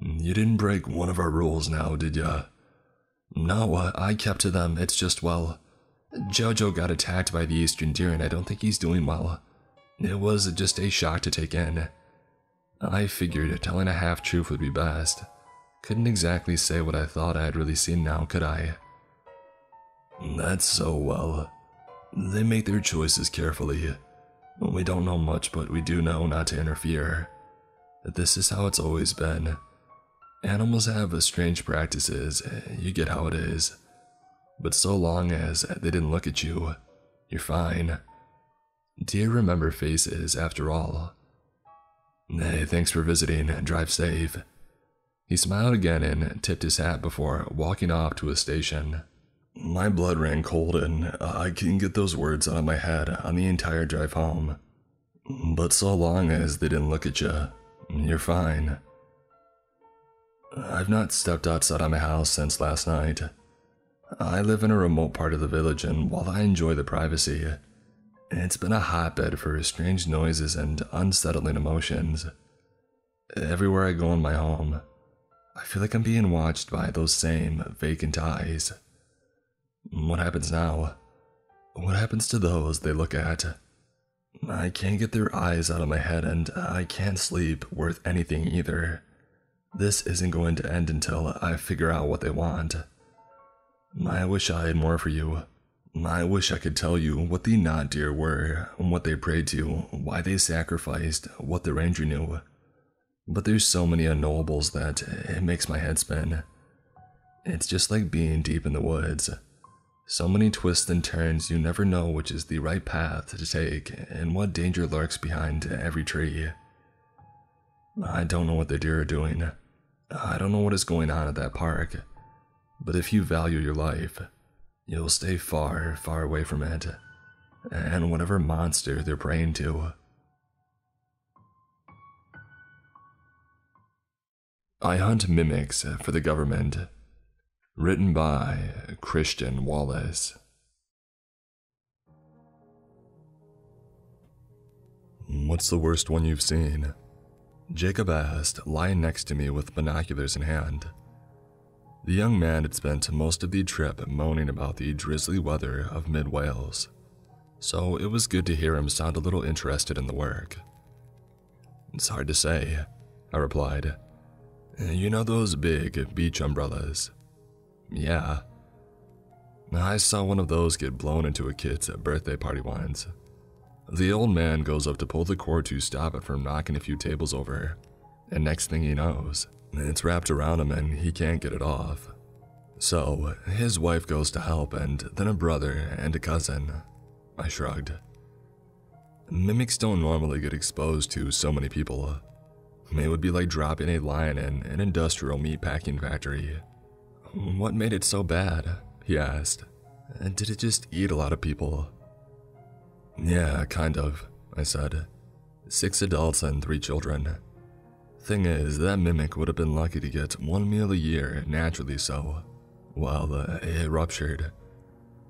A: You didn't break one of our rules now, did ya? No, I kept to them. It's just, well, Jojo got attacked by the eastern deer and I don't think he's doing well. It was just a shock to take in. I figured telling a half truth would be best. Couldn't exactly say what I thought I had really seen now, could I? That's so well. They make their choices carefully. We don't know much, but we do know not to interfere. This is how it's always been. Animals have strange practices, you get how it is. But so long as they didn't look at you, you're fine. Deer remember faces, after all. Hey, thanks for visiting. Drive safe. He smiled again and tipped his hat before walking off to a station. My blood ran cold and uh, I couldn't get those words out of my head on the entire drive home. But so long as they didn't look at you, you're fine. I've not stepped outside of my house since last night. I live in a remote part of the village, and while I enjoy the privacy, it's been a hotbed for strange noises and unsettling emotions. Everywhere I go in my home, I feel like I'm being watched by those same vacant eyes. What happens now? What happens to those they look at? I can't get their eyes out of my head, and I can't sleep worth anything either. This isn't going to end until I figure out what they want. I wish I had more for you. I wish I could tell you what the not deer were, what they prayed to, why they sacrificed, what the ranger knew. But there's so many unknowables that it makes my head spin. It's just like being deep in the woods. So many twists and turns, you never know which is the right path to take and what danger lurks behind every tree. I don't know what the deer are doing. I don't know what is going on at that park. But if you value your life, you'll stay far, far away from it, and whatever monster they're praying to. I Hunt Mimics for the Government. Written by Christian Wallace. What's the worst one you've seen? Jacob asked, lying next to me with binoculars in hand. The young man had spent most of the trip moaning about the drizzly weather of mid Wales, so it was good to hear him sound a little interested in the work. It's hard to say, I replied. You know those big beach umbrellas? Yeah. I saw one of those get blown into a kid's birthday party once. The old man goes up to pull the cord to stop it from knocking a few tables over, and next thing he knows, it's wrapped around him and he can't get it off. So, his wife goes to help, and then a brother and a cousin. I shrugged. Mimics don't normally get exposed to so many people. It would be like dropping a lion in an industrial meatpacking factory. What made it so bad? He asked. And did it just eat a lot of people? Yeah, kind of, I said. Six adults and three children. Thing is, that mimic would have been lucky to get one meal a year, naturally so. Well, uh, it ruptured.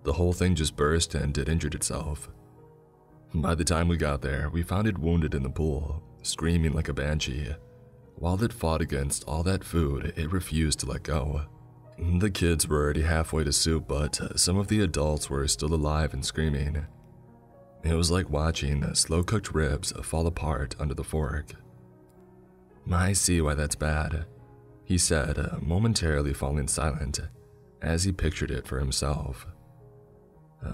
A: The whole thing just burst and it injured itself. By the time we got there, we found it wounded in the pool, screaming like a banshee. While it fought against all that food, it refused to let go. The kids were already halfway to soup, but some of the adults were still alive and screaming. It was like watching slow cooked ribs fall apart under the fork. I see why that's bad, he said, momentarily falling silent as he pictured it for himself.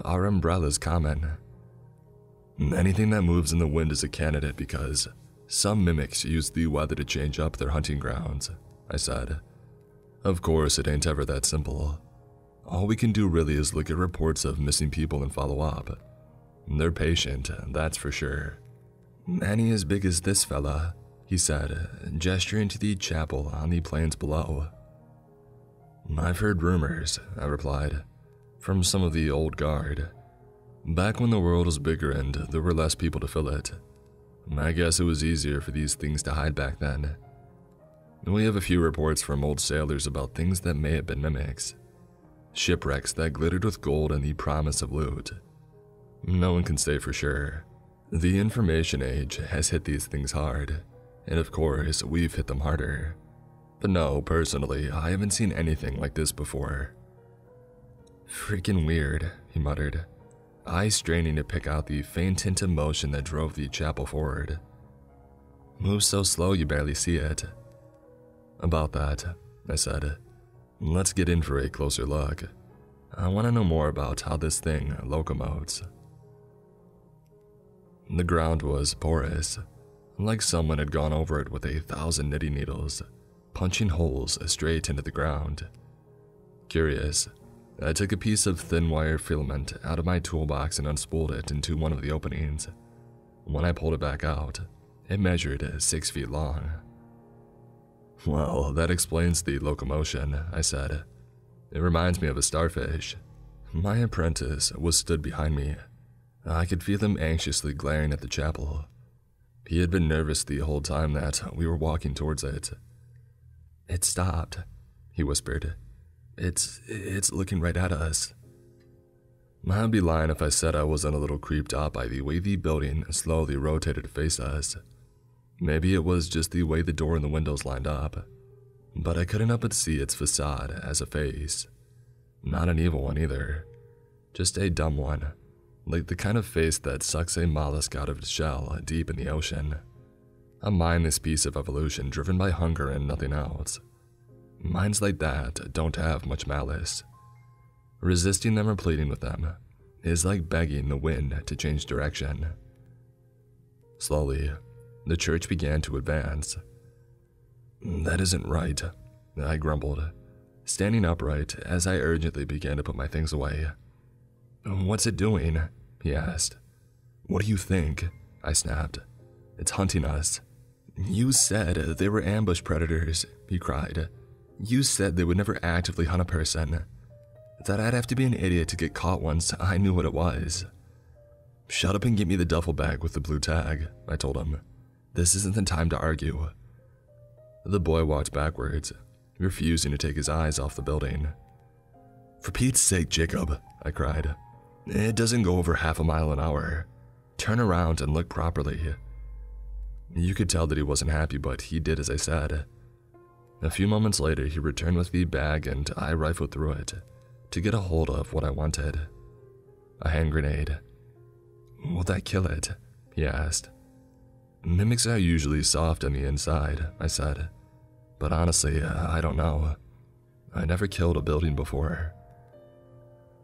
A: Our umbrella's common. Anything that moves in the wind is a candidate because some mimics use the weather to change up their hunting grounds, I said. Of course, it ain't ever that simple. All we can do really is look at reports of missing people and follow up. They're patient, that's for sure. Any as big as this fella, he said, gesturing to the chapel on the plains below. I've heard rumors, I replied, from some of the old guard. Back when the world was bigger and there were less people to fill it, I guess it was easier for these things to hide back then. We have a few reports from old sailors about things that may have been mimics. Shipwrecks that glittered with gold and the promise of loot. No one can say for sure. The information age has hit these things hard, and of course, we've hit them harder. But no, personally, I haven't seen anything like this before. Freaking weird, he muttered, eyes straining to pick out the faint hint of motion that drove the chapel forward. Moves so slow you barely see it. About that, I said. Let's get in for a closer look. I want to know more about how this thing locomotes. The ground was porous, like someone had gone over it with a thousand knitting needles, punching holes straight into the ground. Curious, I took a piece of thin wire filament out of my toolbox and unspooled it into one of the openings. When I pulled it back out, it measured six feet long. Well, that explains the locomotion, I said. It reminds me of a starfish. My apprentice was stood behind me. I could feel him anxiously glaring at the chapel. He had been nervous the whole time that we were walking towards it. It stopped, he whispered. It's it's looking right at us. I'd be lying if I said I wasn't a little creeped out by the way the building slowly rotated to face us. Maybe it was just the way the door and the windows lined up, but I couldn't help but see its facade as a face. Not an evil one either, just a dumb one, like the kind of face that sucks a mollusk out of its shell deep in the ocean. A mindless piece of evolution driven by hunger and nothing else. Minds like that don't have much malice. Resisting them or pleading with them is like begging the wind to change direction. Slowly, the church began to advance. That isn't right, I grumbled, standing upright as I urgently began to put my things away. What's it doing? he asked. What do you think? I snapped. It's hunting us. You said they were ambush predators, he cried. You said they would never actively hunt a person. That I'd have to be an idiot to get caught once I knew what it was. Shut up and get me the duffel bag with the blue tag, I told him. This isn't the time to argue. The boy walked backwards, refusing to take his eyes off the building. For Pete's sake, Jacob, I cried. It doesn't go over half a mile an hour. Turn around and look properly. You could tell that he wasn't happy, but he did as I said. A few moments later, he returned with the bag and I rifled through it to get a hold of what I wanted a hand grenade. Will that kill it? He asked. Mimics are usually soft on the inside, I said. But honestly, uh, I don't know. I never killed a building before.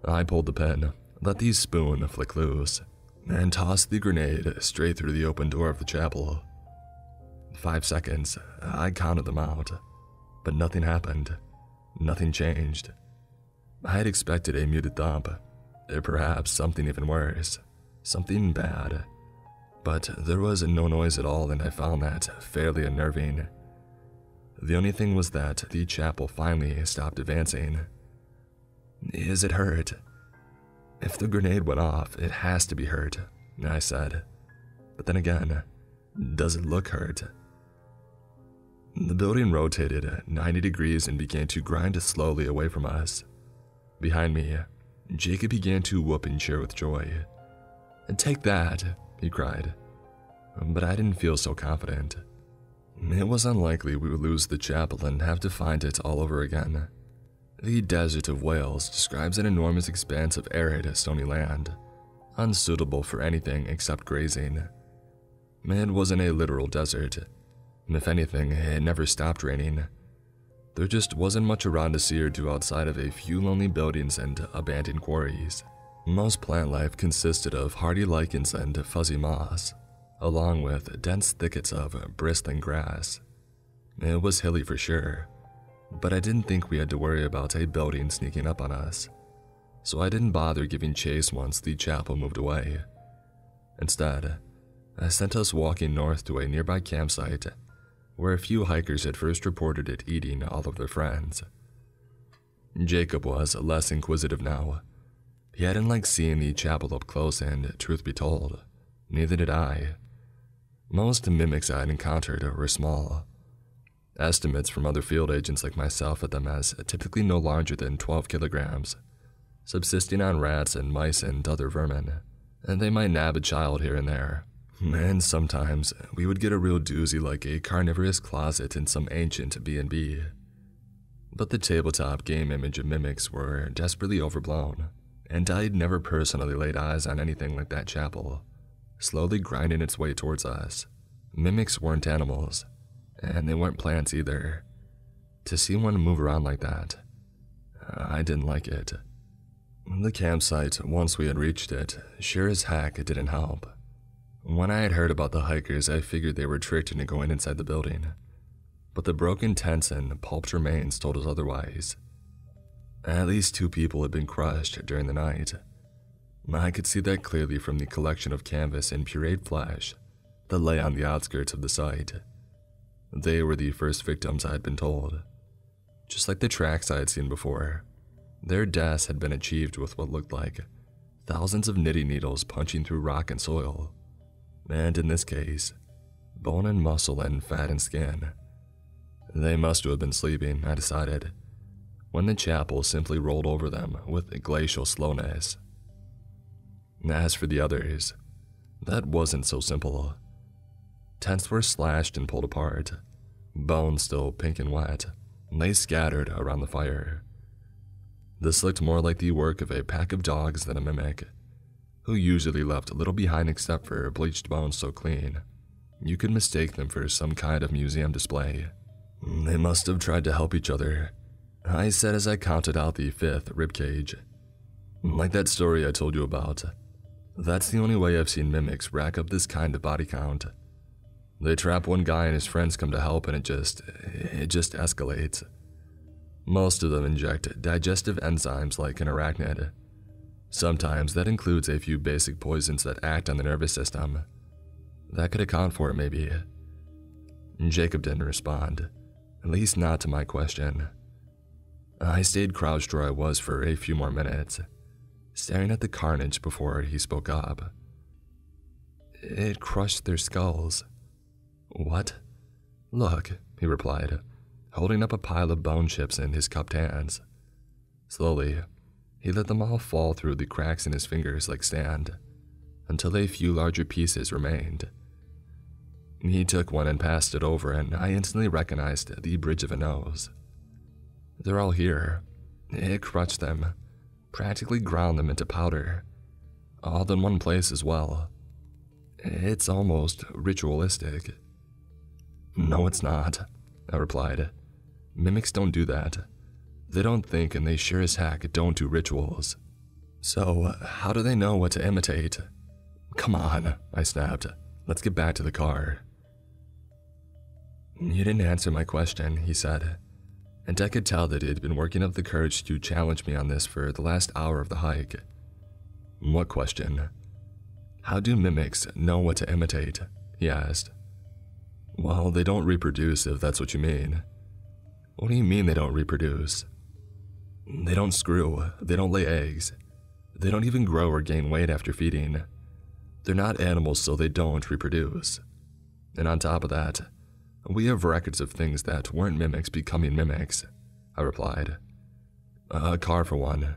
A: I pulled the pin, let the spoon flick loose, and tossed the grenade straight through the open door of the chapel. Five seconds, I counted them out, but nothing happened. Nothing changed. I had expected a muted thump, or perhaps something even worse, something bad. But there was no noise at all, and I found that fairly unnerving. The only thing was that the chapel finally stopped advancing. Is it hurt? If the grenade went off, it has to be hurt, I said. But then again, does it look hurt? The building rotated 90 degrees and began to grind slowly away from us. Behind me, Jacob began to whoop and cheer with joy. And take that, he cried. But I didn't feel so confident. It was unlikely we would lose the chapel and have to find it all over again. The Desert of Wales describes an enormous expanse of arid, stony land, unsuitable for anything except grazing. It wasn't a literal desert. And if anything, it never stopped raining. There just wasn't much around to see or do outside of a few lonely buildings and abandoned quarries. Most plant life consisted of hardy lichens and fuzzy moss, along with dense thickets of bristling grass. It was hilly for sure, but I didn't think we had to worry about a building sneaking up on us, so I didn't bother giving chase once the chapel moved away. Instead, I sent us walking north to a nearby campsite where a few hikers had first reported it eating all of their friends. Jacob was less inquisitive now. He hadn't liked seeing the chapel up close, and truth be told, neither did I. Most mimics I had encountered were small, Estimates from other field agents like myself had them as typically no larger than 12 kilograms, subsisting on rats and mice and other vermin, and they might nab a child here and there. And sometimes we would get a real doozy like a carnivorous closet in some ancient B&B. But the tabletop game image of mimics were desperately overblown, and I'd never personally laid eyes on anything like that chapel, slowly grinding its way towards us. Mimics weren't animals, and they weren't plants either. To see one move around like that, I didn't like it. The campsite, once we had reached it, sure as heck it didn't help. When I had heard about the hikers, I figured they were tricked into going inside the building. But the broken tents and pulped remains told us otherwise. At least two people had been crushed during the night. I could see that clearly from the collection of canvas and pureed flesh that lay on the outskirts of the site. They were the first victims I had been told. Just like the tracks I had seen before, their deaths had been achieved with what looked like thousands of knitting needles punching through rock and soil. And in this case, bone and muscle and fat and skin. They must have been sleeping, I decided, when the chapel simply rolled over them with glacial slowness. As for the others, that wasn't so simple. Tents were slashed and pulled apart, bones still pink and wet, lay scattered around the fire. This looked more like the work of a pack of dogs than a mimic, who usually left little behind except for bleached bones so clean you could mistake them for some kind of museum display. They must have tried to help each other, I said as I counted out the fifth ribcage. Like that story I told you about. That's the only way I've seen mimics rack up this kind of body count. They trap one guy and his friends come to help and it just it just escalates. Most of them inject digestive enzymes like an arachnid. Sometimes that includes a few basic poisons that act on the nervous system. That could account for it maybe. Jacob didn't respond, at least not to my question. I stayed crouched where I was for a few more minutes, staring at the carnage before he spoke up. It crushed their skulls. What? Look, he replied, holding up a pile of bone chips in his cupped hands. Slowly, he let them all fall through the cracks in his fingers like sand, until a few larger pieces remained. He took one and passed it over, and I instantly recognized the bridge of a nose. They're all here. It crushed them, practically ground them into powder, all in one place as well. It's almost ritualistic. No, it's not, I replied. Mimics don't do that. They don't think, and they sure as heck don't do rituals. So, how do they know what to imitate? Come on, I snapped. Let's get back to the car. You didn't answer my question, he said, and I could tell that he had been working up the courage to challenge me on this for the last hour of the hike. What question? How do mimics know what to imitate? he asked. Well, they don't reproduce if that's what you mean. What do you mean they don't reproduce? They don't screw, they don't lay eggs. They don't even grow or gain weight after feeding. They're not animals, so they don't reproduce. And on top of that, we have records of things that weren't mimics becoming mimics, I replied. A car, for one.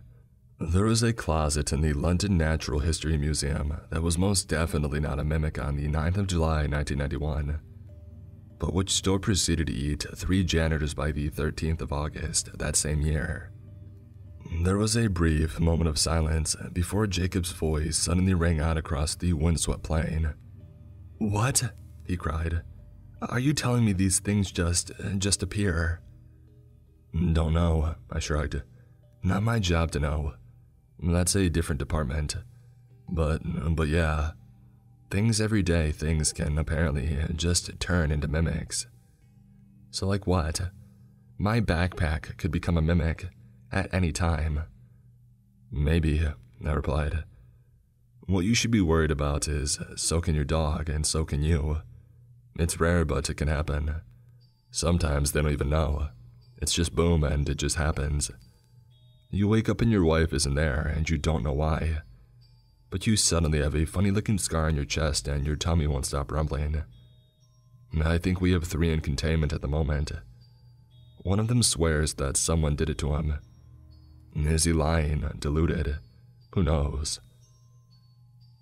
A: There was a closet in the London Natural History Museum that was most definitely not a mimic on the 9th of July 1991, but which still proceeded to eat three janitors by the 13th of August that same year. There was a brief moment of silence before Jacob's voice suddenly rang out across the windswept plain. What? he cried. Are you telling me these things just just appear? Mm, don't know, I shrugged. Not my job to know. That's a different department. But but yeah. Things every day things can apparently just turn into mimics. So like what? My backpack could become a mimic at any time. Maybe, I replied. What you should be worried about is so can your dog and so can you. It's rare, but it can happen. Sometimes they don't even know. It's just boom and it just happens. You wake up and your wife isn't there and you don't know why. But you suddenly have a funny looking scar on your chest and your tummy won't stop rumbling. I think we have three in containment at the moment. One of them swears that someone did it to him. Is he lying, deluded? Who knows?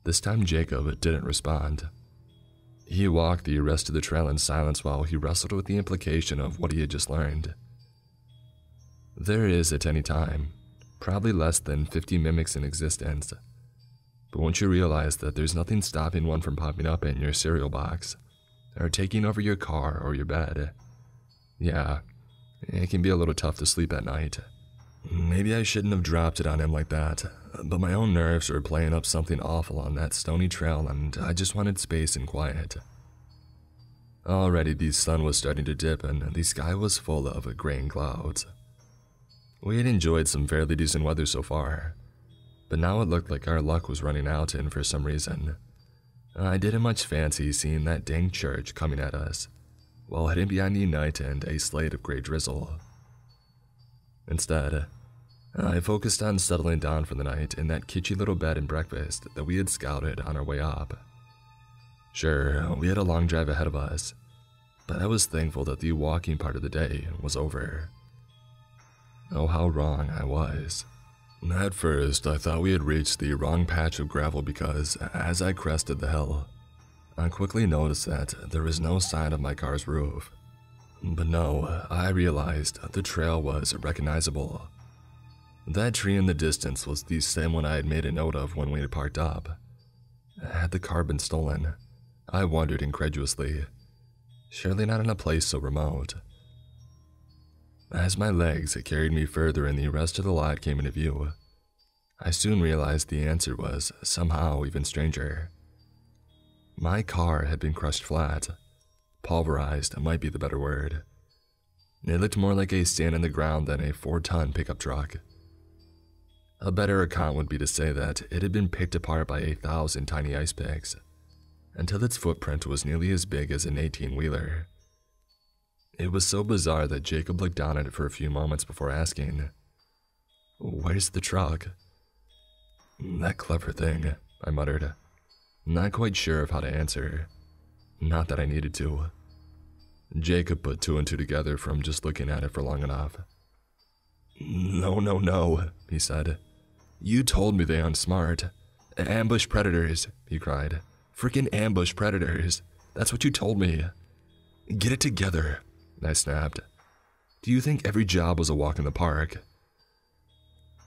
A: This time Jacob didn't respond. He walked the rest of the trail in silence while he wrestled with the implication of what he had just learned. There is, at any time, probably less than 50 mimics in existence. But once you realize that there's nothing stopping one from popping up in your cereal box, or taking over your car or your bed, yeah, it can be a little tough to sleep at night. Maybe I shouldn't have dropped it on him like that, but my own nerves were playing up something awful on that stony trail and I just wanted space and quiet. Already the sun was starting to dip and the sky was full of graying clouds. We had enjoyed some fairly decent weather so far, but now it looked like our luck was running out and for some reason. I didn't much fancy seeing that dang church coming at us, while heading behind the night and a slate of gray drizzle. Instead, Uh, I focused on settling down for the night in that kitschy little bed and breakfast that we had scouted on our way up. Sure, we had a long drive ahead of us, but I was thankful that the walking part of the day was over. Oh, how wrong I was. At first, I thought we had reached the wrong patch of gravel because, as I crested the hill, I quickly noticed that there was no sign of my car's roof. But no, I realized the trail was recognizable. That tree in the distance was the same one I had made a note of when we had parked up. Had the car been stolen? I wondered incredulously. Surely not in a place so remote. As my legs had carried me further and the rest of the lot came into view, I soon realized the answer was somehow even stranger. My car had been crushed flat, Pulverized might be the better word. It looked more like a stand in the ground than a four ton pickup truck. A better account would be to say that it had been picked apart by a thousand tiny ice picks, until its footprint was nearly as big as an 18 wheeler. It was so bizarre that Jacob looked down at it for a few moments before asking, Where's the truck? That clever thing, I muttered, not quite sure of how to answer. Not that I needed to. Jacob put two and two together from just looking at it for long enough. No, no, no, he said. You told me they aren't smart. Ambush predators, he cried. Freaking ambush predators. That's what you told me. Get it together, I snapped. Do you think every job was a walk in the park?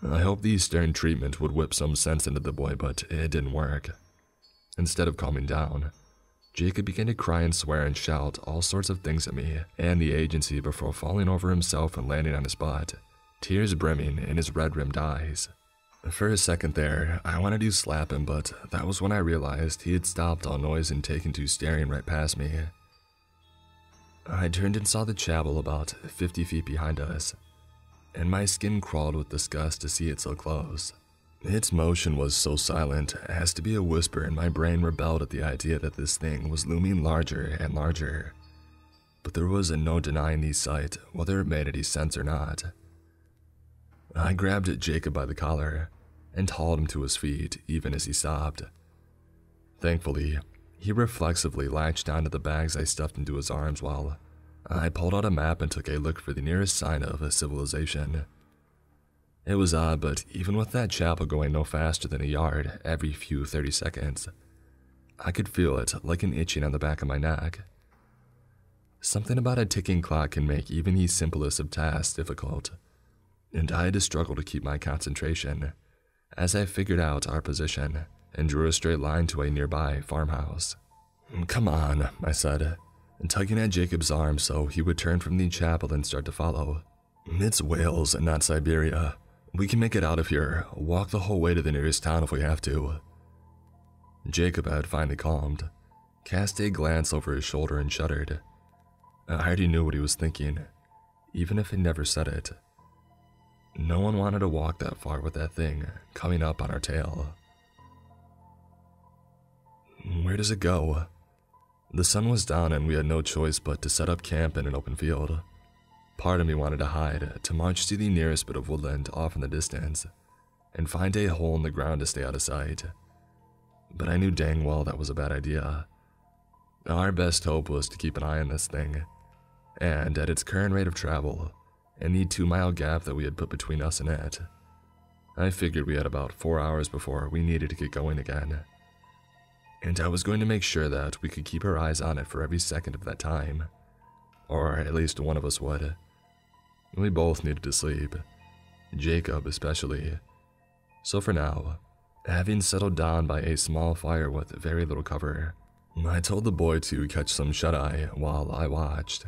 A: I hoped the stern treatment would whip some sense into the boy, but it didn't work. Instead of calming down, Jacob began to cry and swear and shout all sorts of things at me and the agency before falling over himself and landing on his butt, tears brimming in his red rimmed eyes. For a second there, I wanted to slap him, but that was when I realized he had stopped all noise and taken to staring right past me. I turned and saw the chapel about 50 feet behind us, and my skin crawled with disgust to see it so close. Its motion was so silent as to be a whisper, and my brain rebelled at the idea that this thing was looming larger and larger. But there was no denying the sight, whether it made any sense or not. I grabbed Jacob by the collar and hauled him to his feet, even as he sobbed. Thankfully, he reflexively latched onto the bags I stuffed into his arms while I pulled out a map and took a look for the nearest sign of a civilization. It was odd, but even with that chapel going no faster than a yard every few 30 seconds, I could feel it like an itching on the back of my neck. Something about a ticking clock can make even the simplest of tasks difficult, and I had to struggle to keep my concentration as I figured out our position and drew a straight line to a nearby farmhouse. Come on, I said, and tugging at Jacob's arm so he would turn from the chapel and start to follow. It's Wales, and not Siberia. We can make it out of here, walk the whole way to the nearest town if we have to. Jacob had finally calmed, cast a glance over his shoulder and shuddered. I already knew what he was thinking, even if he never said it. No one wanted to walk that far with that thing coming up on our tail. Where does it go? The sun was down and we had no choice but to set up camp in an open field. Part of me wanted to hide, to march to the nearest bit of woodland off in the distance, and find a hole in the ground to stay out of sight. But I knew dang well that was a bad idea. Our best hope was to keep an eye on this thing, and at its current rate of travel, and the two mile gap that we had put between us and it, I figured we had about four hours before we needed to get going again. And I was going to make sure that we could keep our eyes on it for every second of that time, or at least one of us would. We both needed to sleep, Jacob especially. So for now, having settled down by a small fire with very little cover, I told the boy to catch some shut eye while I watched.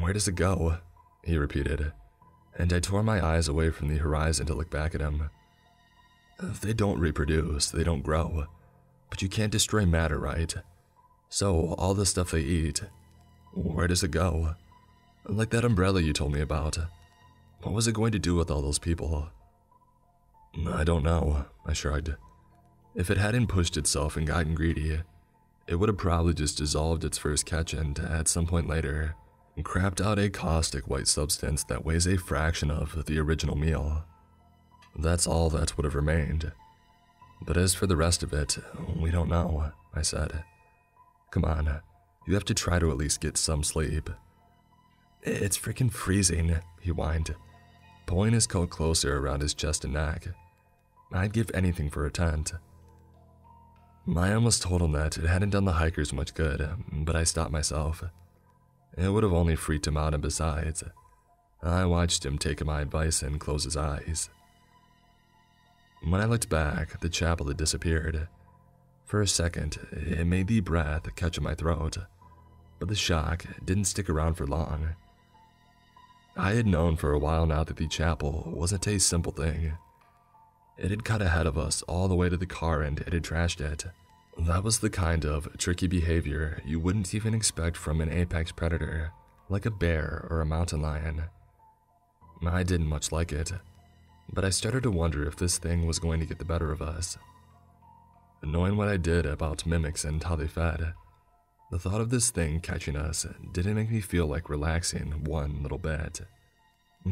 A: Where does it go? He repeated, and I tore my eyes away from the horizon to look back at him. They don't reproduce, they don't grow, but you can't destroy matter, right? So, all the stuff they eat, where does it go? Like that umbrella you told me about. What was it going to do with all those people? I don't know, I shrugged. If it hadn't pushed itself and gotten greedy, it would have probably just dissolved its first catch and, at some point later, crapped out a caustic white substance that weighs a fraction of the original meal. That's all that would have remained. But as for the rest of it, we don't know, I said. Come on, you have to try to at least get some sleep. It's freaking freezing, he whined, pulling his coat closer around his chest and neck. I'd give anything for a tent. I almost told him that it hadn't done the hikers much good, but I stopped myself. It would have only freaked him out, and besides, I watched him take my advice and close his eyes. When I looked back, the chapel had disappeared. For a second, it made the breath catch in my throat, but the shock didn't stick around for long. I had known for a while now that the chapel wasn't a simple thing. It had cut ahead of us all the way to the car and it had trashed it. That was the kind of tricky behavior you wouldn't even expect from an apex predator, like a bear or a mountain lion. I didn't much like it, but I started to wonder if this thing was going to get the better of us. Knowing what I did about mimics and how they fed, the thought of this thing catching us didn't make me feel like relaxing one little bit.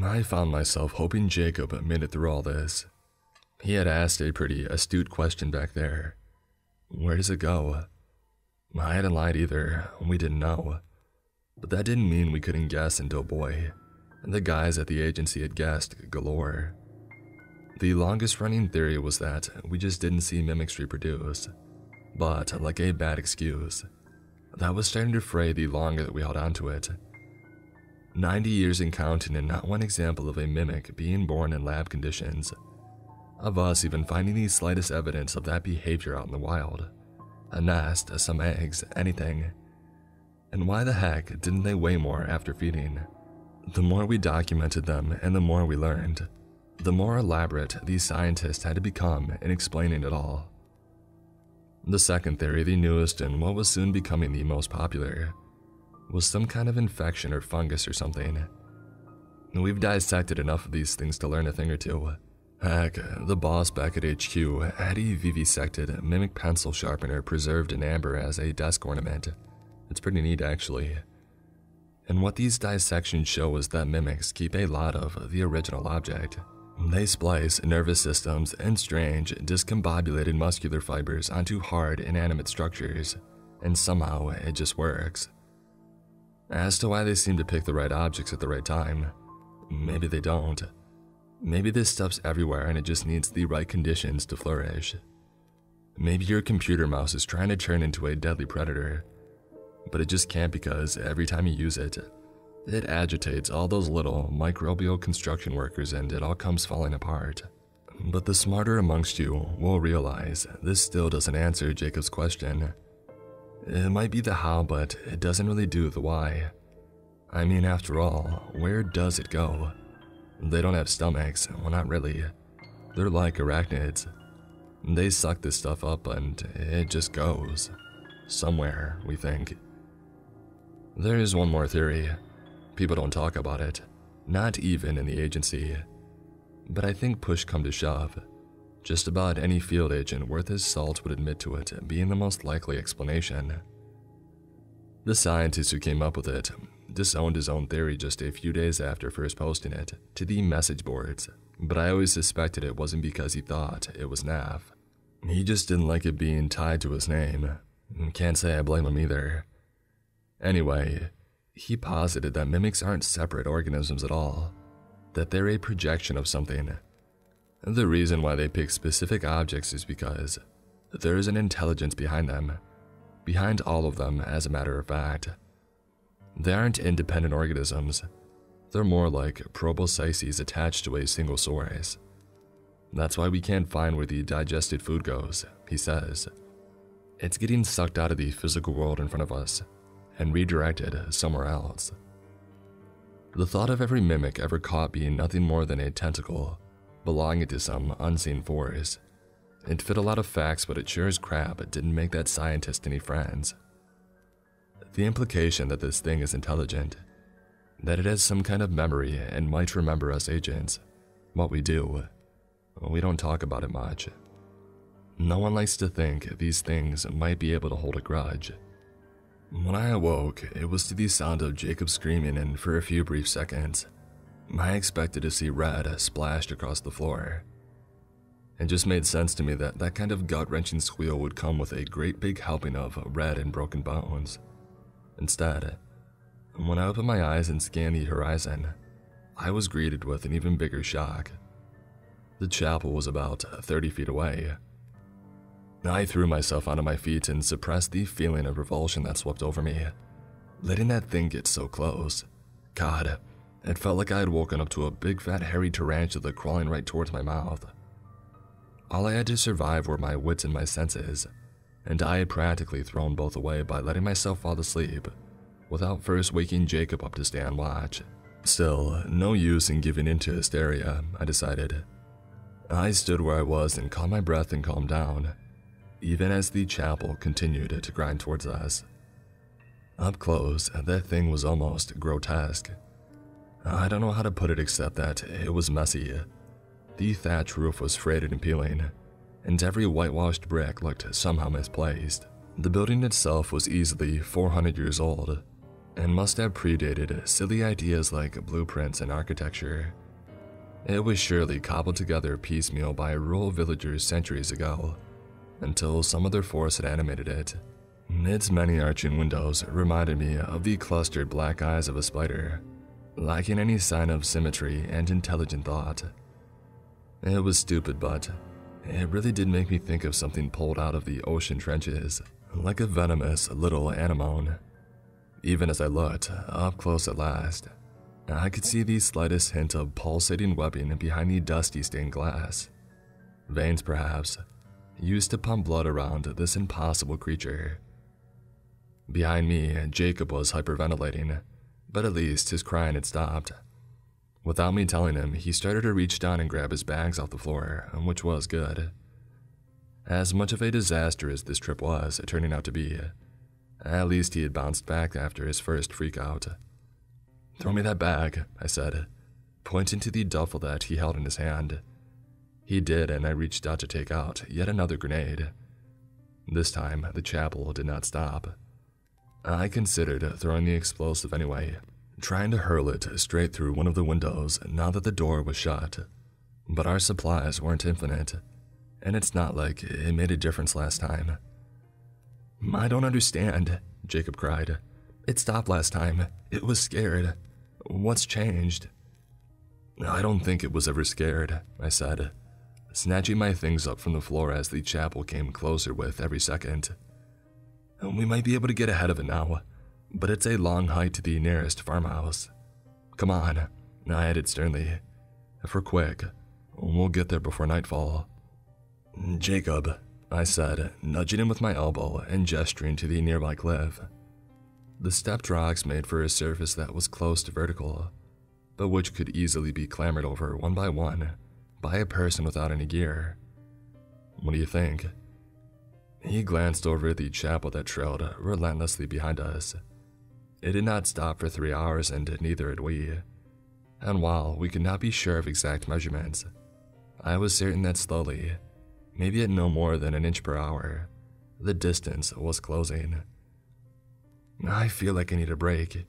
A: I found myself hoping Jacob made it through all this. He had asked a pretty astute question back there. Where does it go? I hadn't lied either, we didn't know. But that didn't mean we couldn't guess and oh boy, the guys at the agency had guessed galore. The longest running theory was that we just didn't see mimics reproduce, but like a bad excuse, that was starting to fray the longer that we held on to it. 90 years in counting and not one example of a mimic being born in lab conditions. Of us even finding the slightest evidence of that behavior out in the wild. A nest, some eggs, anything. And why the heck didn't they weigh more after feeding? The more we documented them and the more we learned, the more elaborate these scientists had to become in explaining it all. The second theory, the newest and what was soon becoming the most popular, was some kind of infection or fungus or something. We've dissected enough of these things to learn a thing or two. Heck, the boss back at HQ had a vivisected mimic pencil sharpener preserved in amber as a desk ornament. It's pretty neat, actually. And what these dissections show is that mimics keep a lot of the original object. They splice nervous systems and strange, discombobulated muscular fibers onto hard, inanimate structures, and somehow it just works. As to why they seem to pick the right objects at the right time, maybe they don't. Maybe this stuff's everywhere and it just needs the right conditions to flourish. Maybe your computer mouse is trying to turn into a deadly predator, but it just can't because every time you use it, it agitates all those little microbial construction workers and it all comes falling apart. But the smarter amongst you will realize this still doesn't answer Jacob's question. It might be the how, but it doesn't really do the why. I mean, after all, where does it go? They don't have stomachs, well, not really. They're like arachnids. They suck this stuff up and it just goes. Somewhere, we think. There is one more theory. People don't talk about it, not even in the agency. But I think push come to shove. Just about any field agent worth his salt would admit to it being the most likely explanation. The scientist who came up with it disowned his own theory just a few days after first posting it to the message boards, but I always suspected it wasn't because he thought it was naff. He just didn't like it being tied to his name. Can't say I blame him either. Anyway, he posited that mimics aren't separate organisms at all, that they're a projection of something. The reason why they pick specific objects is because there is an intelligence behind them, behind all of them, as a matter of fact. They aren't independent organisms, they're more like proboscises attached to a single source. That's why we can't find where the digested food goes, he says. It's getting sucked out of the physical world in front of us and redirected somewhere else. The thought of every mimic ever caught being nothing more than a tentacle belonging to some unseen force. It fit a lot of facts, but it sure as crap didn't make that scientist any friends. The implication that this thing is intelligent, that it has some kind of memory and might remember us agents, what we do, we don't talk about it much. No one likes to think these things might be able to hold a grudge. When I awoke, it was to the sound of Jacob screaming, and for a few brief seconds, I expected to see red splashed across the floor. It just made sense to me that that kind of gut wrenching squeal would come with a great big helping of red and broken bones. Instead, when I opened my eyes and scanned the horizon, I was greeted with an even bigger shock. The chapel was about 30 feet away, I threw myself onto my feet and suppressed the feeling of revulsion that swept over me. Letting that thing get so close. God, it felt like I had woken up to a big fat hairy tarantula crawling right towards my mouth. All I had to survive were my wits and my senses, and I had practically thrown both away by letting myself fall asleep, without first waking Jacob up to stay watch. Still, no use in giving in to hysteria, I decided. I stood where I was and caught my breath and calmed down, even as the chapel continued to grind towards us. Up close, that thing was almost grotesque. I don't know how to put it except that it was messy. The thatch roof was frayed and peeling, and every whitewashed brick looked somehow misplaced. The building itself was easily 400 years old, and must have predated silly ideas like blueprints and architecture. It was surely cobbled together piecemeal by rural villagers centuries ago until some other force had animated it. Its many arching windows reminded me of the clustered black eyes of a spider, lacking any sign of symmetry and intelligent thought. It was stupid, but it really did make me think of something pulled out of the ocean trenches, like a venomous little anemone. Even as I looked, up close at last, I could see the slightest hint of pulsating webbing behind the dusty stained glass. Veins, perhaps, used to pump blood around this impossible creature. Behind me, Jacob was hyperventilating, but at least his crying had stopped. Without me telling him, he started to reach down and grab his bags off the floor, which was good. As much of a disaster as this trip was turning out to be, at least he had bounced back after his first freakout. Throw me that bag, I said, pointing to the duffel that he held in his hand. He did, and I reached out to take out yet another grenade. This time, the chapel did not stop. I considered throwing the explosive anyway, trying to hurl it straight through one of the windows now that the door was shut. But our supplies weren't infinite, and it's not like it made a difference last time. I don't understand, Jacob cried. It stopped last time. It was scared. What's changed? I don't think it was ever scared, I said, snatching my things up from the floor as the chapel came closer with every second. We might be able to get ahead of it now, but it's a long hike to the nearest farmhouse. Come on, I added sternly. If we're quick, we'll get there before nightfall. Jacob, I said, nudging him with my elbow and gesturing to the nearby cliff. The stepped rocks made for a surface that was close to vertical, but which could easily be clambered over one by one by a person without any gear. What do you think? He glanced over at the chapel that trailed relentlessly behind us. It did not stop for three hours, and neither had we. And while we could not be sure of exact measurements, I was certain that slowly, maybe at no more than an inch per hour, the distance was closing. I feel like I need a break,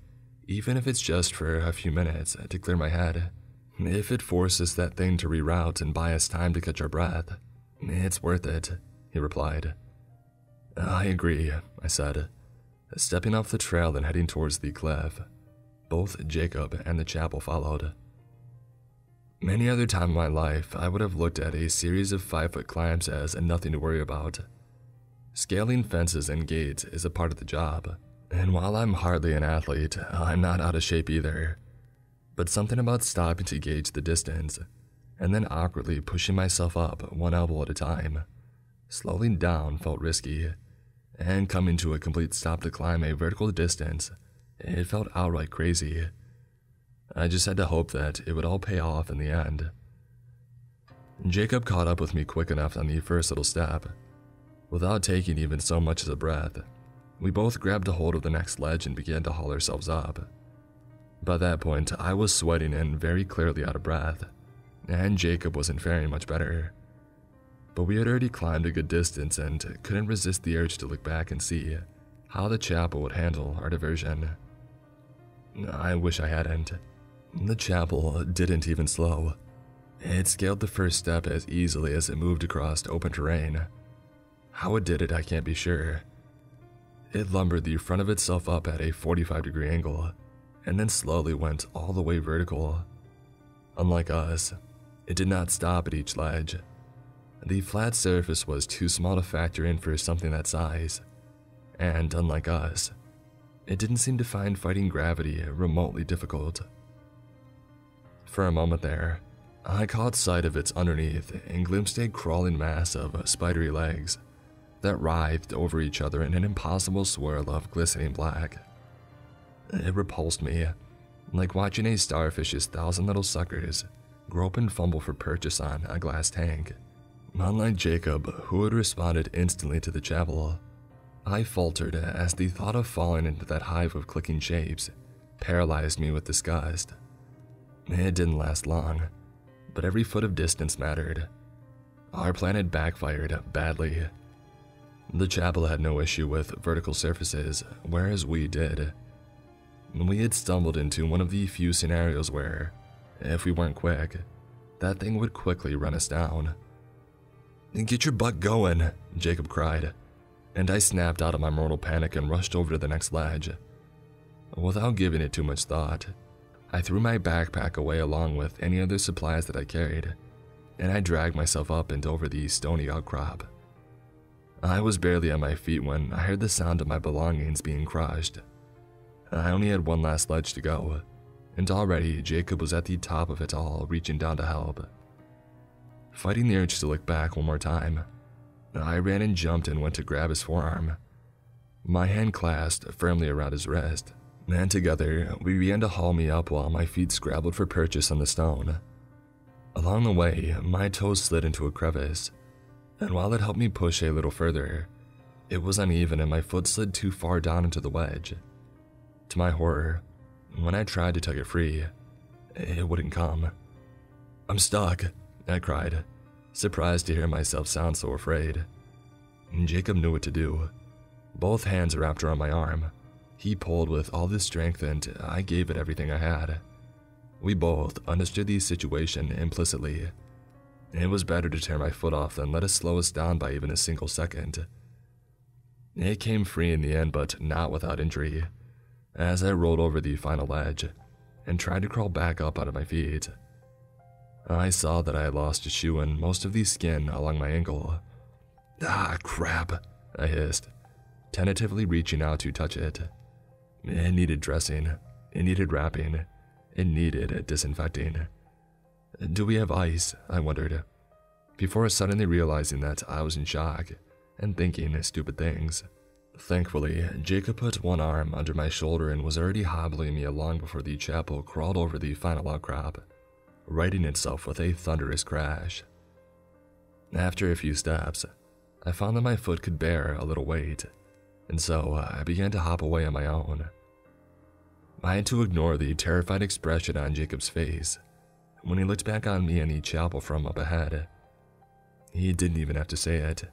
A: even if it's just for a few minutes to clear my head. If it forces that thing to reroute and buy us time to catch our breath, it's worth it, he replied. I agree, I said, stepping off the trail and heading towards the cliff. Both Jacob and the chapel followed. Many other time in my life, I would have looked at a series of five foot climbs as nothing to worry about. Scaling fences and gates is a part of the job, and while I'm hardly an athlete, I'm not out of shape either. But something about stopping to gauge the distance, and then awkwardly pushing myself up one elbow at a time, slowing down felt risky and coming to a complete stop to climb a vertical distance, it felt outright crazy. I just had to hope that it would all pay off in the end. Jacob caught up with me quick enough on the first little step. Without taking even so much as a breath, we both grabbed a hold of the next ledge and began to haul ourselves up. By that point, I was sweating and very clearly out of breath, and Jacob wasn't faring much better but we had already climbed a good distance and couldn't resist the urge to look back and see how the chapel would handle our diversion. I wish I hadn't. The chapel didn't even slow. It scaled the first step as easily as it moved across open terrain. How it did it, I can't be sure. It lumbered the front of itself up at a 45 degree angle, and then slowly went all the way vertical. Unlike us, it did not stop at each ledge. The flat surface was too small to factor in for something that size, and unlike us, it didn't seem to find fighting gravity remotely difficult. For a moment there, I caught sight of its underneath and glimpsed a crawling mass of spidery legs that writhed over each other in an impossible swirl of glistening black. It repulsed me, like watching a starfish's thousand little suckers grope and fumble for purchase on a glass tank. Unlike Jacob, who had responded instantly to the chapel, I faltered as the thought of falling into that hive of clicking shapes paralyzed me with disgust. It didn't last long, but every foot of distance mattered. Our plan had backfired badly. The chapel had no issue with vertical surfaces, whereas we did. We had stumbled into one of the few scenarios where, if we weren't quick, that thing would quickly run us down. Get your butt going, Jacob cried, and I snapped out of my mortal panic and rushed over to the next ledge. Without giving it too much thought, I threw my backpack away along with any other supplies that I carried, and I dragged myself up and over the stony outcrop. I was barely on my feet when I heard the sound of my belongings being crushed. I only had one last ledge to go, and already Jacob was at the top of it all, reaching down to help. Fighting the urge to look back one more time, I ran and jumped and went to grab his forearm. My hand clasped firmly around his wrist, and together we began to haul me up while my feet scrabbled for purchase on the stone. Along the way, my toes slid into a crevice, and while it helped me push a little further, it was uneven and my foot slid too far down into the wedge. To my horror, when I tried to tug it free, it wouldn't come. I'm stuck, I cried, surprised to hear myself sound so afraid. Jacob knew what to do. Both hands wrapped around my arm. He pulled with all his strength and I gave it everything I had. We both understood the situation implicitly. It was better to tear my foot off than let it slow us down by even a single second. It came free in the end, but not without injury, as I rolled over the final edge and tried to crawl back up out of my feet. I saw that I had lost a shoe and most of the skin along my ankle. Ah, crap, I hissed, tentatively reaching out to touch it. It needed dressing, it needed wrapping, it needed disinfecting. Do we have ice? I wondered, before suddenly realizing that I was in shock and thinking stupid things. Thankfully, Jacob put one arm under my shoulder and was already hobbling me along before the chapel crawled over the final outcrop, righting itself with a thunderous crash. After a few steps, I found that my foot could bear a little weight, and so uh, I began to hop away on my own. I had to ignore the terrified expression on Jacob's face when he looked back on me in the chapel from up ahead. He didn't even have to say it.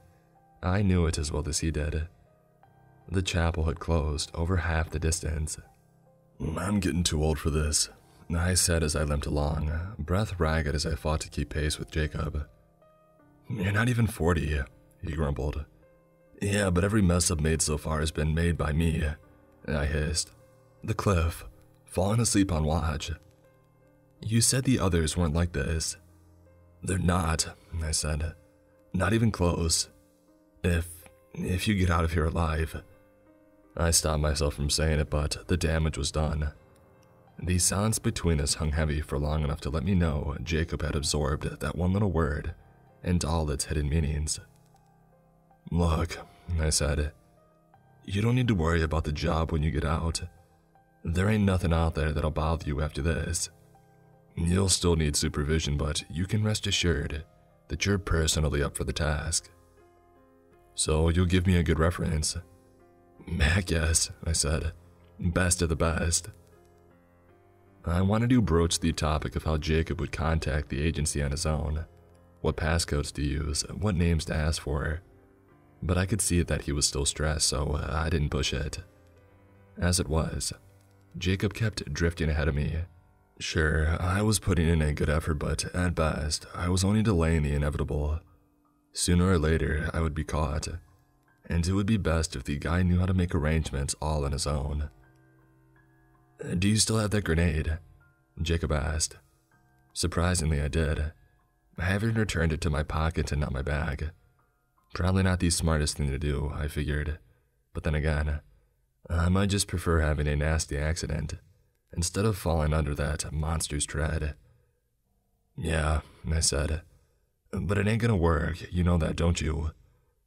A: I knew it as well as he did. The chapel had closed over half the distance. I'm getting too old for this, I said as I limped along, breath ragged as I fought to keep pace with Jacob. You're not even 40, he grumbled. Yeah, but every mess I've made so far has been made by me, I hissed. The cliff, falling asleep on watch. You said the others weren't like this. They're not, I said. Not even close. If. if you get out of here alive. I stopped myself from saying it, but the damage was done. The silence between us hung heavy for long enough to let me know Jacob had absorbed that one little word and all its hidden meanings. Look, I said, you don't need to worry about the job when you get out. There ain't nothing out there that'll bother you after this. You'll still need supervision, but you can rest assured that you're personally up for the task. So you'll give me a good reference. Heck yes, I said. Best of the best. I wanted to broach the topic of how Jacob would contact the agency on his own, what passcodes to use, what names to ask for. But I could see that he was still stressed, so uh, I didn't push it. As it was, Jacob kept drifting ahead of me. Sure, I was putting in a good effort, but at best, I was only delaying the inevitable. Sooner or later, I would be caught, and it would be best if the guy knew how to make arrangements all on his own. Do you still have that grenade? Jacob asked. Surprisingly, I did, I haven't returned it to my pocket and not my bag. Probably not the smartest thing to do, I figured, but then again, I might just prefer having a nasty accident instead of falling under that monster's tread. Yeah, I said. But it ain't gonna work, you know that, don't you?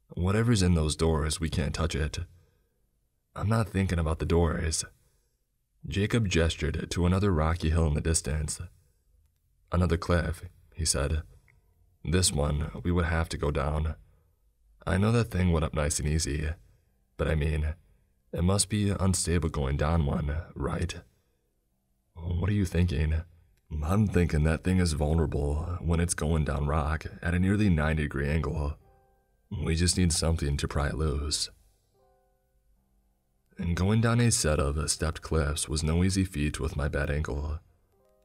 A: Whatever's in those doors, we can't touch it. I'm not thinking about the doors. Jacob gestured to another rocky hill in the distance. Another cliff, he said. This one, we would have to go down. I know that thing went up nice and easy, but I mean, it must be unstable going down one, right? What are you thinking? I'm thinking that thing is vulnerable when it's going down rock at a nearly 90 degree angle. We just need something to pry it loose. And going down a set of stepped cliffs was no easy feat with my bad ankle.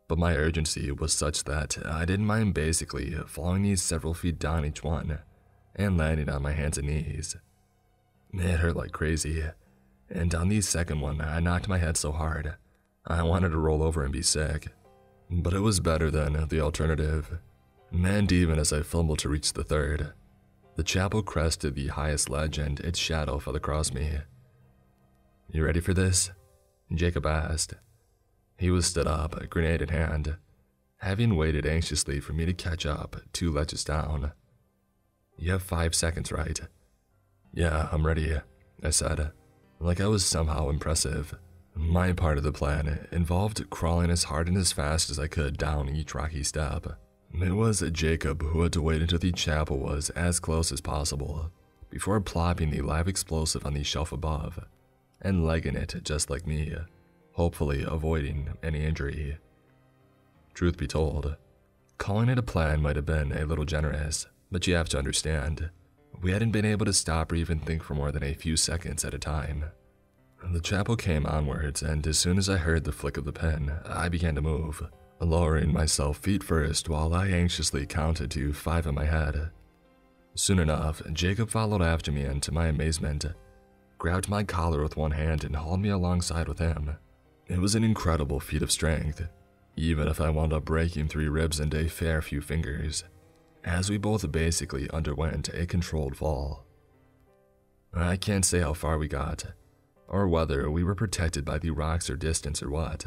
A: But my urgency was such that I didn't mind basically falling these several feet down each one and landing on my hands and knees. It hurt like crazy, and on the second one, I knocked my head so hard, I wanted to roll over and be sick. But it was better than the alternative. And even as I fumbled to reach the third, the chapel crested the highest ledge and its shadow fell across me. You ready for this? Jacob asked. He was stood up, grenade in hand, having waited anxiously for me to catch up two ledges down. You have five seconds, right? Yeah, I'm ready, I said, like I was somehow impressive. My part of the plan involved crawling as hard and as fast as I could down each rocky step. It was Jacob who had to wait until the chapel was as close as possible before plopping the live explosive on the shelf above and legging it just like me, hopefully avoiding any injury. Truth be told, calling it a plan might have been a little generous, but you have to understand, we hadn't been able to stop or even think for more than a few seconds at a time. The chapel came onwards, and as soon as I heard the flick of the pen, I began to move, lowering myself feet first while I anxiously counted to five in my head. Soon enough, Jacob followed after me, and to my amazement, grabbed my collar with one hand and hauled me alongside with him. It was an incredible feat of strength, even if I wound up breaking three ribs and a fair few fingers, as we both basically underwent a controlled fall. I can't say how far we got, or whether we were protected by the rocks or distance or what.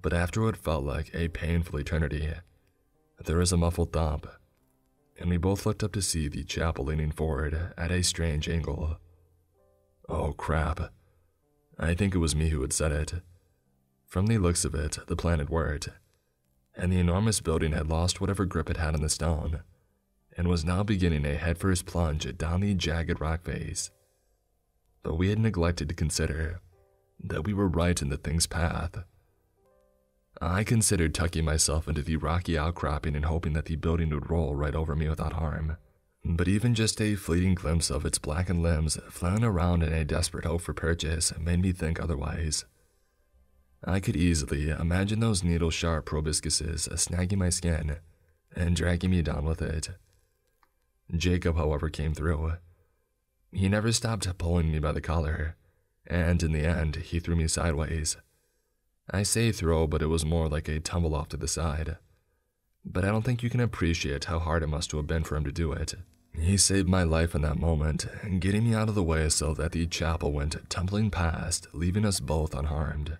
A: But after what felt like a painful eternity, there was a muffled thump, and we both looked up to see the chapel leaning forward at a strange angle. Oh crap. I think it was me who had said it. From the looks of it, the plan had worked, and the enormous building had lost whatever grip it had on the stone, and was now beginning a headfirst plunge down the jagged rock face. But we had neglected to consider that we were right in the thing's path. I considered tucking myself into the rocky outcropping and hoping that the building would roll right over me without harm. But even just a fleeting glimpse of its blackened limbs flailing around in a desperate hope for purchase made me think otherwise. I could easily imagine those needle sharp proboscises snagging my skin and dragging me down with it. Jacob, however, came through. He never stopped pulling me by the collar, and in the end, he threw me sideways. I say throw, but it was more like a tumble off to the side. But I don't think you can appreciate how hard it must have been for him to do it. He saved my life in that moment, getting me out of the way so that the chapel went tumbling past, leaving us both unharmed.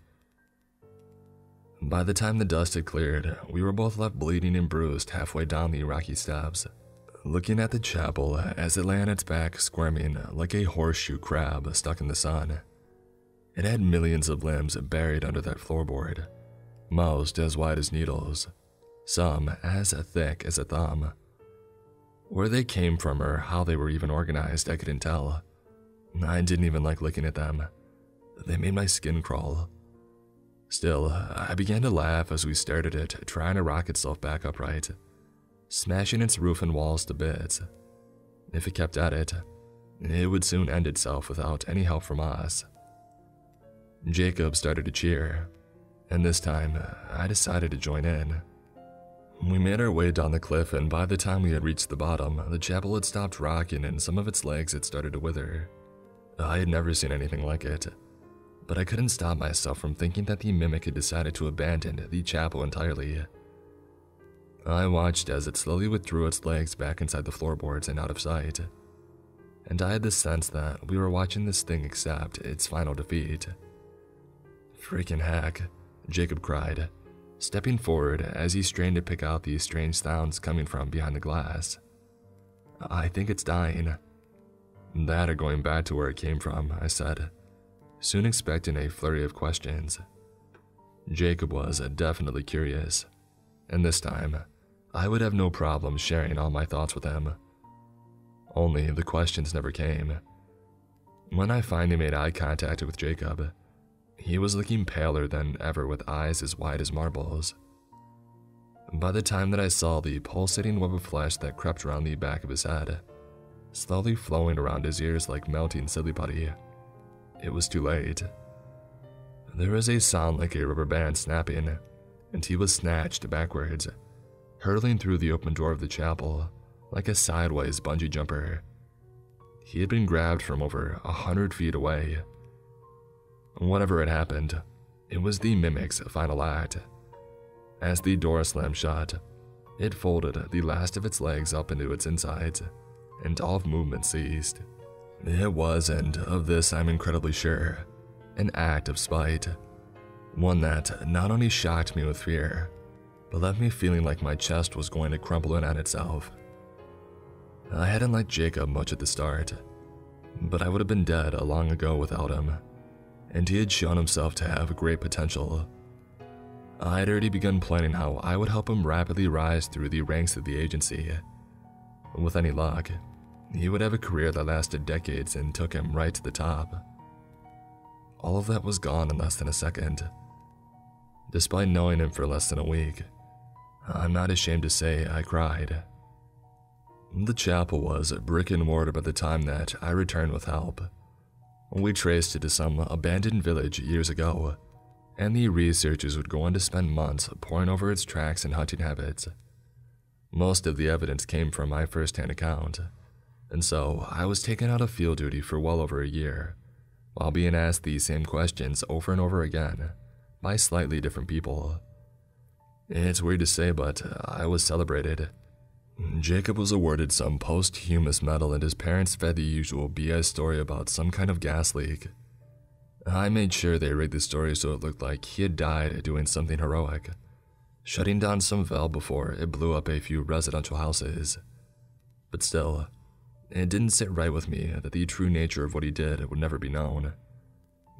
A: By the time the dust had cleared, we were both left bleeding and bruised halfway down the rocky steps, looking at the chapel as it lay on its back squirming like a horseshoe crab stuck in the sun. It had millions of limbs buried under that floorboard, most as wide as needles, some as thick as a thumb. Where they came from or how they were even organized, I couldn't tell. I didn't even like looking at them. They made my skin crawl. Still, I began to laugh as we stared at it, trying to rock itself back upright, smashing its roof and walls to bits. If it kept at it, it would soon end itself without any help from us. Jacob started to cheer, and this time I decided to join in. We made our way down the cliff, and by the time we had reached the bottom, the chapel had stopped rocking and some of its legs had started to wither. I had never seen anything like it, but I couldn't stop myself from thinking that the mimic had decided to abandon the chapel entirely. I watched as it slowly withdrew its legs back inside the floorboards and out of sight, and I had the sense that we were watching this thing accept its final defeat. Freaking hack, Jacob cried stepping forward as he strained to pick out the strange sounds coming from behind the glass. I think it's dying. That or going back to where it came from, I said, soon expecting a flurry of questions. Jacob was definitely curious, and this time, I would have no problem sharing all my thoughts with him. Only the questions never came. When I finally made eye contact with Jacob, he was looking paler than ever with eyes as wide as marbles. By the time that I saw the pulsating web of flesh that crept around the back of his head, slowly flowing around his ears like melting silly putty, it was too late. There was a sound like a rubber band snapping, and he was snatched backwards, hurtling through the open door of the chapel like a sideways bungee jumper. He had been grabbed from over a hundred feet away Whatever had happened, it was the mimic's final act. As the door slammed shut, it folded the last of its legs up into its insides, and all movement ceased. It was, and of this I'm incredibly sure, an act of spite. One that not only shocked me with fear, but left me feeling like my chest was going to crumple in on itself. I hadn't liked Jacob much at the start, but I would have been dead a long ago without him. And he had shown himself to have great potential. I had already begun planning how I would help him rapidly rise through the ranks of the agency. With any luck, he would have a career that lasted decades and took him right to the top. All of that was gone in less than a second. Despite knowing him for less than a week, I'm not ashamed to say I cried. The chapel was brick and mortar by the time that I returned with help. We traced it to some abandoned village years ago, and the researchers would go on to spend months poring over its tracks and hunting habits. Most of the evidence came from my first hand account, and so I was taken out of field duty for well over a year, while being asked these same questions over and over again by slightly different people. It's weird to say, but I was celebrated. Jacob was awarded some posthumous medal, and his parents fed the usual BS story about some kind of gas leak. I made sure they rigged the story so it looked like he had died doing something heroic, shutting down some valve before it blew up a few residential houses. But still, it didn't sit right with me that the true nature of what he did would never be known.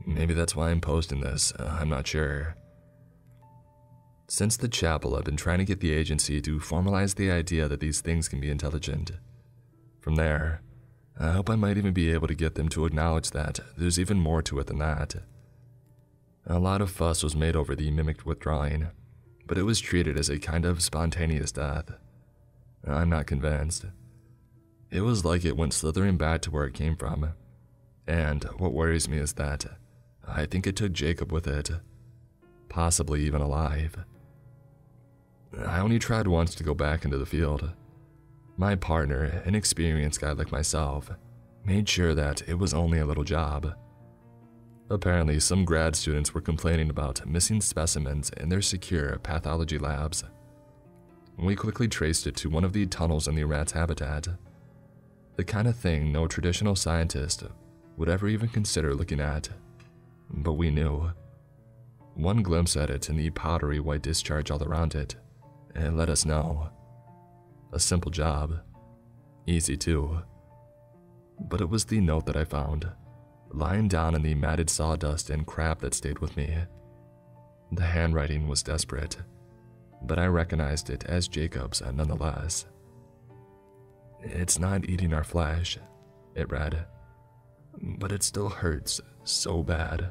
A: Maybe that's why I'm posting this, I'm not sure. Since the chapel, I've been trying to get the agency to formalize the idea that these things can be intelligent. From there, I hope I might even be able to get them to acknowledge that there's even more to it than that. A lot of fuss was made over the mimicked withdrawing, but it was treated as a kind of spontaneous death. I'm not convinced. It was like it went slithering back to where it came from. And what worries me is that I think it took Jacob with it, possibly even alive. I only tried once to go back into the field. My partner, an experienced guy like myself, made sure that it was only a little job. Apparently, some grad students were complaining about missing specimens in their secure pathology labs. We quickly traced it to one of the tunnels in the rat's habitat. The kind of thing no traditional scientist would ever even consider looking at. But we knew. One glimpse at it and the powdery white discharge all around it and let us know. A simple job. Easy too. But it was the note that I found, lying down in the matted sawdust and crap that stayed with me. The handwriting was desperate, but I recognized it as Jacob's uh, nonetheless. It's not eating our flesh, it read, but it still hurts so bad.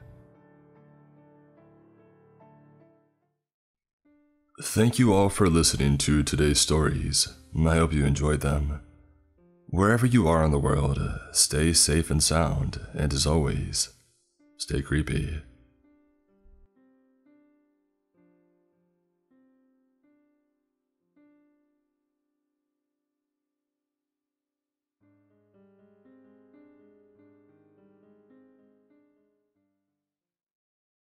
A: Thank you all for listening to today's stories. I hope you enjoyed them. Wherever you are in the world, stay safe and sound, and as always, stay creepy.